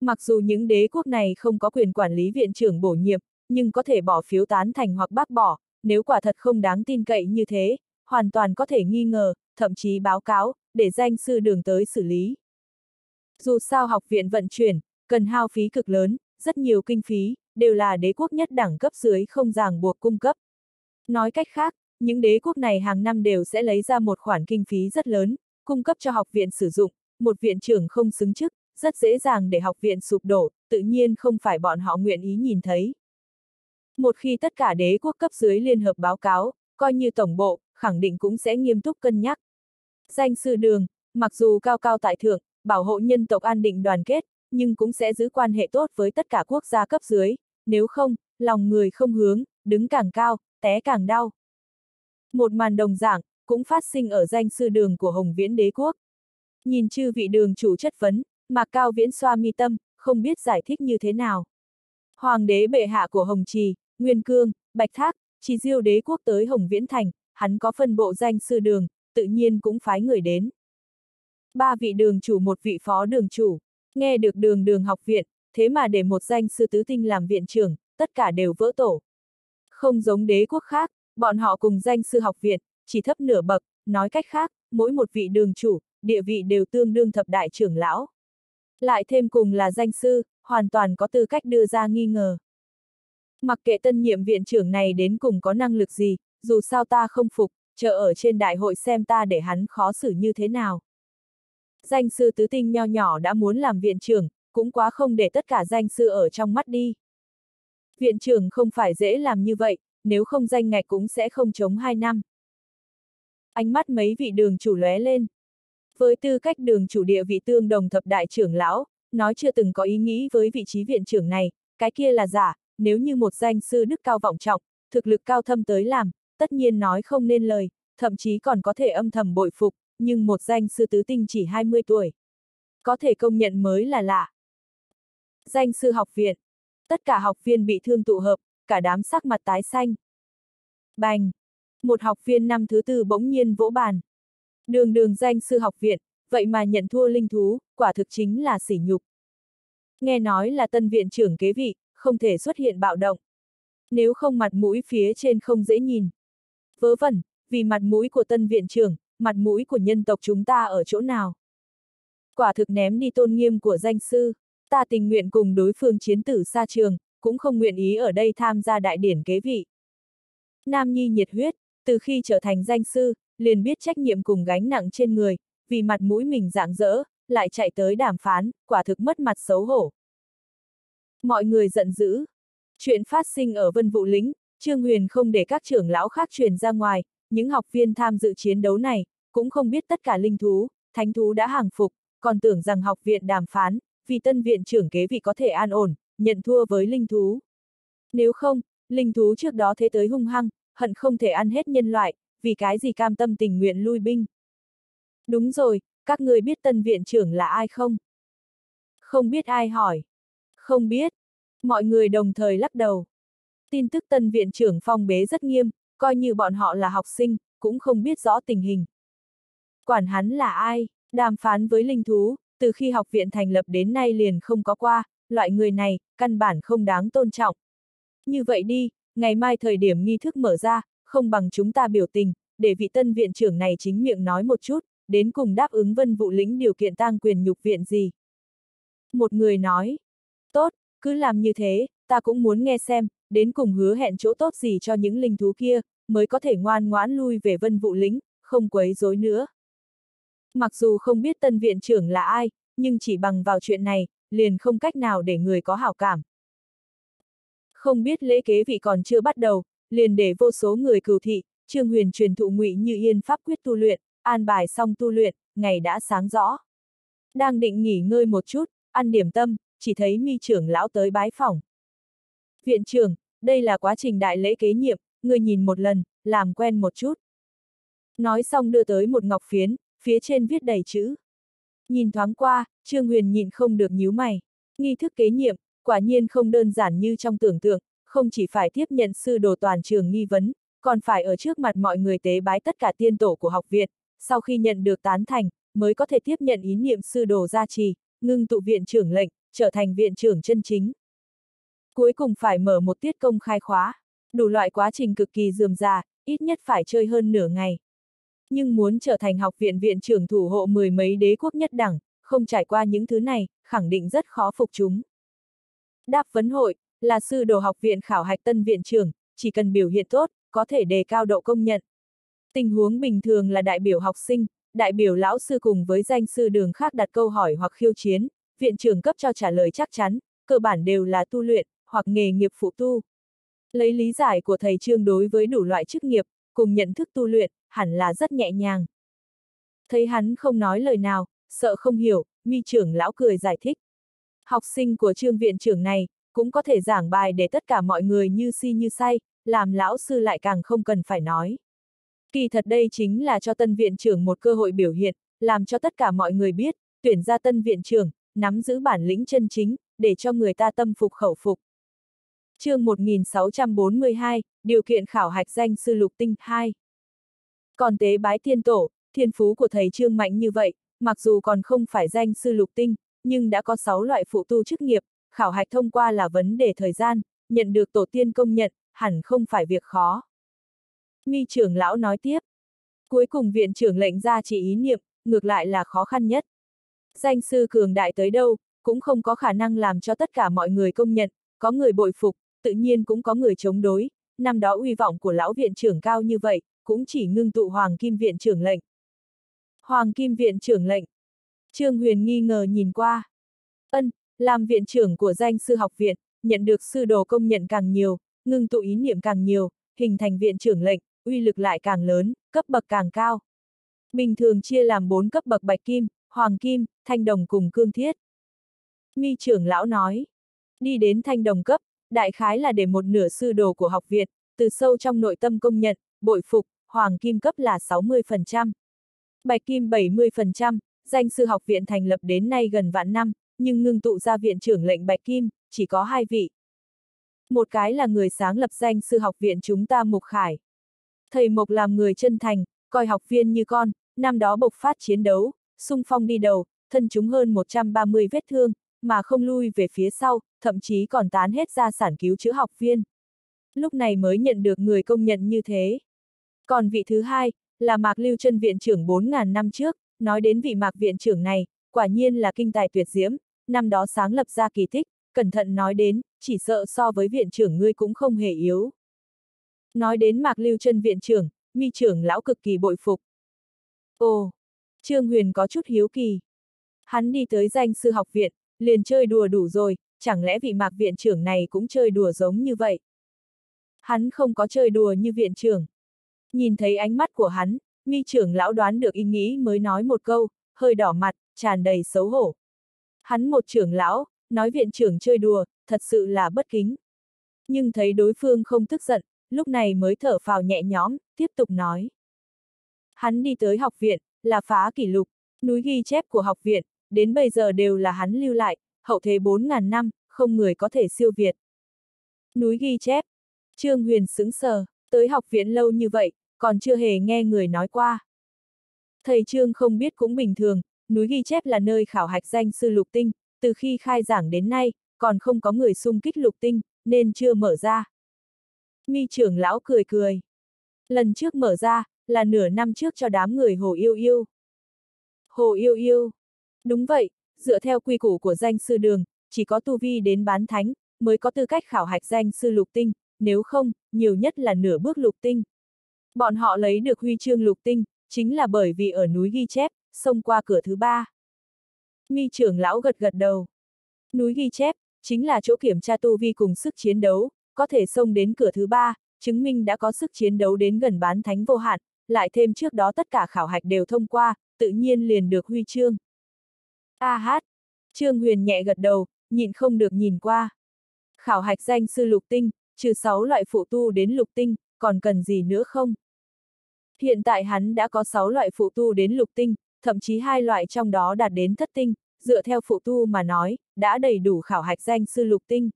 Mặc dù những đế quốc này không có quyền quản lý viện trưởng bổ nhiệm, nhưng có thể bỏ phiếu tán thành hoặc bác bỏ, nếu quả thật không đáng tin cậy như thế, hoàn toàn có thể nghi ngờ, thậm chí báo cáo, để danh sư đường tới xử lý. Dù sao học viện vận chuyển, cần hao phí cực lớn, rất nhiều kinh phí, đều là đế quốc nhất đẳng cấp dưới không ràng buộc cung cấp. Nói cách khác, những đế quốc này hàng năm đều sẽ lấy ra một khoản kinh phí rất lớn, cung cấp cho học viện sử dụng, một viện trưởng không xứng chức, rất dễ dàng để học viện sụp đổ, tự nhiên không phải bọn họ nguyện ý nhìn thấy. Một khi tất cả đế quốc cấp dưới liên hợp báo cáo, coi như tổng bộ, khẳng định cũng sẽ nghiêm túc cân nhắc. Danh sư đường, mặc dù cao cao tại thượng, bảo hộ nhân tộc an định đoàn kết, nhưng cũng sẽ giữ quan hệ tốt với tất cả quốc gia cấp dưới, nếu không, lòng người không hướng, đứng càng cao, té càng đau. Một màn đồng dạng, cũng phát sinh ở danh sư đường của Hồng Viễn đế quốc. Nhìn chư vị đường chủ chất vấn, mà cao viễn xoa mi tâm, không biết giải thích như thế nào. Hoàng đế bệ hạ của Hồng Trì, Nguyên Cương, Bạch Thác, chỉ diêu đế quốc tới Hồng Viễn Thành, hắn có phân bộ danh sư đường, tự nhiên cũng phái người đến. Ba vị đường chủ một vị phó đường chủ, nghe được đường đường học viện, thế mà để một danh sư tứ tinh làm viện trưởng, tất cả đều vỡ tổ. Không giống đế quốc khác, bọn họ cùng danh sư học viện, chỉ thấp nửa bậc, nói cách khác, mỗi một vị đường chủ, địa vị đều tương đương thập đại trưởng lão. Lại thêm cùng là danh sư, hoàn toàn có tư cách đưa ra nghi ngờ. Mặc kệ tân nhiệm viện trưởng này đến cùng có năng lực gì, dù sao ta không phục, chờ ở trên đại hội xem ta để hắn khó xử như thế nào. Danh sư tứ tinh nho nhỏ đã muốn làm viện trưởng, cũng quá không để tất cả danh sư ở trong mắt đi. Viện trưởng không phải dễ làm như vậy, nếu không danh ngạch cũng sẽ không chống hai năm. Ánh mắt mấy vị đường chủ lóe lên. Với tư cách đường chủ địa vị tương đồng thập đại trưởng lão, nói chưa từng có ý nghĩ với vị trí viện trưởng này, cái kia là giả, nếu như một danh sư đức cao vọng trọng, thực lực cao thâm tới làm, tất nhiên nói không nên lời, thậm chí còn có thể âm thầm bội phục, nhưng một danh sư tứ tinh chỉ 20 tuổi. Có thể công nhận mới là lạ. Danh sư học viện. Tất cả học viên bị thương tụ hợp, cả đám sắc mặt tái xanh. Bành! Một học viên năm thứ tư bỗng nhiên vỗ bàn. Đường đường danh sư học viện, vậy mà nhận thua linh thú, quả thực chính là sỉ nhục. Nghe nói là tân viện trưởng kế vị, không thể xuất hiện bạo động. Nếu không mặt mũi phía trên không dễ nhìn. Vớ vẩn, vì mặt mũi của tân viện trưởng, mặt mũi của nhân tộc chúng ta ở chỗ nào? Quả thực ném đi tôn nghiêm của danh sư, ta tình nguyện cùng đối phương chiến tử xa trường, cũng không nguyện ý ở đây tham gia đại điển kế vị. Nam Nhi nhiệt huyết, từ khi trở thành danh sư, liền biết trách nhiệm cùng gánh nặng trên người, vì mặt mũi mình dạng dỡ, lại chạy tới đàm phán, quả thực mất mặt xấu hổ. Mọi người giận dữ. Chuyện phát sinh ở Vân Vũ lính Trương Huyền không để các trưởng lão khác truyền ra ngoài, những học viên tham dự chiến đấu này, cũng không biết tất cả linh thú, thánh thú đã hàng phục, còn tưởng rằng học viện đàm phán, vì tân viện trưởng kế vị có thể an ổn, nhận thua với linh thú. Nếu không, linh thú trước đó thế tới hung hăng, hận không thể ăn hết nhân loại, vì cái gì cam tâm tình nguyện lui binh. Đúng rồi, các người biết tân viện trưởng là ai không? Không biết ai hỏi. Không biết. Mọi người đồng thời lắc đầu. Tin tức tân viện trưởng phong bế rất nghiêm, coi như bọn họ là học sinh, cũng không biết rõ tình hình. Quản hắn là ai? Đàm phán với linh thú, từ khi học viện thành lập đến nay liền không có qua, loại người này, căn bản không đáng tôn trọng. Như vậy đi, ngày mai thời điểm nghi thức mở ra, không bằng chúng ta biểu tình, để vị tân viện trưởng này chính miệng nói một chút, đến cùng đáp ứng vân vụ lĩnh điều kiện tang quyền nhục viện gì. Một người nói, tốt, cứ làm như thế, ta cũng muốn nghe xem, đến cùng hứa hẹn chỗ tốt gì cho những linh thú kia, mới có thể ngoan ngoãn lui về vân vụ lính, không quấy rối nữa. Mặc dù không biết tân viện trưởng là ai, nhưng chỉ bằng vào chuyện này, liền không cách nào để người có hảo cảm. Không biết lễ kế vị còn chưa bắt đầu, liền để vô số người cừu thị, Trương Huyền truyền thụ ngụy như yên pháp quyết tu luyện, an bài xong tu luyện, ngày đã sáng rõ. Đang định nghỉ ngơi một chút, ăn điểm tâm, chỉ thấy mi trưởng lão tới bái phòng. Viện trưởng, đây là quá trình đại lễ kế nhiệm, người nhìn một lần, làm quen một chút. Nói xong đưa tới một ngọc phiến, phía trên viết đầy chữ. Nhìn thoáng qua, Trương Huyền nhìn không được nhíu mày. Nghi thức kế nhiệm, quả nhiên không đơn giản như trong tưởng tượng, không chỉ phải tiếp nhận sư đồ toàn trường nghi vấn, còn phải ở trước mặt mọi người tế bái tất cả tiên tổ của học viện, sau khi nhận được tán thành, mới có thể tiếp nhận ý niệm sư đồ gia trì, ngưng tụ viện trưởng lệnh, trở thành viện trưởng chân chính. Cuối cùng phải mở một tiết công khai khóa, đủ loại quá trình cực kỳ dườm già, ít nhất phải chơi hơn nửa ngày. Nhưng muốn trở thành học viện viện trưởng thủ hộ mười mấy đế quốc nhất đẳng, không trải qua những thứ này, khẳng định rất khó phục chúng. Đáp vấn hội, là sư đồ học viện khảo hạch tân viện trưởng, chỉ cần biểu hiện tốt, có thể đề cao độ công nhận. Tình huống bình thường là đại biểu học sinh, đại biểu lão sư cùng với danh sư đường khác đặt câu hỏi hoặc khiêu chiến, viện trưởng cấp cho trả lời chắc chắn, cơ bản đều là tu luyện, hoặc nghề nghiệp phụ tu. Lấy lý giải của thầy Trương đối với đủ loại chức nghiệp, cùng nhận thức tu luyện, hẳn là rất nhẹ nhàng. Thấy hắn không nói lời nào, sợ không hiểu, mi trưởng lão cười giải thích. Học sinh của trương viện trưởng này, cũng có thể giảng bài để tất cả mọi người như si như say, làm lão sư lại càng không cần phải nói. Kỳ thật đây chính là cho tân viện trưởng một cơ hội biểu hiện, làm cho tất cả mọi người biết, tuyển ra tân viện trưởng, nắm giữ bản lĩnh chân chính, để cho người ta tâm phục khẩu phục chương 1642, điều kiện khảo hạch danh sư lục tinh 2. Còn tế bái thiên tổ, thiên phú của thầy trương mạnh như vậy, mặc dù còn không phải danh sư lục tinh, nhưng đã có 6 loại phụ tu chức nghiệp, khảo hạch thông qua là vấn đề thời gian, nhận được tổ tiên công nhận, hẳn không phải việc khó. Mi trưởng lão nói tiếp. Cuối cùng viện trưởng lệnh ra chỉ ý niệm, ngược lại là khó khăn nhất. Danh sư cường đại tới đâu, cũng không có khả năng làm cho tất cả mọi người công nhận, có người bội phục, tự nhiên cũng có người chống đối. Năm đó uy vọng của lão viện trưởng cao như vậy, cũng chỉ ngưng tụ Hoàng Kim viện trưởng lệnh. Hoàng Kim viện trưởng lệnh. Trương Huyền nghi ngờ nhìn qua. Ân, làm viện trưởng của danh sư học viện, nhận được sư đồ công nhận càng nhiều, ngưng tụ ý niệm càng nhiều, hình thành viện trưởng lệnh, uy lực lại càng lớn, cấp bậc càng cao. Bình thường chia làm 4 cấp bậc bạch kim, hoàng kim, thanh đồng cùng cương thiết. Mi trưởng lão nói. Đi đến thanh đồng cấp, đại khái là để một nửa sư đồ của học viện, từ sâu trong nội tâm công nhận, bội phục, hoàng kim cấp là 60%. Bạch kim 70%, danh sư học viện thành lập đến nay gần vạn năm, nhưng ngưng tụ ra viện trưởng lệnh Bạch Kim, chỉ có hai vị. Một cái là người sáng lập danh sư học viện chúng ta Mục Khải. Thầy Mộc làm người chân thành, coi học viên như con, năm đó bộc phát chiến đấu, sung phong đi đầu, thân chúng hơn 130 vết thương, mà không lui về phía sau, thậm chí còn tán hết gia sản cứu chữa học viên. Lúc này mới nhận được người công nhận như thế. Còn vị thứ hai, là Mạc Lưu chân viện trưởng 4.000 năm trước, nói đến vị Mạc viện trưởng này, quả nhiên là kinh tài tuyệt diễm, năm đó sáng lập ra kỳ tích, cẩn thận nói đến, chỉ sợ so với viện trưởng ngươi cũng không hề yếu. Nói đến Mạc Lưu chân viện trưởng, mi trưởng lão cực kỳ bội phục. Ồ, Trương Huyền có chút hiếu kỳ. Hắn đi tới danh sư học viện, liền chơi đùa đủ rồi, chẳng lẽ vị mạc viện trưởng này cũng chơi đùa giống như vậy? Hắn không có chơi đùa như viện trưởng. Nhìn thấy ánh mắt của hắn, mi trưởng lão đoán được ý nghĩ mới nói một câu, hơi đỏ mặt, tràn đầy xấu hổ. Hắn một trưởng lão, nói viện trưởng chơi đùa, thật sự là bất kính. Nhưng thấy đối phương không tức giận, lúc này mới thở phào nhẹ nhõm, tiếp tục nói. Hắn đi tới học viện, là phá kỷ lục, núi ghi chép của học viện, đến bây giờ đều là hắn lưu lại, hậu thế 4.000 năm, không người có thể siêu việt. Núi ghi chép, Trương Huyền sững sờ, tới học viện lâu như vậy, còn chưa hề nghe người nói qua. Thầy Trương không biết cũng bình thường, núi ghi chép là nơi khảo hạch danh sư lục tinh, từ khi khai giảng đến nay, còn không có người xung kích lục tinh, nên chưa mở ra. Mi trưởng lão cười cười. Lần trước mở ra, là nửa năm trước cho đám người Hồ Yêu Yêu. Hồ Yêu Yêu. Đúng vậy, dựa theo quy củ của danh sư đường, chỉ có tu vi đến bán thánh, mới có tư cách khảo hạch danh sư lục tinh, nếu không, nhiều nhất là nửa bước lục tinh. Bọn họ lấy được huy chương lục tinh, chính là bởi vì ở núi ghi chép, xông qua cửa thứ ba. Mi trưởng lão gật gật đầu. Núi ghi chép, chính là chỗ kiểm tra tu vi cùng sức chiến đấu, có thể xông đến cửa thứ ba, chứng minh đã có sức chiến đấu đến gần bán thánh vô hạn, lại thêm trước đó tất cả khảo hạch đều thông qua, tự nhiên liền được huy chương. A hát! Trương Huyền nhẹ gật đầu, nhịn không được nhìn qua. Khảo hạch danh sư lục tinh, trừ 6 loại phụ tu đến lục tinh, còn cần gì nữa không? Hiện tại hắn đã có 6 loại phụ tu đến lục tinh, thậm chí hai loại trong đó đạt đến thất tinh, dựa theo phụ tu mà nói, đã đầy đủ khảo hạch danh sư lục tinh.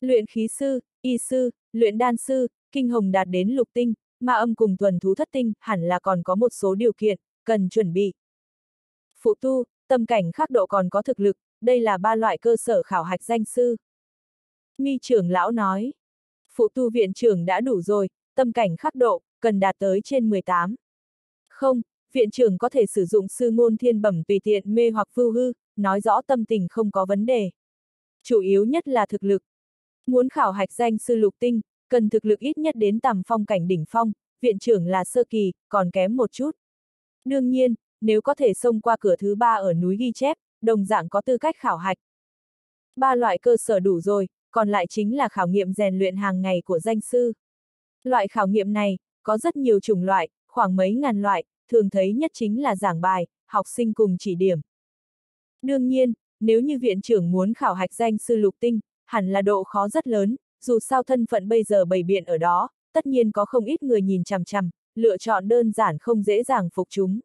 Luyện khí sư, y sư, luyện đan sư, kinh hồng đạt đến lục tinh, mà âm cùng thuần thú thất tinh hẳn là còn có một số điều kiện, cần chuẩn bị. Phụ tu, tâm cảnh khắc độ còn có thực lực, đây là ba loại cơ sở khảo hạch danh sư. Mi trưởng lão nói, phụ tu viện trưởng đã đủ rồi, tâm cảnh khắc độ, cần đạt tới trên 18. Không, viện trưởng có thể sử dụng sư ngôn thiên bẩm tùy tiện mê hoặc phư hư, nói rõ tâm tình không có vấn đề. Chủ yếu nhất là thực lực. Muốn khảo hạch danh sư lục tinh, cần thực lực ít nhất đến tầm phong cảnh đỉnh phong, viện trưởng là sơ kỳ, còn kém một chút. Đương nhiên, nếu có thể xông qua cửa thứ ba ở núi ghi chép, đồng dạng có tư cách khảo hạch. Ba loại cơ sở đủ rồi, còn lại chính là khảo nghiệm rèn luyện hàng ngày của danh sư. Loại khảo nghiệm này, có rất nhiều chủng loại, khoảng mấy ngàn loại, thường thấy nhất chính là giảng bài, học sinh cùng chỉ điểm. Đương nhiên, nếu như viện trưởng muốn khảo hạch danh sư lục tinh, hẳn là độ khó rất lớn, dù sao thân phận bây giờ bày biện ở đó, tất nhiên có không ít người nhìn chằm chằm, lựa chọn đơn giản không dễ dàng phục chúng.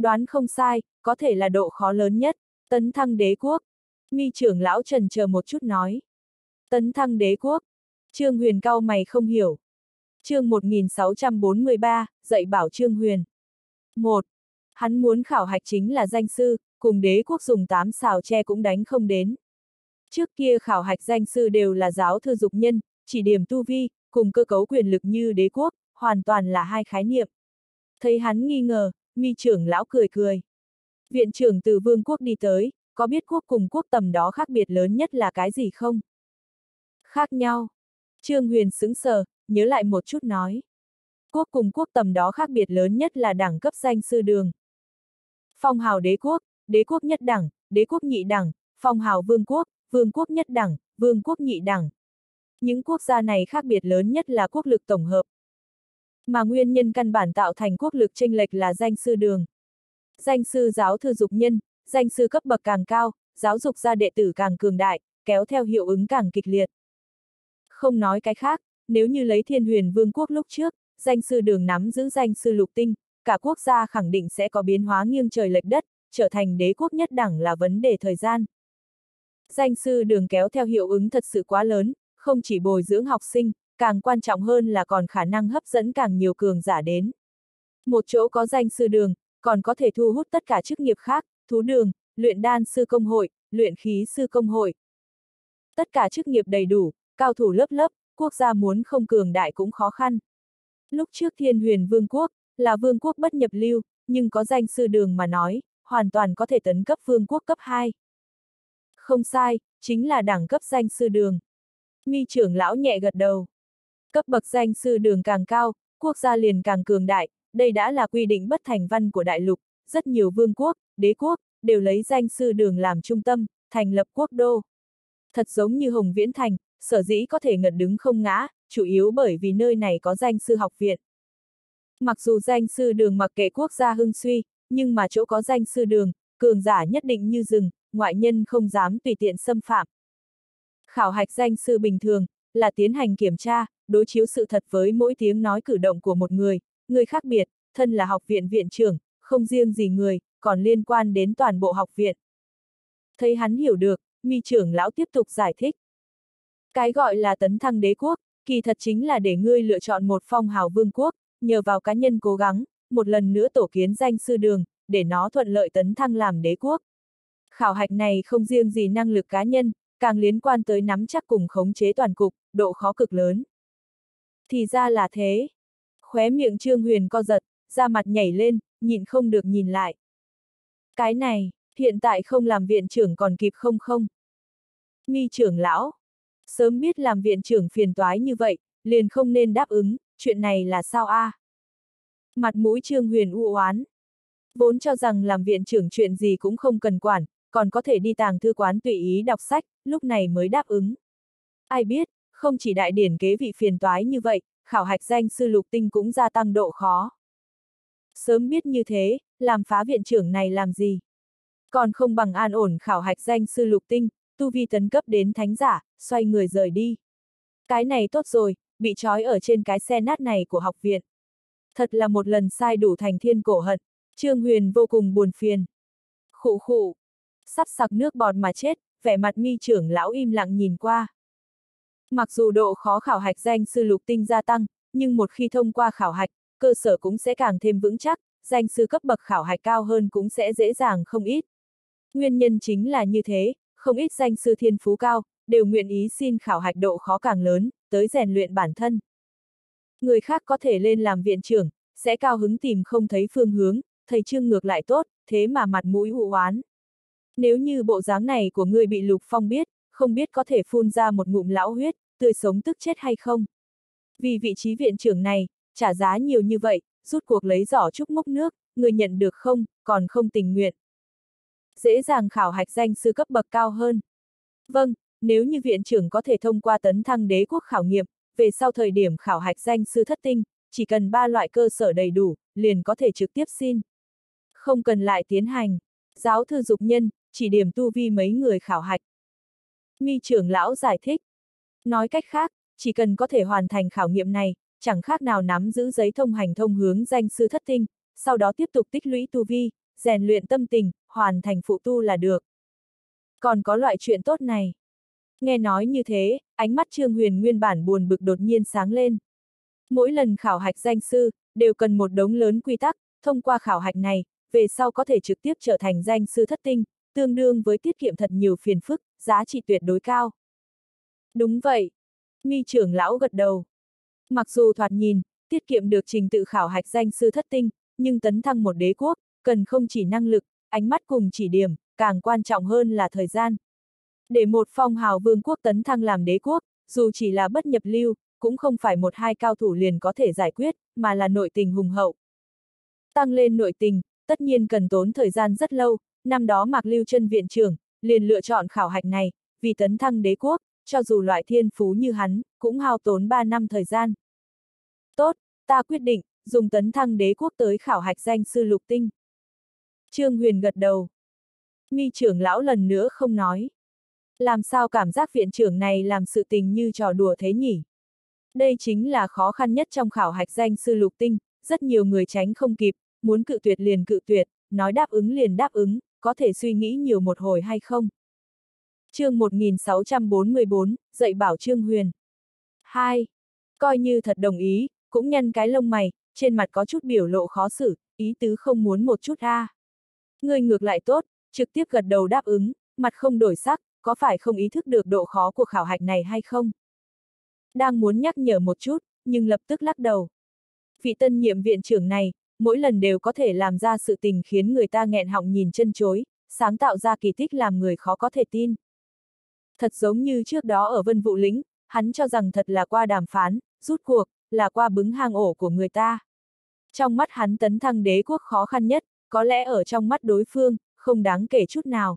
Đoán không sai, có thể là độ khó lớn nhất, tấn thăng đế quốc. Mi trưởng lão trần chờ một chút nói. Tấn thăng đế quốc. Trương Huyền cao mày không hiểu. chương 1643, dạy bảo Trương Huyền. 1. Hắn muốn khảo hạch chính là danh sư, cùng đế quốc dùng tám xào tre cũng đánh không đến. Trước kia khảo hạch danh sư đều là giáo thư dục nhân, chỉ điểm tu vi, cùng cơ cấu quyền lực như đế quốc, hoàn toàn là hai khái niệm. Thấy hắn nghi ngờ, mi trưởng lão cười cười. Viện trưởng từ vương quốc đi tới, có biết quốc cùng quốc tầm đó khác biệt lớn nhất là cái gì không? Khác nhau. Trương Huyền sững sờ, nhớ lại một chút nói. Quốc cùng quốc tầm đó khác biệt lớn nhất là đẳng cấp danh sư đường. Phong hào đế quốc, đế quốc nhất đẳng, đế quốc nhị đẳng, phong hào vương quốc, vương quốc nhất đẳng, vương quốc nhị đẳng. Những quốc gia này khác biệt lớn nhất là quốc lực tổng hợp. Mà nguyên nhân căn bản tạo thành quốc lực tranh lệch là danh sư đường. Danh sư giáo thư dục nhân, danh sư cấp bậc càng cao, giáo dục ra đệ tử càng cường đại, kéo theo hiệu ứng càng kịch liệt. Không nói cái khác, nếu như lấy thiên huyền vương quốc lúc trước, danh sư đường nắm giữ danh sư lục tinh, cả quốc gia khẳng định sẽ có biến hóa nghiêng trời lệch đất, trở thành đế quốc nhất đẳng là vấn đề thời gian. Danh sư đường kéo theo hiệu ứng thật sự quá lớn, không chỉ bồi dưỡng học sinh, càng quan trọng hơn là còn khả năng hấp dẫn càng nhiều cường giả đến. Một chỗ có danh sư đường, còn có thể thu hút tất cả chức nghiệp khác, thú đường, luyện đan sư công hội, luyện khí sư công hội. Tất cả chức nghiệp đầy đủ, cao thủ lớp lớp, quốc gia muốn không cường đại cũng khó khăn. Lúc trước thiên huyền vương quốc, là vương quốc bất nhập lưu, nhưng có danh sư đường mà nói, hoàn toàn có thể tấn cấp vương quốc cấp 2. Không sai, chính là đẳng cấp danh sư đường. Mi trưởng lão nhẹ gật đầu. Cấp bậc danh sư đường càng cao, quốc gia liền càng cường đại, đây đã là quy định bất thành văn của đại lục, rất nhiều vương quốc, đế quốc, đều lấy danh sư đường làm trung tâm, thành lập quốc đô. Thật giống như Hồng Viễn Thành, sở dĩ có thể ngật đứng không ngã, chủ yếu bởi vì nơi này có danh sư học viện. Mặc dù danh sư đường mặc kệ quốc gia hưng suy, nhưng mà chỗ có danh sư đường, cường giả nhất định như rừng, ngoại nhân không dám tùy tiện xâm phạm. Khảo hạch danh sư bình thường, là tiến hành kiểm tra, đối chiếu sự thật với mỗi tiếng nói cử động của một người, người khác biệt, thân là học viện viện trưởng, không riêng gì người, còn liên quan đến toàn bộ học viện. Thấy hắn hiểu được, mi trưởng lão tiếp tục giải thích. Cái gọi là tấn thăng đế quốc, kỳ thật chính là để ngươi lựa chọn một phong hào vương quốc, nhờ vào cá nhân cố gắng, một lần nữa tổ kiến danh sư đường, để nó thuận lợi tấn thăng làm đế quốc. Khảo hạch này không riêng gì năng lực cá nhân, càng liên quan tới nắm chắc cùng khống chế toàn cục, độ khó cực lớn. Thì ra là thế. Khóe miệng Trương Huyền co giật, da mặt nhảy lên, nhịn không được nhìn lại. Cái này, hiện tại không làm viện trưởng còn kịp không không? Mi trưởng lão. Sớm biết làm viện trưởng phiền toái như vậy, liền không nên đáp ứng, chuyện này là sao a? À? Mặt mũi Trương Huyền u oán. Vốn cho rằng làm viện trưởng chuyện gì cũng không cần quản, còn có thể đi tàng thư quán tùy ý đọc sách, lúc này mới đáp ứng. Ai biết, không chỉ đại điển kế vị phiền toái như vậy, khảo hạch danh sư lục tinh cũng gia tăng độ khó. Sớm biết như thế, làm phá viện trưởng này làm gì? Còn không bằng an ổn khảo hạch danh sư lục tinh, tu vi tấn cấp đến thánh giả, xoay người rời đi. Cái này tốt rồi, bị trói ở trên cái xe nát này của học viện. Thật là một lần sai đủ thành thiên cổ hận, Trương Huyền vô cùng buồn phiền. Khụ khụ, sắp sặc nước bọt mà chết, vẻ mặt mi trưởng lão im lặng nhìn qua. Mặc dù độ khó khảo hạch danh sư lục tinh gia tăng, nhưng một khi thông qua khảo hạch, cơ sở cũng sẽ càng thêm vững chắc, danh sư cấp bậc khảo hạch cao hơn cũng sẽ dễ dàng không ít. Nguyên nhân chính là như thế, không ít danh sư thiên phú cao, đều nguyện ý xin khảo hạch độ khó càng lớn, tới rèn luyện bản thân. Người khác có thể lên làm viện trưởng, sẽ cao hứng tìm không thấy phương hướng, thầy trương ngược lại tốt, thế mà mặt mũi hụ oán. Nếu như bộ dáng này của người bị Lục Phong biết, không biết có thể phun ra một ngụm lão huyết, tươi sống tức chết hay không. Vì vị trí viện trưởng này, trả giá nhiều như vậy, rút cuộc lấy giỏ chúc mốc nước, người nhận được không, còn không tình nguyện. Dễ dàng khảo hạch danh sư cấp bậc cao hơn. Vâng, nếu như viện trưởng có thể thông qua tấn thăng đế quốc khảo nghiệm, về sau thời điểm khảo hạch danh sư thất tinh, chỉ cần ba loại cơ sở đầy đủ, liền có thể trực tiếp xin. Không cần lại tiến hành. Giáo thư dục nhân, chỉ điểm tu vi mấy người khảo hạch. Mi trưởng lão giải thích. Nói cách khác, chỉ cần có thể hoàn thành khảo nghiệm này, chẳng khác nào nắm giữ giấy thông hành thông hướng danh sư thất tinh, sau đó tiếp tục tích lũy tu vi, rèn luyện tâm tình, hoàn thành phụ tu là được. Còn có loại chuyện tốt này. Nghe nói như thế, ánh mắt Trương Huyền nguyên bản buồn bực đột nhiên sáng lên. Mỗi lần khảo hạch danh sư, đều cần một đống lớn quy tắc, thông qua khảo hạch này, về sau có thể trực tiếp trở thành danh sư thất tinh, tương đương với tiết kiệm thật nhiều phiền phức, giá trị tuyệt đối cao. Đúng vậy. Mi trưởng lão gật đầu. Mặc dù thoạt nhìn, tiết kiệm được trình tự khảo hạch danh sư thất tinh, nhưng tấn thăng một đế quốc, cần không chỉ năng lực, ánh mắt cùng chỉ điểm, càng quan trọng hơn là thời gian. Để một phong hào vương quốc tấn thăng làm đế quốc, dù chỉ là bất nhập lưu, cũng không phải một hai cao thủ liền có thể giải quyết, mà là nội tình hùng hậu. Tăng lên nội tình, tất nhiên cần tốn thời gian rất lâu, năm đó Mạc Lưu chân viện trưởng, liền lựa chọn khảo hạch này, vì tấn thăng đế quốc, cho dù loại thiên phú như hắn, cũng hao tốn 3 năm thời gian. Tốt, ta quyết định, dùng tấn thăng đế quốc tới khảo hạch danh sư lục tinh. Trương Huyền gật đầu. Mi trưởng lão lần nữa không nói. Làm sao cảm giác viện trưởng này làm sự tình như trò đùa thế nhỉ? Đây chính là khó khăn nhất trong khảo hạch danh sư lục tinh, rất nhiều người tránh không kịp, muốn cự tuyệt liền cự tuyệt, nói đáp ứng liền đáp ứng, có thể suy nghĩ nhiều một hồi hay không? chương 1644, dạy bảo Trương Huyền. 2. Coi như thật đồng ý, cũng nhân cái lông mày, trên mặt có chút biểu lộ khó xử, ý tứ không muốn một chút a. À. Người ngược lại tốt, trực tiếp gật đầu đáp ứng, mặt không đổi sắc, có phải không ý thức được độ khó của khảo hạch này hay không? Đang muốn nhắc nhở một chút, nhưng lập tức lắc đầu. Vị tân nhiệm viện trưởng này, mỗi lần đều có thể làm ra sự tình khiến người ta nghẹn họng nhìn chân chối, sáng tạo ra kỳ tích làm người khó có thể tin. Thật giống như trước đó ở Vân Vũ Lĩnh, hắn cho rằng thật là qua đàm phán, rút cuộc, là qua bứng hang ổ của người ta. Trong mắt hắn tấn thăng đế quốc khó khăn nhất, có lẽ ở trong mắt đối phương, không đáng kể chút nào.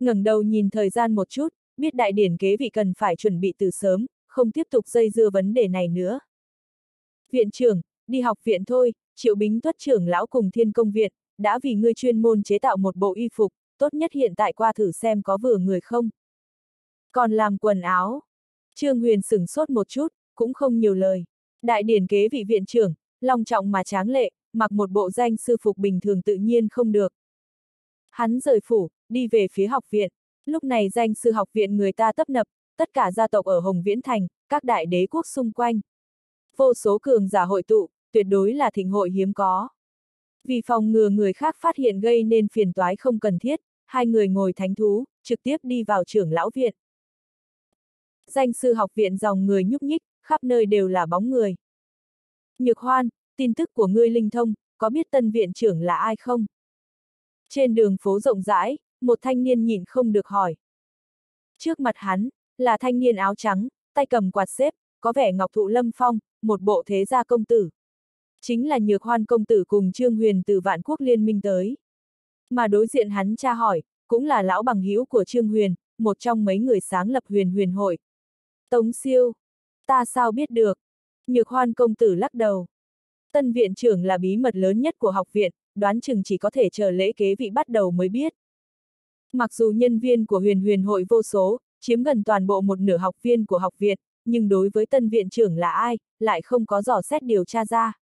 ngẩng đầu nhìn thời gian một chút, biết đại điển kế vị cần phải chuẩn bị từ sớm, không tiếp tục dây dưa vấn đề này nữa. Viện trưởng, đi học viện thôi, triệu bính tuất trưởng lão cùng thiên công viện, đã vì ngươi chuyên môn chế tạo một bộ y phục, tốt nhất hiện tại qua thử xem có vừa người không. Còn làm quần áo. Trương Huyền sửng sốt một chút, cũng không nhiều lời. Đại điển kế vị viện trưởng, long trọng mà tráng lệ, mặc một bộ danh sư phục bình thường tự nhiên không được. Hắn rời phủ, đi về phía học viện. Lúc này danh sư học viện người ta tấp nập, tất cả gia tộc ở Hồng Viễn Thành, các đại đế quốc xung quanh. Vô số cường giả hội tụ, tuyệt đối là thịnh hội hiếm có. Vì phòng ngừa người khác phát hiện gây nên phiền toái không cần thiết, hai người ngồi thánh thú, trực tiếp đi vào trưởng lão viện. Danh sư học viện dòng người nhúc nhích, khắp nơi đều là bóng người. Nhược hoan, tin tức của ngươi linh thông, có biết tân viện trưởng là ai không? Trên đường phố rộng rãi, một thanh niên nhìn không được hỏi. Trước mặt hắn, là thanh niên áo trắng, tay cầm quạt xếp, có vẻ ngọc thụ lâm phong, một bộ thế gia công tử. Chính là nhược hoan công tử cùng Trương Huyền từ vạn quốc liên minh tới. Mà đối diện hắn tra hỏi, cũng là lão bằng hữu của Trương Huyền, một trong mấy người sáng lập huyền huyền hội. Tống siêu. Ta sao biết được? Nhược hoan công tử lắc đầu. Tân viện trưởng là bí mật lớn nhất của học viện, đoán chừng chỉ có thể chờ lễ kế vị bắt đầu mới biết. Mặc dù nhân viên của huyền huyền hội vô số, chiếm gần toàn bộ một nửa học viên của học viện, nhưng đối với tân viện trưởng là ai, lại không có dò xét điều tra ra.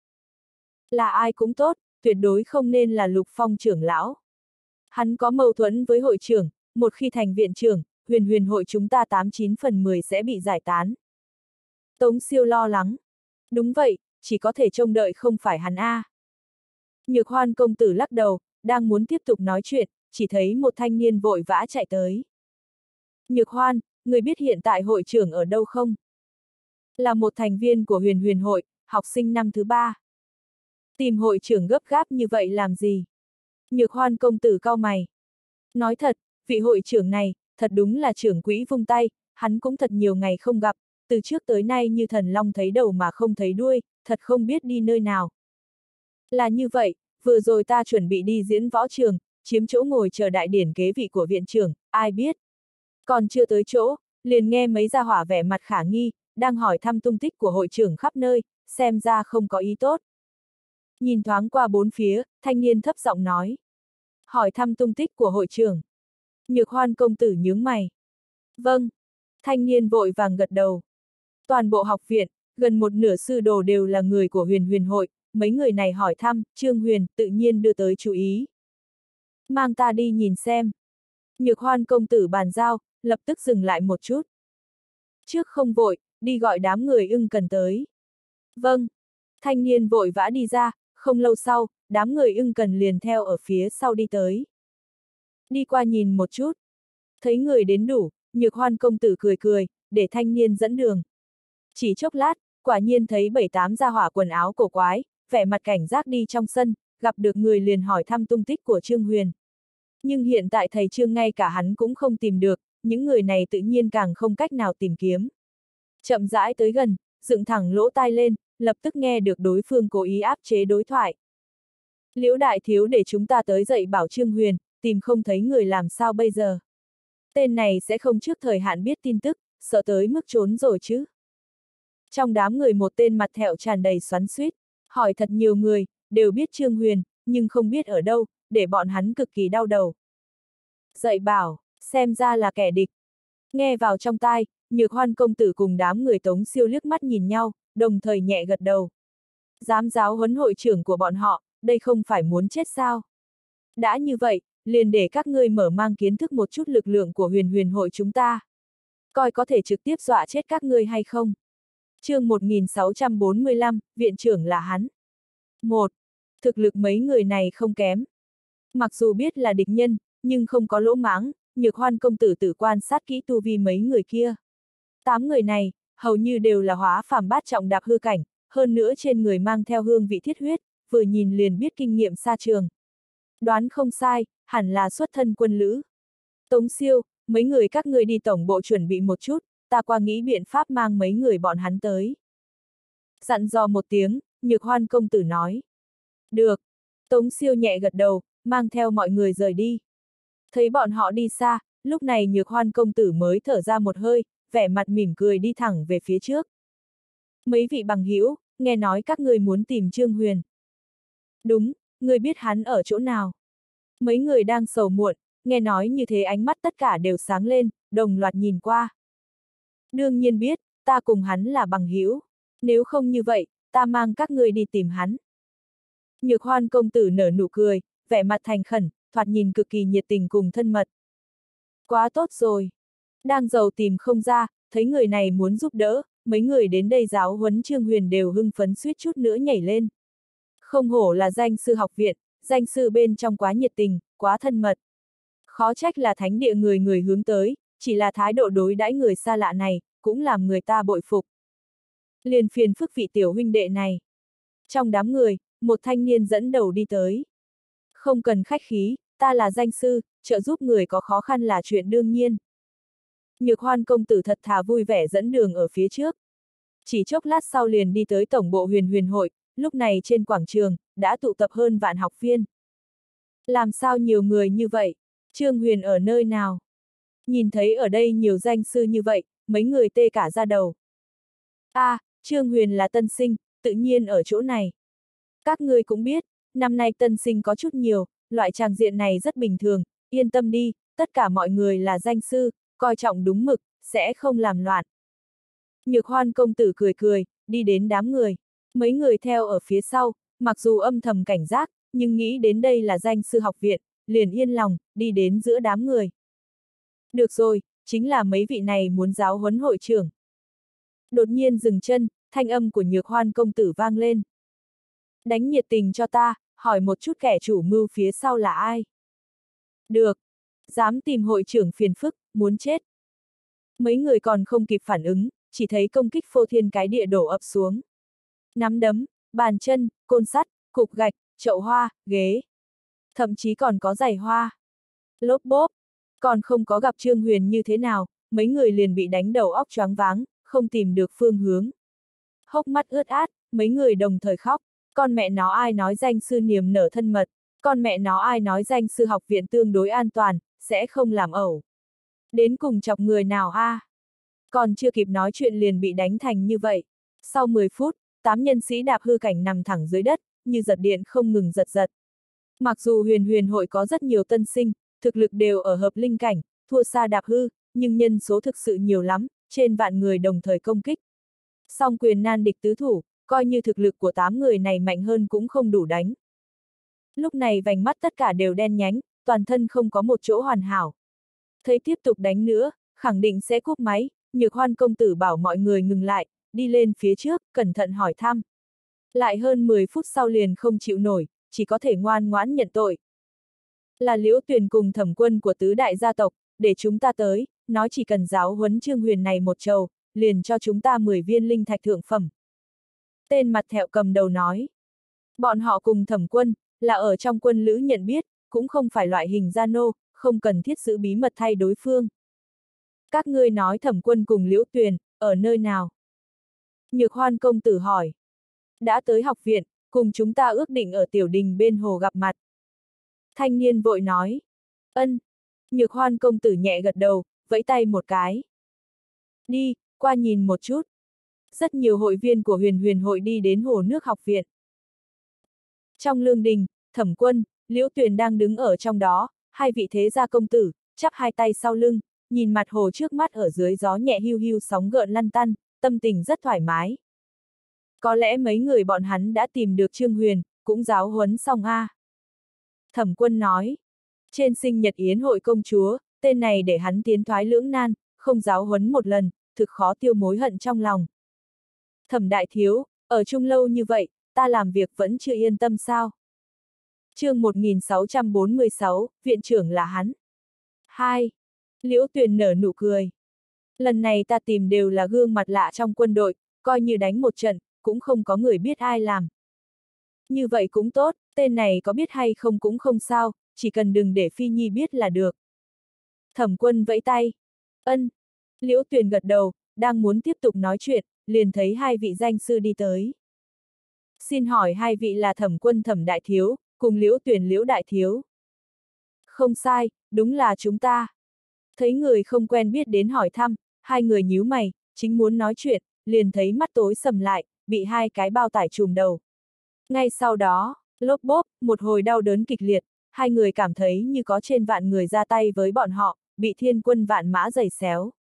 Là ai cũng tốt, tuyệt đối không nên là lục phong trưởng lão. Hắn có mâu thuẫn với hội trưởng, một khi thành viện trưởng, huyền huyền hội chúng ta 89 phần 10 sẽ bị giải tán. Tống siêu lo lắng. Đúng vậy, chỉ có thể trông đợi không phải hắn A. Nhược hoan công tử lắc đầu, đang muốn tiếp tục nói chuyện, chỉ thấy một thanh niên vội vã chạy tới. Nhược hoan, người biết hiện tại hội trưởng ở đâu không? Là một thành viên của huyền huyền hội, học sinh năm thứ ba. Tìm hội trưởng gấp gáp như vậy làm gì? Nhược hoan công tử cao mày. Nói thật, vị hội trưởng này, thật đúng là trưởng quỹ vung tay, hắn cũng thật nhiều ngày không gặp, từ trước tới nay như thần long thấy đầu mà không thấy đuôi, thật không biết đi nơi nào. Là như vậy, vừa rồi ta chuẩn bị đi diễn võ trường, chiếm chỗ ngồi chờ đại điển kế vị của viện trưởng, ai biết. Còn chưa tới chỗ, liền nghe mấy gia hỏa vẻ mặt khả nghi, đang hỏi thăm tung tích của hội trưởng khắp nơi, xem ra không có ý tốt. Nhìn thoáng qua bốn phía, thanh niên thấp giọng nói. Hỏi thăm tung tích của hội trưởng. Nhược hoan công tử nhướng mày. Vâng. Thanh niên vội vàng gật đầu. Toàn bộ học viện, gần một nửa sư đồ đều là người của huyền huyền hội, mấy người này hỏi thăm, Trương Huyền tự nhiên đưa tới chú ý. Mang ta đi nhìn xem. Nhược hoan công tử bàn giao, lập tức dừng lại một chút. Trước không vội, đi gọi đám người ưng cần tới. Vâng. Thanh niên vội vã đi ra, không lâu sau, đám người ưng cần liền theo ở phía sau đi tới. Đi qua nhìn một chút. Thấy người đến đủ, nhược hoan công tử cười cười, để thanh niên dẫn đường. Chỉ chốc lát, quả nhiên thấy bảy tám gia hỏa quần áo cổ quái, vẻ mặt cảnh giác đi trong sân, gặp được người liền hỏi thăm tung tích của Trương Huyền. Nhưng hiện tại thầy Trương ngay cả hắn cũng không tìm được, những người này tự nhiên càng không cách nào tìm kiếm. Chậm rãi tới gần, dựng thẳng lỗ tai lên, lập tức nghe được đối phương cố ý áp chế đối thoại. Liễu đại thiếu để chúng ta tới dậy bảo Trương Huyền, tìm không thấy người làm sao bây giờ. Tên này sẽ không trước thời hạn biết tin tức, sợ tới mức trốn rồi chứ. Trong đám người một tên mặt thẹo tràn đầy xoắn suýt, hỏi thật nhiều người, đều biết Trương Huyền, nhưng không biết ở đâu, để bọn hắn cực kỳ đau đầu. Dạy bảo, xem ra là kẻ địch. Nghe vào trong tai, nhược hoan công tử cùng đám người tống siêu liếc mắt nhìn nhau, đồng thời nhẹ gật đầu. Giám giáo huấn hội trưởng của bọn họ, đây không phải muốn chết sao? Đã như vậy, liền để các ngươi mở mang kiến thức một chút lực lượng của huyền huyền hội chúng ta. Coi có thể trực tiếp dọa chết các ngươi hay không? chương 1645, viện trưởng là hắn. 1. Thực lực mấy người này không kém. Mặc dù biết là địch nhân, nhưng không có lỗ mãng, nhược hoan công tử tự quan sát kỹ tu vi mấy người kia. Tám người này, hầu như đều là hóa phàm bát trọng đạp hư cảnh, hơn nữa trên người mang theo hương vị thiết huyết, vừa nhìn liền biết kinh nghiệm xa trường. Đoán không sai, hẳn là xuất thân quân lữ. Tống siêu, mấy người các ngươi đi tổng bộ chuẩn bị một chút, ta qua nghĩ biện pháp mang mấy người bọn hắn tới. Dặn dò một tiếng, nhược hoan công tử nói. Được. Tống siêu nhẹ gật đầu, mang theo mọi người rời đi. Thấy bọn họ đi xa, lúc này nhược hoan công tử mới thở ra một hơi, vẻ mặt mỉm cười đi thẳng về phía trước. Mấy vị bằng hữu nghe nói các người muốn tìm Trương Huyền. Đúng, người biết hắn ở chỗ nào. Mấy người đang sầu muộn, nghe nói như thế ánh mắt tất cả đều sáng lên, đồng loạt nhìn qua. Đương nhiên biết, ta cùng hắn là bằng hữu. Nếu không như vậy, ta mang các ngươi đi tìm hắn. Nhược hoan công tử nở nụ cười, vẻ mặt thành khẩn, thoạt nhìn cực kỳ nhiệt tình cùng thân mật. Quá tốt rồi. Đang giàu tìm không ra, thấy người này muốn giúp đỡ, mấy người đến đây giáo huấn Trương Huyền đều hưng phấn suýt chút nữa nhảy lên. Không hổ là danh sư học viện, danh sư bên trong quá nhiệt tình, quá thân mật. Khó trách là thánh địa người người hướng tới, chỉ là thái độ đối đãi người xa lạ này, cũng làm người ta bội phục. Liền phiền phức vị tiểu huynh đệ này. Trong đám người, một thanh niên dẫn đầu đi tới. Không cần khách khí, ta là danh sư, trợ giúp người có khó khăn là chuyện đương nhiên. Nhược hoan công tử thật thà vui vẻ dẫn đường ở phía trước. Chỉ chốc lát sau liền đi tới tổng bộ huyền huyền hội, lúc này trên quảng trường, đã tụ tập hơn vạn học viên. Làm sao nhiều người như vậy? Trương Huyền ở nơi nào? Nhìn thấy ở đây nhiều danh sư như vậy, mấy người tê cả ra đầu. a à, Trương Huyền là tân sinh, tự nhiên ở chỗ này. Các ngươi cũng biết, năm nay tân sinh có chút nhiều, loại tràng diện này rất bình thường, yên tâm đi, tất cả mọi người là danh sư, coi trọng đúng mực, sẽ không làm loạn. Nhược hoan công tử cười cười, đi đến đám người. Mấy người theo ở phía sau, mặc dù âm thầm cảnh giác, nhưng nghĩ đến đây là danh sư học viện, liền yên lòng, đi đến giữa đám người. Được rồi, chính là mấy vị này muốn giáo huấn hội trưởng. Đột nhiên dừng chân, thanh âm của nhược hoan công tử vang lên. Đánh nhiệt tình cho ta, hỏi một chút kẻ chủ mưu phía sau là ai. Được. Dám tìm hội trưởng phiền phức, muốn chết. Mấy người còn không kịp phản ứng, chỉ thấy công kích phô thiên cái địa đổ ập xuống. Nắm đấm, bàn chân, côn sắt, cục gạch, chậu hoa, ghế. Thậm chí còn có giày hoa. Lốp bốp. Còn không có gặp Trương Huyền như thế nào, mấy người liền bị đánh đầu óc choáng váng, không tìm được phương hướng. Hốc mắt ướt át, mấy người đồng thời khóc. Con mẹ nó ai nói danh sư niềm nở thân mật, con mẹ nó ai nói danh sư học viện tương đối an toàn, sẽ không làm ẩu. Đến cùng chọc người nào a? À? Còn chưa kịp nói chuyện liền bị đánh thành như vậy. Sau 10 phút, tám nhân sĩ đạp hư cảnh nằm thẳng dưới đất, như giật điện không ngừng giật giật. Mặc dù huyền huyền hội có rất nhiều tân sinh, thực lực đều ở hợp linh cảnh, thua xa đạp hư, nhưng nhân số thực sự nhiều lắm, trên vạn người đồng thời công kích. Song quyền nan địch tứ thủ, coi như thực lực của tám người này mạnh hơn cũng không đủ đánh. Lúc này vành mắt tất cả đều đen nhánh, toàn thân không có một chỗ hoàn hảo. Thấy tiếp tục đánh nữa, khẳng định sẽ cúp máy, nhược hoan công tử bảo mọi người ngừng lại, đi lên phía trước, cẩn thận hỏi thăm. Lại hơn 10 phút sau liền không chịu nổi, chỉ có thể ngoan ngoãn nhận tội. Là liễu tuyển cùng thẩm quân của tứ đại gia tộc, để chúng ta tới, nói chỉ cần giáo huấn trương huyền này một trầu, liền cho chúng ta 10 viên linh thạch thượng phẩm. Tên mặt thẹo cầm đầu nói. Bọn họ cùng thẩm quân, là ở trong quân lữ nhận biết, cũng không phải loại hình gia nô, không cần thiết giữ bí mật thay đối phương. Các ngươi nói thẩm quân cùng liễu tuyền, ở nơi nào? Nhược hoan công tử hỏi. Đã tới học viện, cùng chúng ta ước định ở tiểu đình bên hồ gặp mặt. Thanh niên vội nói. Ân. Nhược hoan công tử nhẹ gật đầu, vẫy tay một cái. Đi, qua nhìn một chút. Rất nhiều hội viên của huyền huyền hội đi đến hồ nước học viện. Trong lương đình, thẩm quân, liễu tuyền đang đứng ở trong đó, hai vị thế gia công tử, chắp hai tay sau lưng, nhìn mặt hồ trước mắt ở dưới gió nhẹ hưu hưu sóng gợn lăn tăn, tâm tình rất thoải mái. Có lẽ mấy người bọn hắn đã tìm được Trương Huyền, cũng giáo huấn xong a. Thẩm quân nói, trên sinh nhật yến hội công chúa, tên này để hắn tiến thoái lưỡng nan, không giáo huấn một lần, thực khó tiêu mối hận trong lòng. Thẩm đại thiếu, ở chung lâu như vậy, ta làm việc vẫn chưa yên tâm sao? Chương 1646, viện trưởng là hắn. 2. Liễu tuyền nở nụ cười. Lần này ta tìm đều là gương mặt lạ trong quân đội, coi như đánh một trận, cũng không có người biết ai làm. Như vậy cũng tốt, tên này có biết hay không cũng không sao, chỉ cần đừng để Phi Nhi biết là được. Thẩm quân vẫy tay. Ân. Liễu tuyền gật đầu, đang muốn tiếp tục nói chuyện, liền thấy hai vị danh sư đi tới. Xin hỏi hai vị là thẩm quân thẩm đại thiếu, cùng liễu tuyển liễu đại thiếu. Không sai, đúng là chúng ta. Thấy người không quen biết đến hỏi thăm, hai người nhíu mày, chính muốn nói chuyện, liền thấy mắt tối sầm lại, bị hai cái bao tải trùm đầu. Ngay sau đó, lốp bốp, một hồi đau đớn kịch liệt, hai người cảm thấy như có trên vạn người ra tay với bọn họ, bị thiên quân vạn mã giày xéo.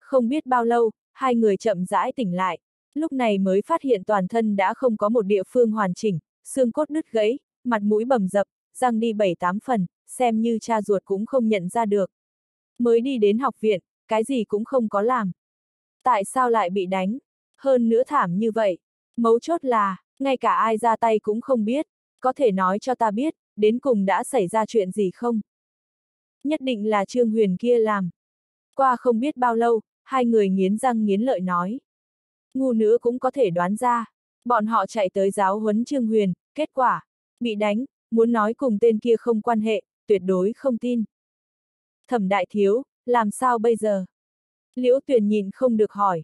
Không biết bao lâu, hai người chậm rãi tỉnh lại, lúc này mới phát hiện toàn thân đã không có một địa phương hoàn chỉnh, xương cốt đứt gãy, mặt mũi bầm dập, răng đi bảy tám phần, xem như cha ruột cũng không nhận ra được. Mới đi đến học viện, cái gì cũng không có làm. Tại sao lại bị đánh? Hơn nữa thảm như vậy. Mấu chốt là, ngay cả ai ra tay cũng không biết, có thể nói cho ta biết, đến cùng đã xảy ra chuyện gì không? Nhất định là Trương Huyền kia làm. Qua không biết bao lâu, hai người nghiến răng nghiến lợi nói. Ngu nữa cũng có thể đoán ra. Bọn họ chạy tới giáo huấn Trương Huyền, kết quả, bị đánh, muốn nói cùng tên kia không quan hệ, tuyệt đối không tin. Thẩm đại thiếu, làm sao bây giờ? Liễu tuyển nhìn không được hỏi.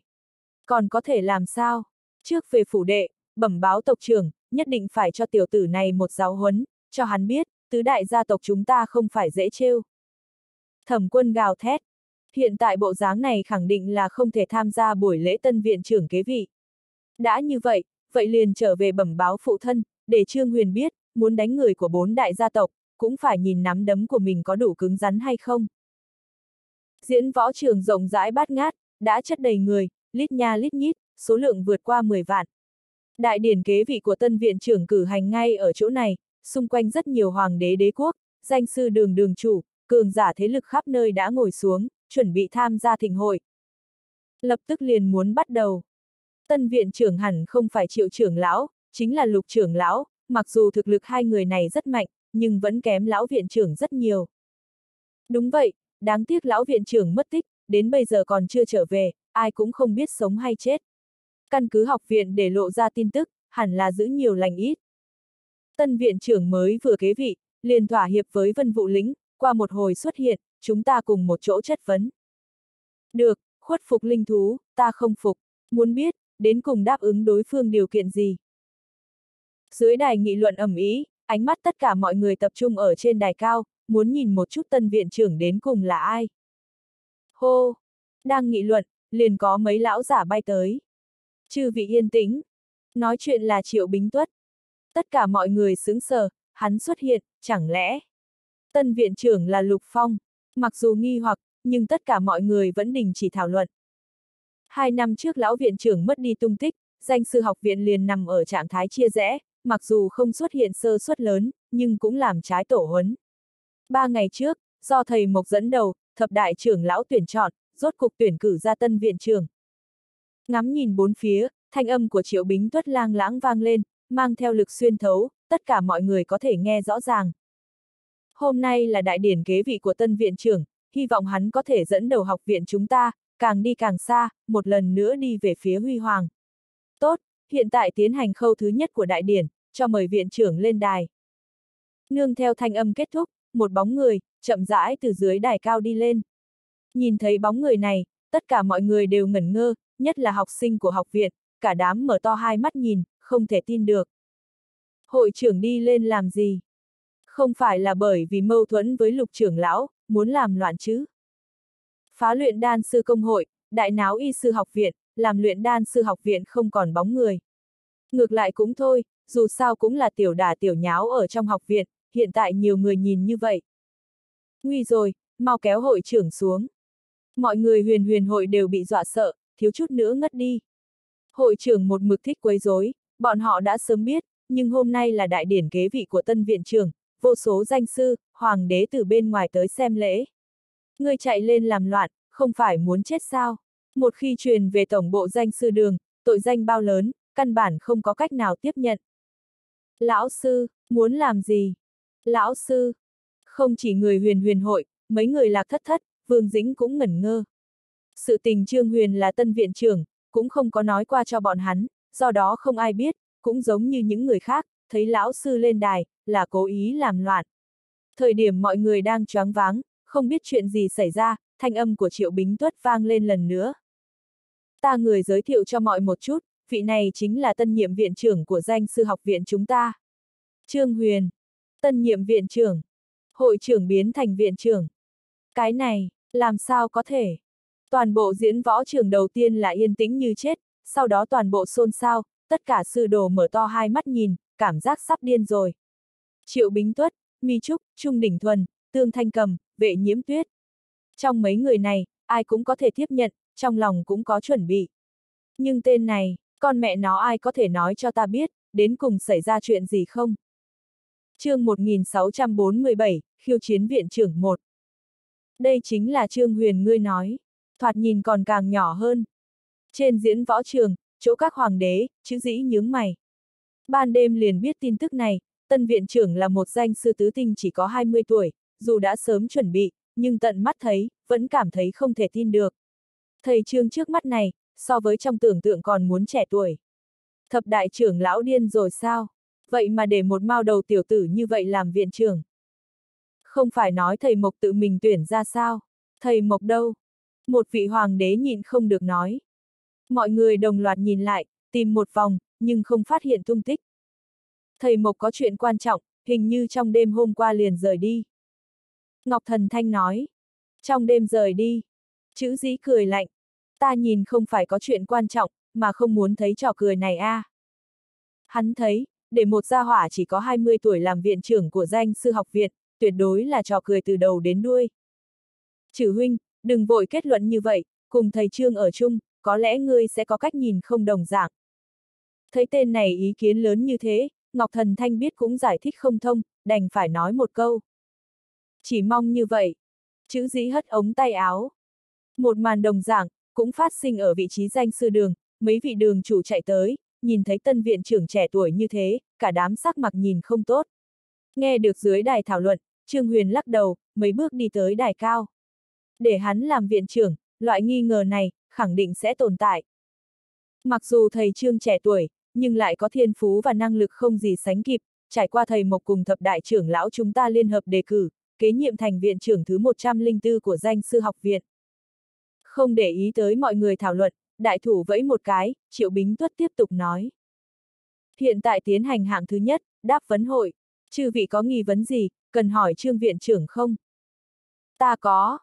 Còn có thể làm sao? Trước về phủ đệ, bẩm báo tộc trưởng, nhất định phải cho tiểu tử này một giáo huấn, cho hắn biết, tứ đại gia tộc chúng ta không phải dễ trêu. Thẩm quân gào thét. Hiện tại bộ dáng này khẳng định là không thể tham gia buổi lễ tân viện trưởng kế vị. Đã như vậy, vậy liền trở về bẩm báo phụ thân, để Trương Huyền biết, muốn đánh người của bốn đại gia tộc, cũng phải nhìn nắm đấm của mình có đủ cứng rắn hay không. Diễn võ trường rộng rãi bát ngát, đã chất đầy người, lít nha lít nhít, số lượng vượt qua 10 vạn. Đại điển kế vị của tân viện trưởng cử hành ngay ở chỗ này, xung quanh rất nhiều hoàng đế đế quốc, danh sư đường đường chủ, cường giả thế lực khắp nơi đã ngồi xuống, chuẩn bị tham gia thịnh hội. Lập tức liền muốn bắt đầu. Tân viện trưởng hẳn không phải triệu trưởng lão, chính là lục trưởng lão, mặc dù thực lực hai người này rất mạnh, nhưng vẫn kém lão viện trưởng rất nhiều. Đúng vậy, đáng tiếc lão viện trưởng mất tích, đến bây giờ còn chưa trở về, ai cũng không biết sống hay chết. Căn cứ học viện để lộ ra tin tức, hẳn là giữ nhiều lành ít. Tân viện trưởng mới vừa kế vị, liền thỏa hiệp với vân vụ lính. qua một hồi xuất hiện, chúng ta cùng một chỗ chất vấn. Được, khuất phục linh thú, ta không phục, muốn biết, đến cùng đáp ứng đối phương điều kiện gì. Dưới đài nghị luận ầm ý, ánh mắt tất cả mọi người tập trung ở trên đài cao, muốn nhìn một chút tân viện trưởng đến cùng là ai. Hô! Đang nghị luận, liền có mấy lão giả bay tới. Chư vị yên tĩnh. Nói chuyện là Triệu Bính Tuất. Tất cả mọi người sững sờ, hắn xuất hiện, chẳng lẽ. Tân viện trưởng là Lục Phong. Mặc dù nghi hoặc, nhưng tất cả mọi người vẫn đình chỉ thảo luận. Hai năm trước lão viện trưởng mất đi tung tích, danh sư học viện liền nằm ở trạng thái chia rẽ, mặc dù không xuất hiện sơ suất lớn, nhưng cũng làm trái tổ huấn. Ba ngày trước, do thầy Mộc dẫn đầu, thập đại trưởng lão tuyển chọn, rốt cục tuyển cử ra tân viện trưởng. Ngắm nhìn bốn phía, thanh âm của triệu bính tuất lang lãng vang lên, mang theo lực xuyên thấu, tất cả mọi người có thể nghe rõ ràng. Hôm nay là đại điển kế vị của tân viện trưởng, hy vọng hắn có thể dẫn đầu học viện chúng ta, càng đi càng xa, một lần nữa đi về phía huy hoàng. Tốt, hiện tại tiến hành khâu thứ nhất của đại điển, cho mời viện trưởng lên đài. Nương theo thanh âm kết thúc, một bóng người, chậm rãi từ dưới đài cao đi lên. Nhìn thấy bóng người này, tất cả mọi người đều ngẩn ngơ, nhất là học sinh của học viện, cả đám mở to hai mắt nhìn, không thể tin được. Hội trưởng đi lên làm gì? Không phải là bởi vì mâu thuẫn với lục trưởng lão, muốn làm loạn chứ? Phá luyện đan sư công hội, đại náo y sư học viện, làm luyện đan sư học viện không còn bóng người. Ngược lại cũng thôi, dù sao cũng là tiểu đà tiểu nháo ở trong học viện, hiện tại nhiều người nhìn như vậy. Nguy rồi, mau kéo hội trưởng xuống. Mọi người huyền huyền hội đều bị dọa sợ, thiếu chút nữa ngất đi. Hội trưởng một mực thích quấy rối, bọn họ đã sớm biết, nhưng hôm nay là đại điển kế vị của tân viện trưởng, vô số danh sư, hoàng đế từ bên ngoài tới xem lễ. Ngươi chạy lên làm loạn, không phải muốn chết sao? Một khi truyền về tổng bộ danh sư đường, tội danh bao lớn, căn bản không có cách nào tiếp nhận. Lão sư, muốn làm gì? Lão sư, không chỉ người huyền huyền hội, mấy người lạc thất thất, Vương Dĩnh cũng ngẩn ngơ. Sự tình Trương Huyền là tân viện trưởng, cũng không có nói qua cho bọn hắn, do đó không ai biết, cũng giống như những người khác, thấy lão sư lên đài, là cố ý làm loạn. Thời điểm mọi người đang choáng váng, không biết chuyện gì xảy ra, thanh âm của Triệu Bính Tuất vang lên lần nữa. Ta người giới thiệu cho mọi một chút, vị này chính là tân nhiệm viện trưởng của danh sư học viện chúng ta. Trương Huyền, tân nhiệm viện trưởng, hội trưởng biến thành viện trưởng. Cái này, làm sao có thể? Toàn bộ diễn võ trường đầu tiên là yên tĩnh như chết, sau đó toàn bộ xôn xao, tất cả sư đồ mở to hai mắt nhìn, cảm giác sắp điên rồi. Triệu Bính Tuất, Mi Trúc, Trung Đỉnh Thuần, Tương Thanh Cầm, Vệ Nhiễm Tuyết. Trong mấy người này, ai cũng có thể tiếp nhận, trong lòng cũng có chuẩn bị. Nhưng tên này, con mẹ nó ai có thể nói cho ta biết, đến cùng xảy ra chuyện gì không? chương 1647, khiêu chiến viện trưởng 1. Đây chính là Trương Huyền ngươi nói, thoạt nhìn còn càng nhỏ hơn. Trên diễn võ trường, chỗ các hoàng đế, chữ dĩ nhướng mày. Ban đêm liền biết tin tức này, tân viện trưởng là một danh sư tứ tinh chỉ có 20 tuổi, dù đã sớm chuẩn bị, nhưng tận mắt thấy, vẫn cảm thấy không thể tin được. Thầy trương trước mắt này, so với trong tưởng tượng còn muốn trẻ tuổi. Thập đại trưởng lão điên rồi sao? Vậy mà để một mao đầu tiểu tử như vậy làm viện trưởng. Không phải nói thầy Mộc tự mình tuyển ra sao? Thầy Mộc đâu? Một vị hoàng đế nhìn không được nói. Mọi người đồng loạt nhìn lại, tìm một vòng, nhưng không phát hiện tung tích. Thầy Mộc có chuyện quan trọng, hình như trong đêm hôm qua liền rời đi. Ngọc Thần Thanh nói. Trong đêm rời đi. Chữ dĩ cười lạnh. Ta nhìn không phải có chuyện quan trọng, mà không muốn thấy trò cười này a. À. Hắn thấy, để một gia hỏa chỉ có 20 tuổi làm viện trưởng của danh sư học viện, tuyệt đối là trò cười từ đầu đến đuôi. Chử huynh, đừng vội kết luận như vậy, cùng thầy Trương ở chung, có lẽ ngươi sẽ có cách nhìn không đồng dạng. Thấy tên này ý kiến lớn như thế, Ngọc Thần Thanh biết cũng giải thích không thông, đành phải nói một câu. Chỉ mong như vậy. Chữ dĩ hất ống tay áo. Một màn đồng dạng, cũng phát sinh ở vị trí danh sư đường, mấy vị đường chủ chạy tới, nhìn thấy tân viện trưởng trẻ tuổi như thế, cả đám sắc mặt nhìn không tốt. Nghe được dưới đài thảo luận, Trương Huyền lắc đầu, mấy bước đi tới đài cao. Để hắn làm viện trưởng, loại nghi ngờ này, khẳng định sẽ tồn tại. Mặc dù thầy Trương trẻ tuổi, nhưng lại có thiên phú và năng lực không gì sánh kịp, trải qua thầy Mộc cùng thập đại trưởng lão chúng ta liên hợp đề cử, kế nhiệm thành viện trưởng thứ 104 của danh sư học viện. Không để ý tới mọi người thảo luận, đại thủ vẫy một cái, Triệu Bính Tuất tiếp tục nói. Hiện tại tiến hành hạng thứ nhất, đáp vấn hội. Chư vị có nghi vấn gì, cần hỏi trương viện trưởng không? Ta có.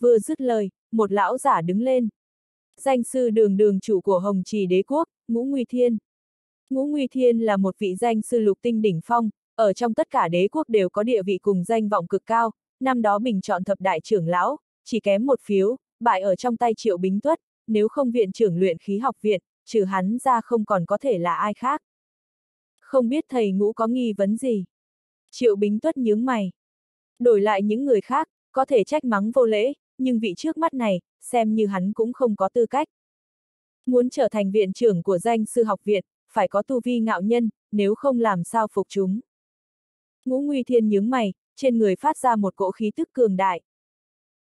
Vừa dứt lời, một lão giả đứng lên. Danh sư đường đường chủ của Hồng Trì đế quốc, Ngũ Nguy Thiên. Ngũ Nguy Thiên là một vị danh sư lục tinh đỉnh phong, ở trong tất cả đế quốc đều có địa vị cùng danh vọng cực cao, năm đó bình chọn thập đại trưởng lão, chỉ kém một phiếu, bại ở trong tay triệu bính tuất, nếu không viện trưởng luyện khí học viện, trừ hắn ra không còn có thể là ai khác. Không biết thầy ngũ có nghi vấn gì? Triệu bính tuất nhướng mày. Đổi lại những người khác, có thể trách mắng vô lễ, nhưng vị trước mắt này, xem như hắn cũng không có tư cách. Muốn trở thành viện trưởng của danh sư học viện, phải có tu vi ngạo nhân, nếu không làm sao phục chúng. Ngũ Nguy Thiên nhướng mày, trên người phát ra một cỗ khí tức cường đại.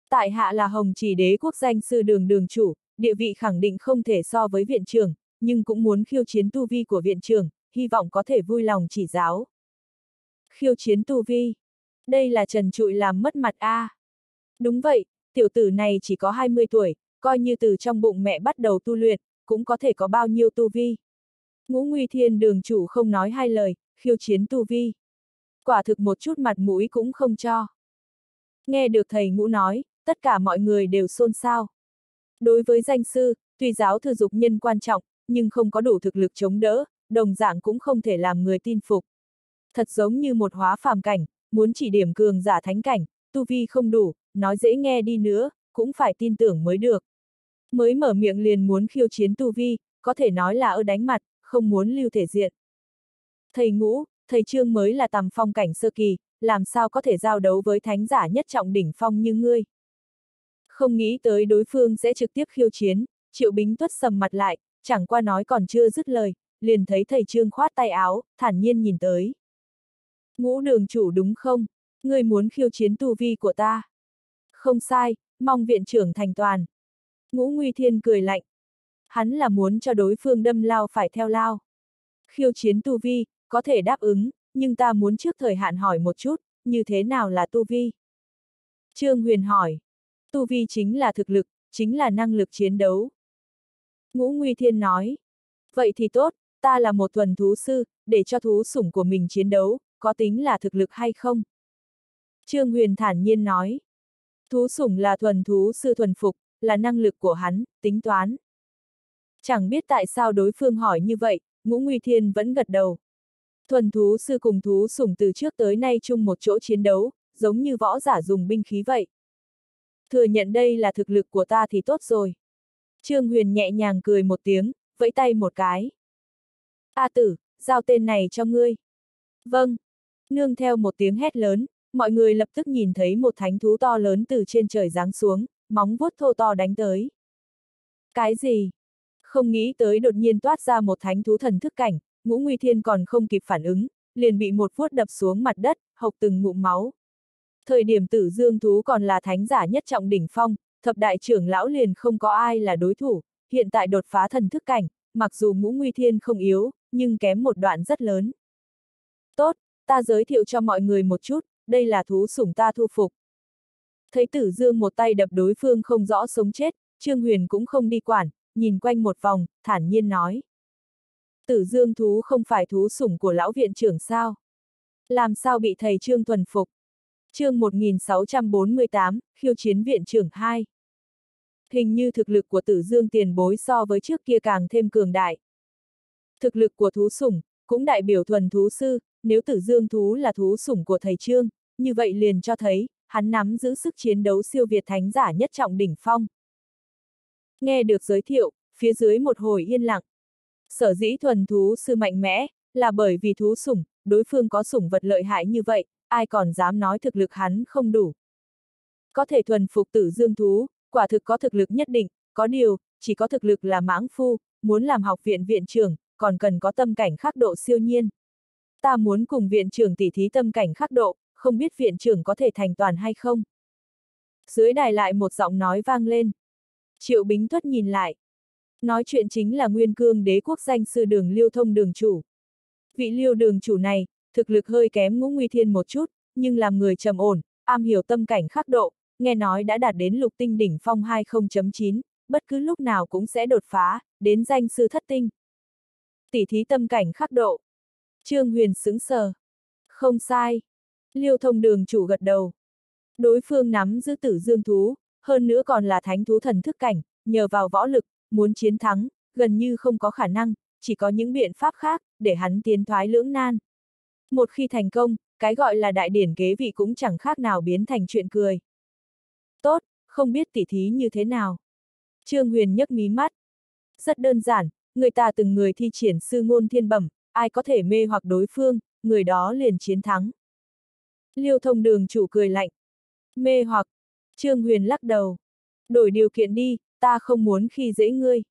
Tại hạ là Hồng Chỉ Đế quốc danh sư đường đường chủ, địa vị khẳng định không thể so với viện trưởng, nhưng cũng muốn khiêu chiến tu vi của viện trưởng, hy vọng có thể vui lòng chỉ giáo. Khiêu chiến tu vi. Đây là trần trụi làm mất mặt a. À. Đúng vậy, tiểu tử này chỉ có 20 tuổi, coi như từ trong bụng mẹ bắt đầu tu luyện, cũng có thể có bao nhiêu tu vi. Ngũ Nguy Thiên đường chủ không nói hai lời, khiêu chiến tu vi. Quả thực một chút mặt mũi cũng không cho. Nghe được thầy ngũ nói, tất cả mọi người đều xôn xao. Đối với danh sư, tuy giáo thư dục nhân quan trọng, nhưng không có đủ thực lực chống đỡ, đồng dạng cũng không thể làm người tin phục. Thật giống như một hóa phàm cảnh, muốn chỉ điểm cường giả thánh cảnh, tu vi không đủ, nói dễ nghe đi nữa, cũng phải tin tưởng mới được. Mới mở miệng liền muốn khiêu chiến tu vi, có thể nói là ơ đánh mặt, không muốn lưu thể diện. Thầy ngũ, thầy trương mới là tầm phong cảnh sơ kỳ, làm sao có thể giao đấu với thánh giả nhất trọng đỉnh phong như ngươi. Không nghĩ tới đối phương sẽ trực tiếp khiêu chiến, triệu bính tuất sầm mặt lại, chẳng qua nói còn chưa dứt lời, liền thấy thầy trương khoát tay áo, thản nhiên nhìn tới. Ngũ đường chủ đúng không? Ngươi muốn khiêu chiến tu vi của ta. Không sai, mong viện trưởng thành toàn. Ngũ Nguy Thiên cười lạnh. Hắn là muốn cho đối phương đâm lao phải theo lao. Khiêu chiến tu vi, có thể đáp ứng, nhưng ta muốn trước thời hạn hỏi một chút, như thế nào là tu vi? Trương Huyền hỏi. Tu vi chính là thực lực, chính là năng lực chiến đấu. Ngũ Nguy Thiên nói. Vậy thì tốt, ta là một thuần thú sư, để cho thú sủng của mình chiến đấu, có tính là thực lực hay không? Trương Huyền thản nhiên nói. Thú sủng là thuần thú sư thuần phục, là năng lực của hắn, tính toán. Chẳng biết tại sao đối phương hỏi như vậy, Ngũ Nguy Thiên vẫn gật đầu. Thuần thú sư cùng thú sủng từ trước tới nay chung một chỗ chiến đấu, giống như võ giả dùng binh khí vậy. Thừa nhận đây là thực lực của ta thì tốt rồi. Trương Huyền nhẹ nhàng cười một tiếng, vẫy tay một cái. A tử, giao tên này cho ngươi. Vâng. Nương theo một tiếng hét lớn, mọi người lập tức nhìn thấy một thánh thú to lớn từ trên trời giáng xuống, móng vuốt thô to đánh tới. Cái gì? Không nghĩ tới đột nhiên toát ra một thánh thú thần thức cảnh, ngũ nguy thiên còn không kịp phản ứng, liền bị một vuốt đập xuống mặt đất, hộc từng ngụm máu. Thời điểm tử dương thú còn là thánh giả nhất trọng đỉnh phong, thập đại trưởng lão liền không có ai là đối thủ, hiện tại đột phá thần thức cảnh, mặc dù ngũ nguy thiên không yếu, nhưng kém một đoạn rất lớn. Tốt, ta giới thiệu cho mọi người một chút, đây là thú sủng ta thu phục. Thấy tử dương một tay đập đối phương không rõ sống chết, Trương Huyền cũng không đi quản, nhìn quanh một vòng, thản nhiên nói. Tử dương thú không phải thú sủng của lão viện trưởng sao? Làm sao bị thầy Trương thuần phục? Chương 1648, khiêu chiến viện trưởng 2. Hình như thực lực của tử dương tiền bối so với trước kia càng thêm cường đại. Thực lực của thú sủng, cũng đại biểu thuần thú sư, nếu tử dương thú là thú sủng của thầy Trương, như vậy liền cho thấy, hắn nắm giữ sức chiến đấu siêu việt thánh giả nhất trọng đỉnh phong. Nghe được giới thiệu, phía dưới một hồi yên lặng. Sở dĩ thuần thú sư mạnh mẽ, là bởi vì thú sủng, đối phương có sủng vật lợi hại như vậy, ai còn dám nói thực lực hắn không đủ. Có thể thuần phục tử dương thú, quả thực có thực lực nhất định, có điều, chỉ có thực lực là mãng phu, muốn làm học viện viện trưởng, còn cần có tâm cảnh khắc độ siêu nhiên. Ta muốn cùng viện trưởng tỉ thí tâm cảnh khắc độ, không biết viện trưởng có thể thành toàn hay không. Dưới đài lại một giọng nói vang lên. Triệu Bính Tuất nhìn lại. Nói chuyện chính là nguyên cương đế quốc danh sư đường liêu thông đường chủ. Vị liêu đường chủ này, thực lực hơi kém ngũ nguy thiên một chút, nhưng làm người trầm ổn, am hiểu tâm cảnh khắc độ, nghe nói đã đạt đến lục tinh đỉnh phong 20.9, bất cứ lúc nào cũng sẽ đột phá, đến danh sư thất tinh. Tỷ thí tâm cảnh khắc độ. Trương Huyền sững sờ. Không sai. Liêu thông đường chủ gật đầu. Đối phương nắm giữ tử dương thú, hơn nữa còn là thánh thú thần thức cảnh, nhờ vào võ lực, muốn chiến thắng, gần như không có khả năng, chỉ có những biện pháp khác, để hắn tiến thoái lưỡng nan. Một khi thành công, cái gọi là đại điển kế vị cũng chẳng khác nào biến thành chuyện cười. Tốt, không biết tỉ thí như thế nào. Trương Huyền nhấc mí mắt. Rất đơn giản, người ta từng người thi triển sư ngôn thiên bẩm, ai có thể mê hoặc đối phương, người đó liền chiến thắng. Liêu thông đường chủ cười lạnh. Mê hoặc. Trương Huyền lắc đầu. Đổi điều kiện đi, ta không muốn khi dễ ngươi.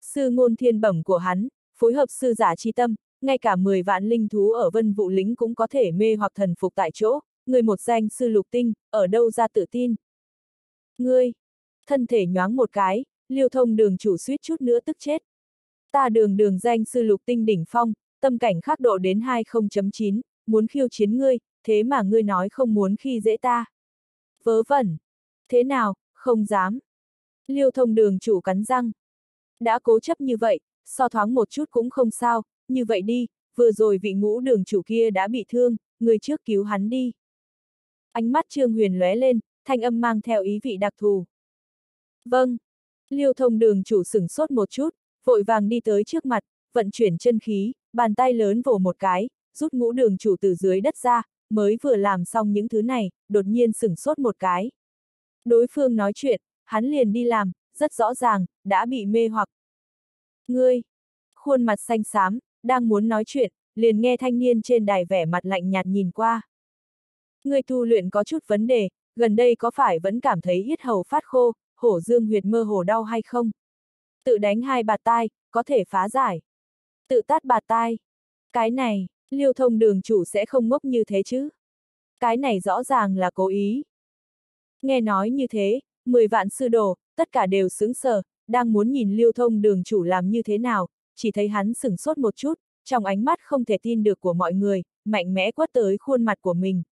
Sư ngôn thiên bẩm của hắn, phối hợp sư giả chi tâm, ngay cả 10 vạn linh thú ở vân vụ lính cũng có thể mê hoặc thần phục tại chỗ, người một danh sư lục tinh, ở đâu ra tự tin. Ngươi, thân thể nhoáng một cái, liêu thông đường chủ suýt chút nữa tức chết. Ta đường đường danh sư lục tinh đỉnh phong, tâm cảnh khắc độ đến 20.9, muốn khiêu chiến ngươi, thế mà ngươi nói không muốn khi dễ ta. Vớ vẩn. Thế nào, không dám. Liêu thông đường chủ cắn răng. Đã cố chấp như vậy, so thoáng một chút cũng không sao, như vậy đi, vừa rồi vị ngũ đường chủ kia đã bị thương, người trước cứu hắn đi. Ánh mắt Trương Huyền lóe lên, thanh âm mang theo ý vị đặc thù. Vâng. Liêu thông đường chủ sửng sốt một chút, vội vàng đi tới trước mặt, vận chuyển chân khí, bàn tay lớn vồ một cái, rút ngũ đường chủ từ dưới đất ra, mới vừa làm xong những thứ này, đột nhiên sửng sốt một cái. Đối phương nói chuyện, hắn liền đi làm, rất rõ ràng, đã bị mê hoặc. Ngươi! Khuôn mặt xanh xám, đang muốn nói chuyện, liền nghe thanh niên trên đài vẻ mặt lạnh nhạt nhìn qua. người tu luyện có chút vấn đề, gần đây có phải vẫn cảm thấy yết hầu phát khô, hổ dương huyệt mơ hồ đau hay không? Tự đánh hai bạt tai, có thể phá giải. Tự tát bạt tai. Cái này, liêu thông đường chủ sẽ không ngốc như thế chứ? Cái này rõ ràng là cố ý. Nghe nói như thế, 10 vạn sư đồ, tất cả đều sướng sờ, đang muốn nhìn liêu thông đường chủ làm như thế nào, chỉ thấy hắn sửng sốt một chút, trong ánh mắt không thể tin được của mọi người, mạnh mẽ quất tới khuôn mặt của mình.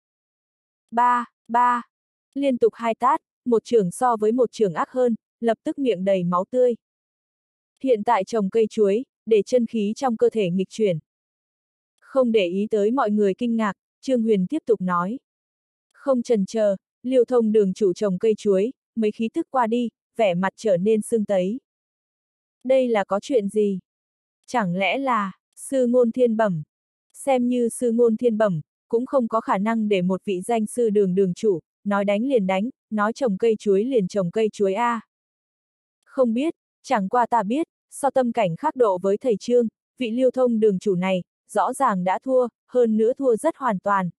Ba, ba, liên tục hai tát, một trường so với một trường ác hơn, lập tức miệng đầy máu tươi. Hiện tại trồng cây chuối, để chân khí trong cơ thể nghịch chuyển. Không để ý tới mọi người kinh ngạc, Trương Huyền tiếp tục nói. Không trần chờ, liêu thông đường chủ trồng cây chuối, mấy khí tức qua đi, vẻ mặt trở nên sưng tấy. Đây là có chuyện gì? Chẳng lẽ là, sư ngôn thiên bẩm? Xem như sư ngôn thiên bẩm, cũng không có khả năng để một vị danh sư đường đường chủ, nói đánh liền đánh, nói trồng cây chuối liền trồng cây chuối A. Không biết, chẳng qua ta biết, so tâm cảnh khác độ với thầy Trương, vị liêu thông đường chủ này, rõ ràng đã thua, hơn nữa thua rất hoàn toàn.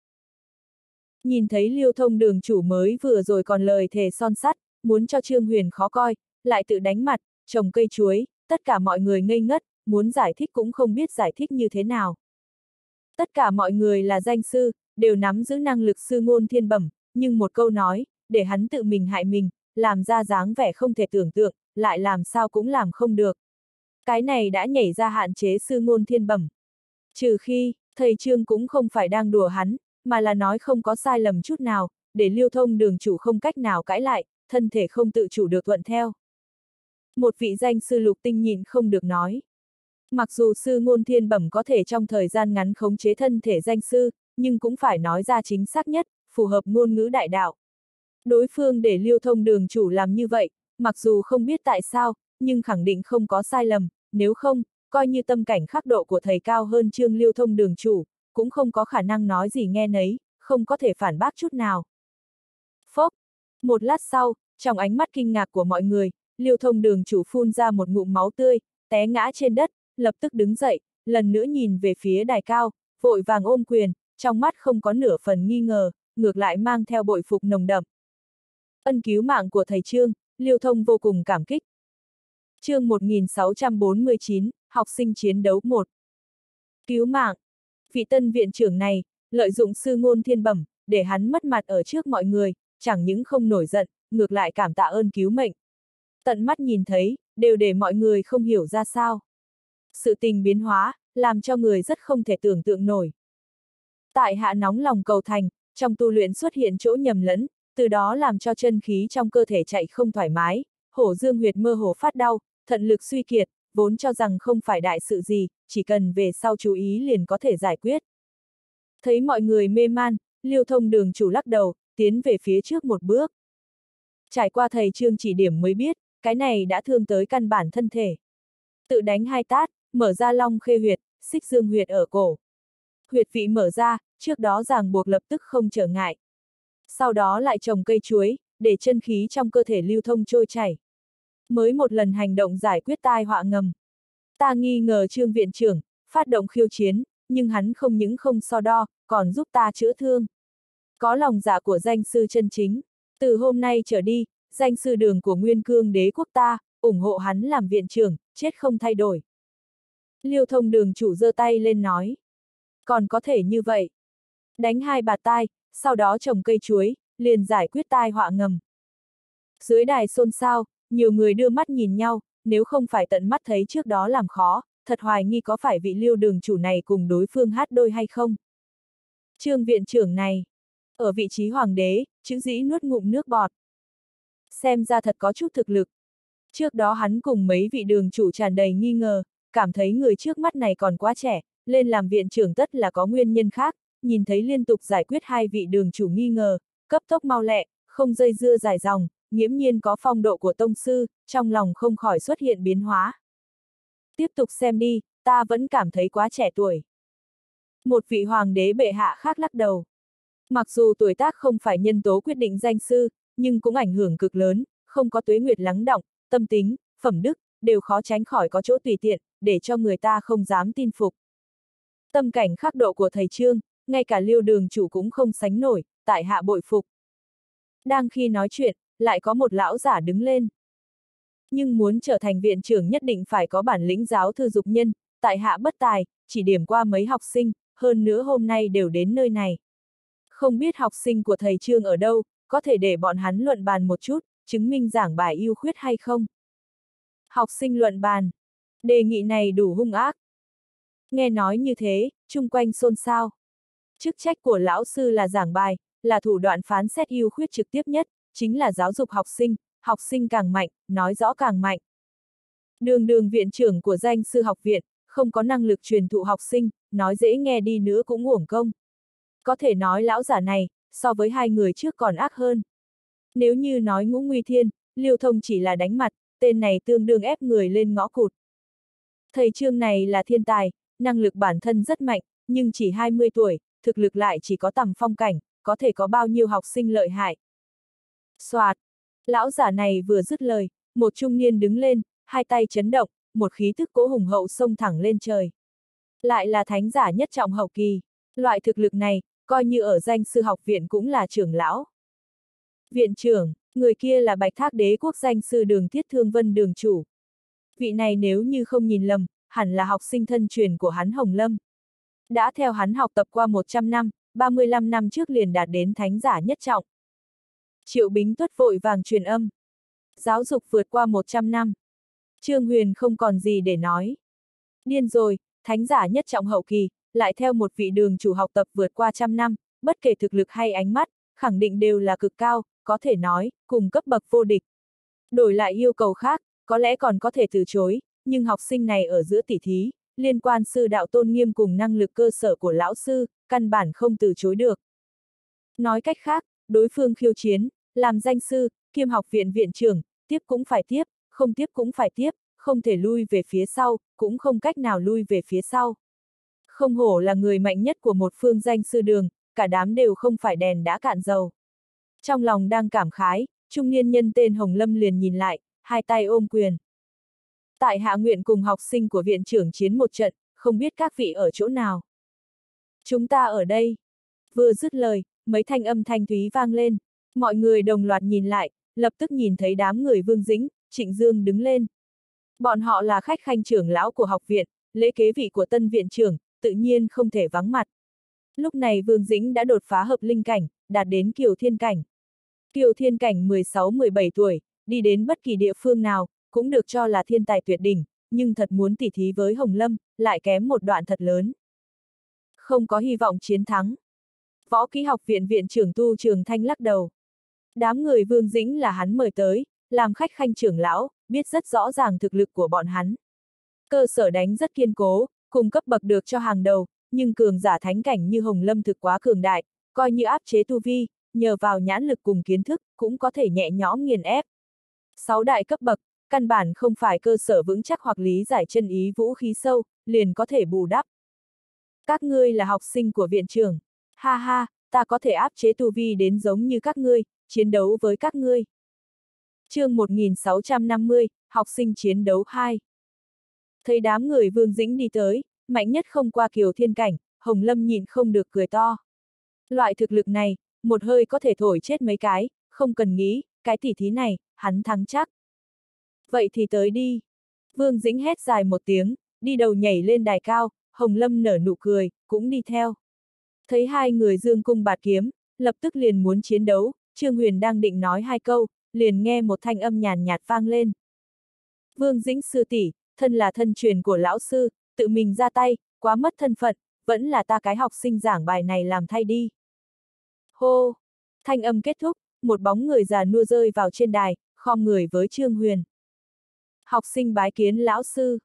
Nhìn thấy liêu thông đường chủ mới vừa rồi còn lời thề son sắt, muốn cho Trương Huyền khó coi, lại tự đánh mặt, trồng cây chuối, tất cả mọi người ngây ngất, muốn giải thích cũng không biết giải thích như thế nào. Tất cả mọi người là danh sư, đều nắm giữ năng lực sư ngôn thiên bẩm, nhưng một câu nói, để hắn tự mình hại mình, làm ra dáng vẻ không thể tưởng tượng, lại làm sao cũng làm không được. Cái này đã nhảy ra hạn chế sư ngôn thiên bẩm. Trừ khi, thầy Trương cũng không phải đang đùa hắn, mà là nói không có sai lầm chút nào, để lưu thông đường chủ không cách nào cãi lại, thân thể không tự chủ được thuận theo. Một vị danh sư lục tinh nhìn không được nói. Mặc dù sư ngôn thiên bẩm có thể trong thời gian ngắn khống chế thân thể danh sư, nhưng cũng phải nói ra chính xác nhất, phù hợp ngôn ngữ đại đạo. Đối phương để lưu thông đường chủ làm như vậy, mặc dù không biết tại sao, nhưng khẳng định không có sai lầm, nếu không, coi như tâm cảnh khắc độ của thầy cao hơn trương lưu thông đường chủ, cũng không có khả năng nói gì nghe nấy, không có thể phản bác chút nào. Phốc! Một lát sau, trong ánh mắt kinh ngạc của mọi người, lưu thông đường chủ phun ra một ngụm máu tươi, té ngã trên đất, lập tức đứng dậy, lần nữa nhìn về phía đài cao, vội vàng ôm quyền, trong mắt không có nửa phần nghi ngờ, ngược lại mang theo bội phục nồng đậm. Ân cứu mạng của thầy Trương, Liêu Thông vô cùng cảm kích. chương 1649, học sinh chiến đấu 1. Cứu mạng. Vị tân viện trưởng này, lợi dụng sư ngôn thiên bẩm, để hắn mất mặt ở trước mọi người, chẳng những không nổi giận, ngược lại cảm tạ ơn cứu mệnh. Tận mắt nhìn thấy, đều để mọi người không hiểu ra sao. Sự tình biến hóa, làm cho người rất không thể tưởng tượng nổi. Tại hạ nóng lòng cầu thành, trong tu luyện xuất hiện chỗ nhầm lẫn, từ đó làm cho chân khí trong cơ thể chạy không thoải mái, hổ dương huyệt mơ hồ phát đau, thận lực suy kiệt, vốn cho rằng không phải đại sự gì, chỉ cần về sau chú ý liền có thể giải quyết. Thấy mọi người mê man, liêu thông đường chủ lắc đầu, tiến về phía trước một bước. Trải qua thầy trương chỉ điểm mới biết, cái này đã thương tới căn bản thân thể. Tự đánh hai tát, mở ra long khê huyệt, xích dương huyệt ở cổ. Huyệt vị mở ra, trước đó ràng buộc lập tức không trở ngại. Sau đó lại trồng cây chuối, để chân khí trong cơ thể lưu thông trôi chảy. Mới một lần hành động giải quyết tai họa ngầm. Ta nghi ngờ trương viện trưởng, phát động khiêu chiến, nhưng hắn không những không so đo, còn giúp ta chữa thương. Có lòng dạ của danh sư chân chính. Từ hôm nay trở đi, danh sư đường của Nguyên Cương đế quốc ta, ủng hộ hắn làm viện trưởng, chết không thay đổi. Liêu thông đường chủ giơ tay lên nói. Còn có thể như vậy. Đánh hai bạt tai, sau đó trồng cây chuối, liền giải quyết tai họa ngầm. Dưới đài xôn xao, nhiều người đưa mắt nhìn nhau, nếu không phải tận mắt thấy trước đó làm khó, thật hoài nghi có phải vị liêu đường chủ này cùng đối phương hát đôi hay không. Trương viện trưởng này, ở vị trí hoàng đế, chữ dĩ nuốt ngụm nước bọt. Xem ra thật có chút thực lực. Trước đó hắn cùng mấy vị đường chủ tràn đầy nghi ngờ, cảm thấy người trước mắt này còn quá trẻ, lên làm viện trưởng tất là có nguyên nhân khác, nhìn thấy liên tục giải quyết hai vị đường chủ nghi ngờ, cấp tốc mau lẹ, không dây dưa dài dòng, nghiễm nhiên có phong độ của tông sư, trong lòng không khỏi xuất hiện biến hóa. Tiếp tục xem đi, ta vẫn cảm thấy quá trẻ tuổi. Một vị hoàng đế bệ hạ khác lắc đầu. Mặc dù tuổi tác không phải nhân tố quyết định danh sư, nhưng cũng ảnh hưởng cực lớn, không có tuế nguyệt lắng động, tâm tính, phẩm đức, đều khó tránh khỏi có chỗ tùy tiện, để cho người ta không dám tin phục. Tâm cảnh khắc độ của thầy Trương, ngay cả liêu đường chủ cũng không sánh nổi, tại hạ bội phục. Đang khi nói chuyện, lại có một lão giả đứng lên. Nhưng muốn trở thành viện trưởng nhất định phải có bản lĩnh giáo thư dục nhân, tại hạ bất tài, chỉ điểm qua mấy học sinh, hơn nữa hôm nay đều đến nơi này. Không biết học sinh của thầy Trương ở đâu, có thể để bọn hắn luận bàn một chút, chứng minh giảng bài yêu khuyết hay không? Học sinh luận bàn. Đề nghị này đủ hung ác. Nghe nói như thế, chung quanh xôn xao. Chức trách của lão sư là giảng bài, là thủ đoạn phán xét yêu khuyết trực tiếp nhất, chính là giáo dục học sinh, học sinh càng mạnh, nói rõ càng mạnh. Đường đường viện trưởng của danh sư học viện, không có năng lực truyền thụ học sinh, nói dễ nghe đi nữa cũng uổng công. Có thể nói lão giả này, so với hai người trước còn ác hơn. Nếu như nói ngũ nguy thiên, liêu thông chỉ là đánh mặt, tên này tương đương ép người lên ngõ cụt. Thầy trương này là thiên tài, năng lực bản thân rất mạnh, nhưng chỉ 20 tuổi, thực lực lại chỉ có tầm phong cảnh, có thể có bao nhiêu học sinh lợi hại. Soạt! Lão giả này vừa dứt lời, một trung niên đứng lên, hai tay chấn động, một khí thức cố hùng hậu xông thẳng lên trời. Lại là thánh giả nhất trọng hậu kỳ. Loại thực lực này, coi như ở danh sư học viện cũng là trưởng lão. Viện trưởng, người kia là bạch thác đế quốc danh sư đường thiết thương vân đường chủ. Vị này nếu như không nhìn lầm, hẳn là học sinh thân truyền của hắn Hồng Lâm. Đã theo hắn học tập qua 100 năm, 35 năm trước liền đạt đến thánh giả nhất trọng. Triệu Bính tuất vội vàng truyền âm. Giáo dục vượt qua 100 năm. Trương Huyền không còn gì để nói. Điên rồi, thánh giả nhất trọng hậu kỳ, lại theo một vị đường chủ học tập vượt qua trăm năm, bất kể thực lực hay ánh mắt, khẳng định đều là cực cao, có thể nói, cùng cấp bậc vô địch. Đổi lại yêu cầu khác, có lẽ còn có thể từ chối, nhưng học sinh này ở giữa tỷ thí, liên quan sư đạo tôn nghiêm cùng năng lực cơ sở của lão sư, căn bản không từ chối được. Nói cách khác, đối phương khiêu chiến, làm danh sư, kiêm học viện viện trưởng, tiếp cũng phải tiếp, không tiếp cũng phải tiếp, không thể lui về phía sau, cũng không cách nào lui về phía sau. Không hổ là người mạnh nhất của một phương danh sư đường, cả đám đều không phải đèn đã cạn dầu. Trong lòng đang cảm khái, trung niên nhân tên Hồng Lâm liền nhìn lại, hai tay ôm quyền. Tại hạ nguyện cùng học sinh của viện trưởng chiến một trận, không biết các vị ở chỗ nào. Chúng ta ở đây. Vừa dứt lời, mấy thanh âm thanh thúy vang lên, mọi người đồng loạt nhìn lại, lập tức nhìn thấy đám người Vương Dĩnh, Trịnh Dương đứng lên. Bọn họ là khách khanh trưởng lão của học viện, lễ kế vị của tân viện trưởng, tự nhiên không thể vắng mặt. Lúc này Vương Dĩnh đã đột phá hợp linh cảnh, đạt đến kiều thiên cảnh. Kiều thiên cảnh 16-17 tuổi, đi đến bất kỳ địa phương nào, cũng được cho là thiên tài tuyệt đỉnh, nhưng thật muốn tỉ thí với Hồng Lâm, lại kém một đoạn thật lớn. Không có hy vọng chiến thắng. Võ kỹ học viện viện trưởng tu trường thanh lắc đầu. Đám người Vương Dĩnh là hắn mời tới, làm khách khanh trưởng lão, biết rất rõ ràng thực lực của bọn hắn. Cơ sở đánh rất kiên cố, cùng cấp bậc được cho hàng đầu, nhưng cường giả thánh cảnh như Hồng Lâm thực quá cường đại, coi như áp chế tu vi, nhờ vào nhãn lực cùng kiến thức, cũng có thể nhẹ nhõm nghiền ép. Sáu đại cấp bậc, căn bản không phải cơ sở vững chắc hoặc lý giải chân ý vũ khí sâu, liền có thể bù đắp. Các ngươi là học sinh của viện trưởng. Ha ha, ta có thể áp chế tu vi đến giống như các ngươi, chiến đấu với các ngươi. chương 1650, học sinh chiến đấu 2. Thấy đám người Vương Dĩnh đi tới, mạnh nhất không qua kiều thiên cảnh, Hồng Lâm nhìn không được cười to. Loại thực lực này, một hơi có thể thổi chết mấy cái, không cần nghĩ, cái tỉ thí này, hắn thắng chắc. Vậy thì tới đi. Vương Dĩnh hét dài một tiếng, đi đầu nhảy lên đài cao, Hồng Lâm nở nụ cười, cũng đi theo. Thấy hai người dương cung bạt kiếm, lập tức liền muốn chiến đấu, Trương Huyền đang định nói hai câu, liền nghe một thanh âm nhàn nhạt vang lên. Vương Dĩnh sư tỷ, thân là thân truyền của lão sư, tự mình ra tay, quá mất thân phận, vẫn là ta cái học sinh giảng bài này làm thay đi. Hô! Thanh âm kết thúc, một bóng người già nua rơi vào trên đài, khom người với Trương Huyền. Học sinh bái kiến lão sư.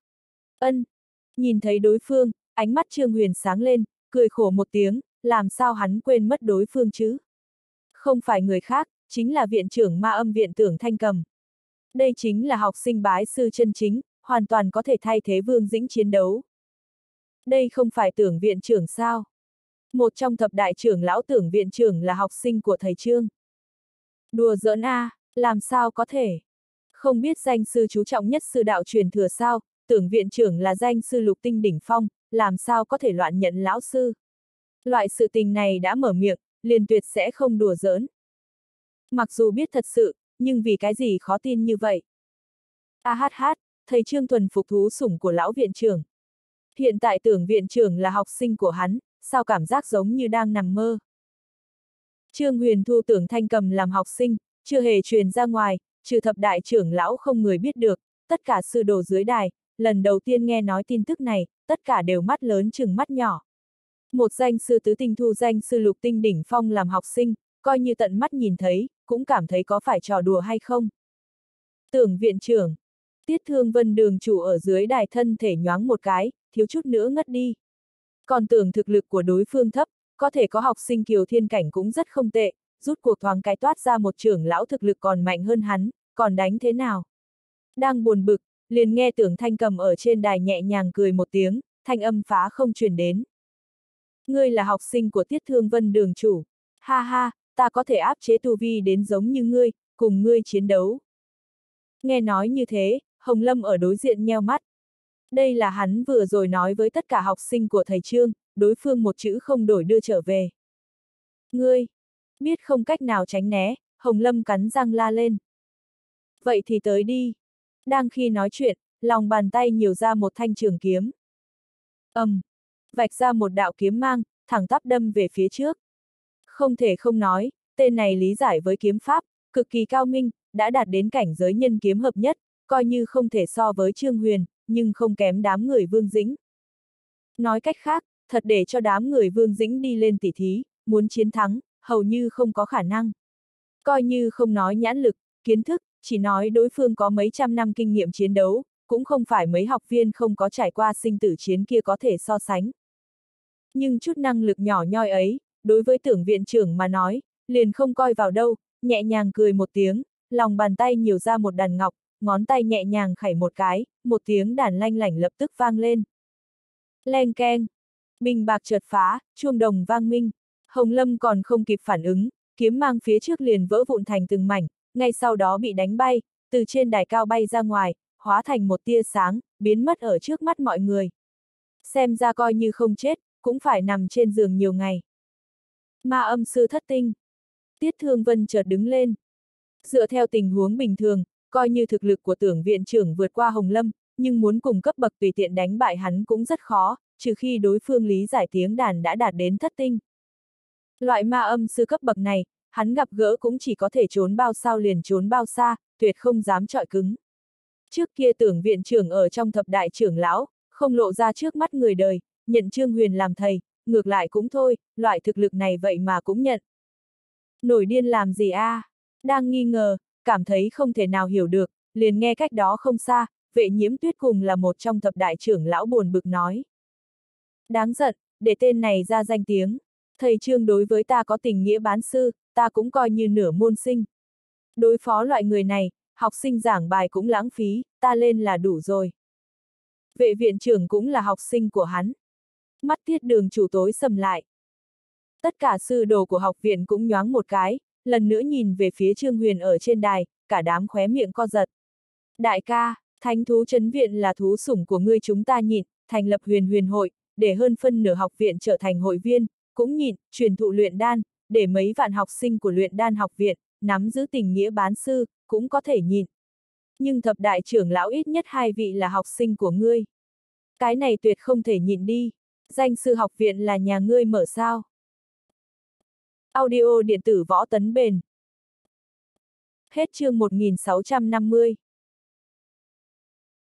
Ân! Nhìn thấy đối phương, ánh mắt Trương Huyền sáng lên, cười khổ một tiếng, làm sao hắn quên mất đối phương chứ? Không phải người khác, chính là viện trưởng ma âm viện tưởng thanh cầm. Đây chính là học sinh bái sư chân chính, hoàn toàn có thể thay thế Vương Dĩnh chiến đấu. Đây không phải tưởng viện trưởng sao? Một trong thập đại trưởng lão tưởng viện trưởng là học sinh của thầy Trương. Đùa giỡn a, làm sao có thể? Không biết danh sư chú trọng nhất sư đạo truyền thừa sao, tưởng viện trưởng là danh sư lục tinh đỉnh phong, làm sao có thể loạn nhận lão sư? Loại sự tình này đã mở miệng, liền tuyệt sẽ không đùa giỡn. Mặc dù biết thật sự, nhưng vì cái gì khó tin như vậy? A hát hát, thầy Trương Thuần phục thú sủng của lão viện trưởng. Hiện tại tưởng viện trưởng là học sinh của hắn, sao cảm giác giống như đang nằm mơ. Trương Huyền Thu tưởng thanh cầm làm học sinh, chưa hề truyền ra ngoài, trừ thập đại trưởng lão không người biết được, tất cả sư đồ dưới đài, lần đầu tiên nghe nói tin tức này, tất cả đều mắt lớn chừng mắt nhỏ. Một danh sư tứ tinh thu danh sư lục tinh đỉnh phong làm học sinh, coi như tận mắt nhìn thấy, cũng cảm thấy có phải trò đùa hay không. Tưởng viện trưởng, tiết thương vân đường chủ ở dưới đài thân thể nhoáng một cái, thiếu chút nữa ngất đi. Còn tưởng thực lực của đối phương thấp, có thể có học sinh kiều thiên cảnh cũng rất không tệ, rút cuộc thoáng cái toát ra một trưởng lão thực lực còn mạnh hơn hắn, còn đánh thế nào? Đang buồn bực, liền nghe tưởng thanh cầm ở trên đài nhẹ nhàng cười một tiếng, thanh âm phá không truyền đến. Ngươi là học sinh của tiết thương vân đường chủ. Ha ha, ta có thể áp chế tu vi đến giống như ngươi, cùng ngươi chiến đấu. Nghe nói như thế, Hồng Lâm ở đối diện nheo mắt. Đây là hắn vừa rồi nói với tất cả học sinh của thầy Trương, đối phương một chữ không đổi đưa trở về. Ngươi, biết không cách nào tránh né, Hồng Lâm cắn răng la lên. Vậy thì tới đi. Đang khi nói chuyện, lòng bàn tay nhiều ra một thanh trường kiếm. ầm, um, vạch ra một đạo kiếm mang, thẳng tắp đâm về phía trước. Không thể không nói, tên này lý giải với kiếm pháp, cực kỳ cao minh, đã đạt đến cảnh giới nhân kiếm hợp nhất, coi như không thể so với Trương Huyền, nhưng không kém đám người Vương Dĩnh. Nói cách khác, thật để cho đám người Vương Dĩnh đi lên tỉ thí, muốn chiến thắng, hầu như không có khả năng. Coi như không nói nhãn lực, kiến thức, chỉ nói đối phương có mấy trăm năm kinh nghiệm chiến đấu, cũng không phải mấy học viên không có trải qua sinh tử chiến kia có thể so sánh. Nhưng chút năng lực nhỏ nhoi ấy, đối với tưởng viện trưởng mà nói, liền không coi vào đâu, nhẹ nhàng cười một tiếng, lòng bàn tay nhiều ra một đàn ngọc, ngón tay nhẹ nhàng khẩy một cái, một tiếng đàn lanh lảnh lập tức vang lên. Len keng, bình bạc chợt phá, chuông đồng vang minh, Hồng Lâm còn không kịp phản ứng, kiếm mang phía trước liền vỡ vụn thành từng mảnh, ngay sau đó bị đánh bay, từ trên đài cao bay ra ngoài, hóa thành một tia sáng, biến mất ở trước mắt mọi người. Xem ra coi như không chết, cũng phải nằm trên giường nhiều ngày. Ma âm sư thất tinh. Tiết Thương Vân chợt đứng lên. Dựa theo tình huống bình thường, coi như thực lực của tưởng viện trưởng vượt qua Hồng Lâm, nhưng muốn cùng cấp bậc tùy tiện đánh bại hắn cũng rất khó, trừ khi đối phương lý giải tiếng đàn đã đạt đến thất tinh. Loại ma âm sư cấp bậc này, hắn gặp gỡ cũng chỉ có thể trốn bao sao liền trốn bao xa, tuyệt không dám trọi cứng. Trước kia tưởng viện trưởng ở trong thập đại trưởng lão, không lộ ra trước mắt người đời, nhận Trương Huyền làm thầy, ngược lại cũng thôi, loại thực lực này vậy mà cũng nhận. Nổi điên làm gì a? À? Đang nghi ngờ, cảm thấy không thể nào hiểu được, liền nghe cách đó không xa, vệ nhiễm tuyết cùng là một trong thập đại trưởng lão buồn bực nói. Đáng giận, để tên này ra danh tiếng. Thầy Trương đối với ta có tình nghĩa bán sư, ta cũng coi như nửa môn sinh. Đối phó loại người này, học sinh giảng bài cũng lãng phí, ta lên là đủ rồi. Vệ viện trưởng cũng là học sinh của hắn. Mắt tiết đường chủ tối sầm lại. Tất cả sư đồ của học viện cũng nhoáng một cái, lần nữa nhìn về phía Trương Huyền ở trên đài, cả đám khóe miệng co giật. Đại ca, thánh thú chấn viện là thú sủng của ngươi chúng ta nhịn, thành lập huyền huyền hội, để hơn phân nửa học viện trở thành hội viên, cũng nhịn, truyền thụ luyện đan, để mấy vạn học sinh của luyện đan học viện, nắm giữ tình nghĩa bán sư, cũng có thể nhịn. Nhưng thập đại trưởng lão ít nhất hai vị là học sinh của ngươi. Cái này tuyệt không thể nhịn đi. Danh sư học viện là nhà ngươi mở sao? Audio điện tử võ tấn bền. Hết chương 1650